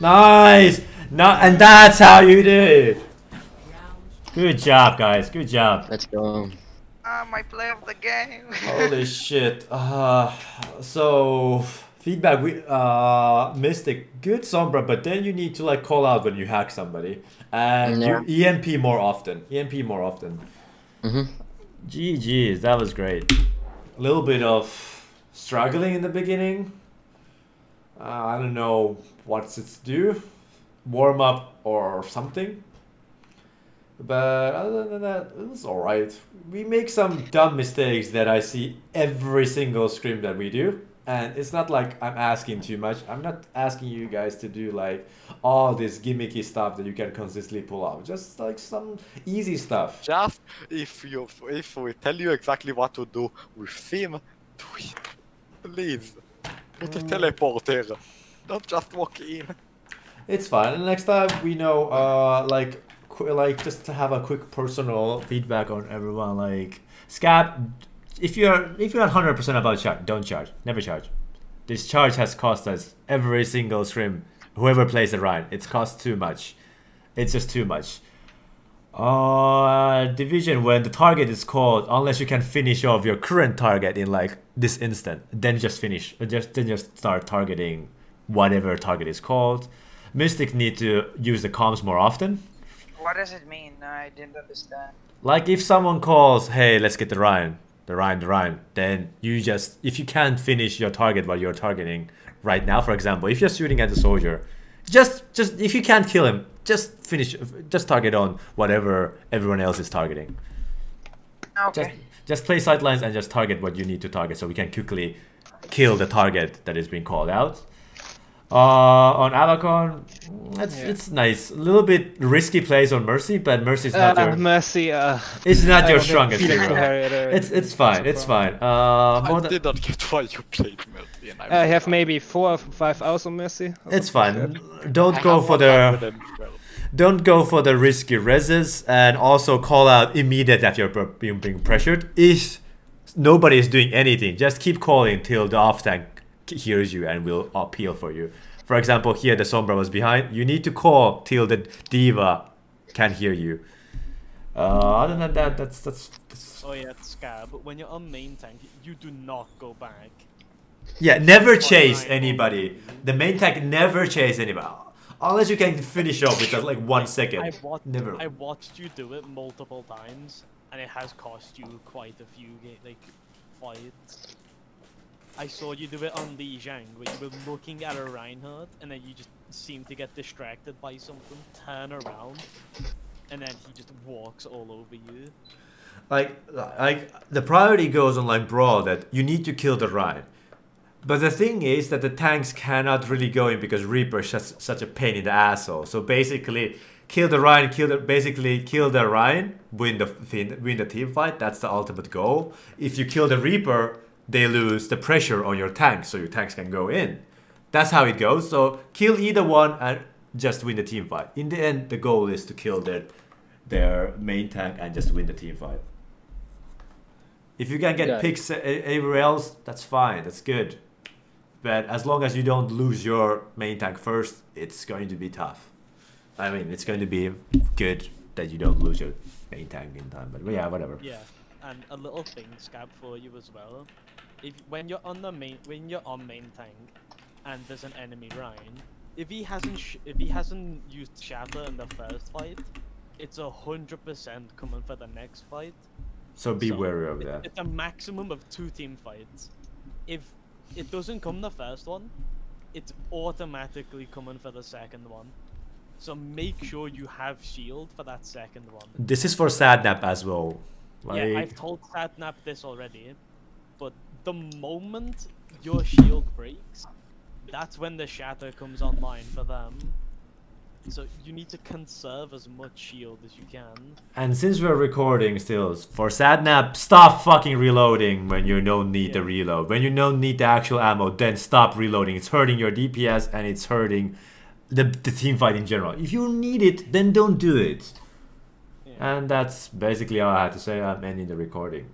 Nice. No, and that's how you do it. Good job, guys. Good job. Let's go. Ah, my play of the game. Holy shit. Uh, so feedback we uh Mystic, good Sombra, but then you need to like call out when you hack somebody. And Yeah. you EMP more often. EMP more often. Mhm. GG's, that was great. A little bit of struggling in the beginning. Uh, I don't know what's it to do. Warm up or something. But other than that, it was alright. We make some dumb mistakes that I see every single scrim that we do. And it's not like I'm asking too much. I'm not asking you guys to do like all this gimmicky stuff that you can consistently pull off. Just like some easy stuff. Just if you if we tell you exactly what to do with theme, do it. Please. Put a teleporter. Don't just walk in. It's fine. And next time we know, uh, like, like just to have a quick personal feedback on everyone. Like, Scab, if you're if you're hundred percent about charge, don't charge. Never charge. This charge has cost us every single stream. Whoever plays the Rein, it's cost too much. It's just too much. Uh, division when the target is called, unless you can finish off your current target in like this instant, then just finish. uh, Just then just start targeting whatever target is called. Mystic need to use the comms more often. What does it mean? I didn't understand. Like if someone calls, "Hey, let's get the Rein," the Rein, the Rein, then you just if you can't finish your target while you're targeting right now, for example, if you're shooting at the soldier, just just if you can't kill him, just finish, just target on whatever everyone else is targeting. Okay. Just just play sidelines and just target what you need to target, so we can quickly kill the target that is being called out. Uh, on Avacon, it's it's nice. A little bit risky plays on Mercy, but Mercy's not Uh, your Mercy, uh, it's not I your strongest hero. for her either. It's it's fine. It's fine. Uh, more I than, did not get why you played Mercy and I have maybe four or five hours on Mercy. it's fine. like. Don't I go for the don't go for the risky reses and also call out immediate that you're being, being pressured. If nobody is doing anything, just keep calling till the off tank hears you and will appeal for you. For example, here the Sombra was behind. You need to call till the D.Va can hear you. Uh, other than that, that's that's, that's Oh yeah, Scab. But when you're on main tank, you do not go back. Yeah, never chase anybody. The main tank never chase anybody. Unless you can finish off with just like one second. I watched, Never. I watched you do it multiple times, and it has cost you quite a few like fights. I saw you do it on Lijiang, where you were looking at a Reinhardt, and then you just seem to get distracted by something, turn around, and then he just walks all over you. Like, like the priority goes on like brawl that you need to kill the Rein. But the thing is that the tanks cannot really go in because Reaper is just such a pain in the asshole. So basically, kill the Rein, kill the basically kill the Rein, win the win the team fight. That's the ultimate goal. If you kill the Reaper, they lose the pressure on your tanks, so your tanks can go in. That's how it goes. So kill either one and just win the team fight. In the end, the goal is to kill their their main tank and just win the team fight. If you can get Yeah. picks a- everywhere else, that's fine. That's good. But as long as you don't lose your main tank first, it's going to be tough. I mean, it's going to be good that you don't lose your main tank in time. But yeah, whatever. Yeah, and a little thing, Scab, for you as well. If when you're on the main when you're on main tank and there's an enemy Rein, if he hasn't sh- if he hasn't used shatter in the first fight, it's a hundred percent coming for the next fight. So be So, wary of it- that. It's a maximum of two team fights. If it doesn't come the first one, it's automatically coming for the second one. So make sure you have shield for that second one. This is for Sadnap as well. Like, Yeah, I've told Sadnap this already, but the moment your shield breaks, that's when the shatter comes online for them. So you need to conserve as much shield as you can. And since we're recording still, for Sadnap, stop fucking reloading when you don't need the reload. When you don't need the actual ammo, then stop reloading. It's hurting your DPS and it's hurting the, the team fight in general. If you need it, then don't do it. And that's basically all I had to say. I'm ending the recording.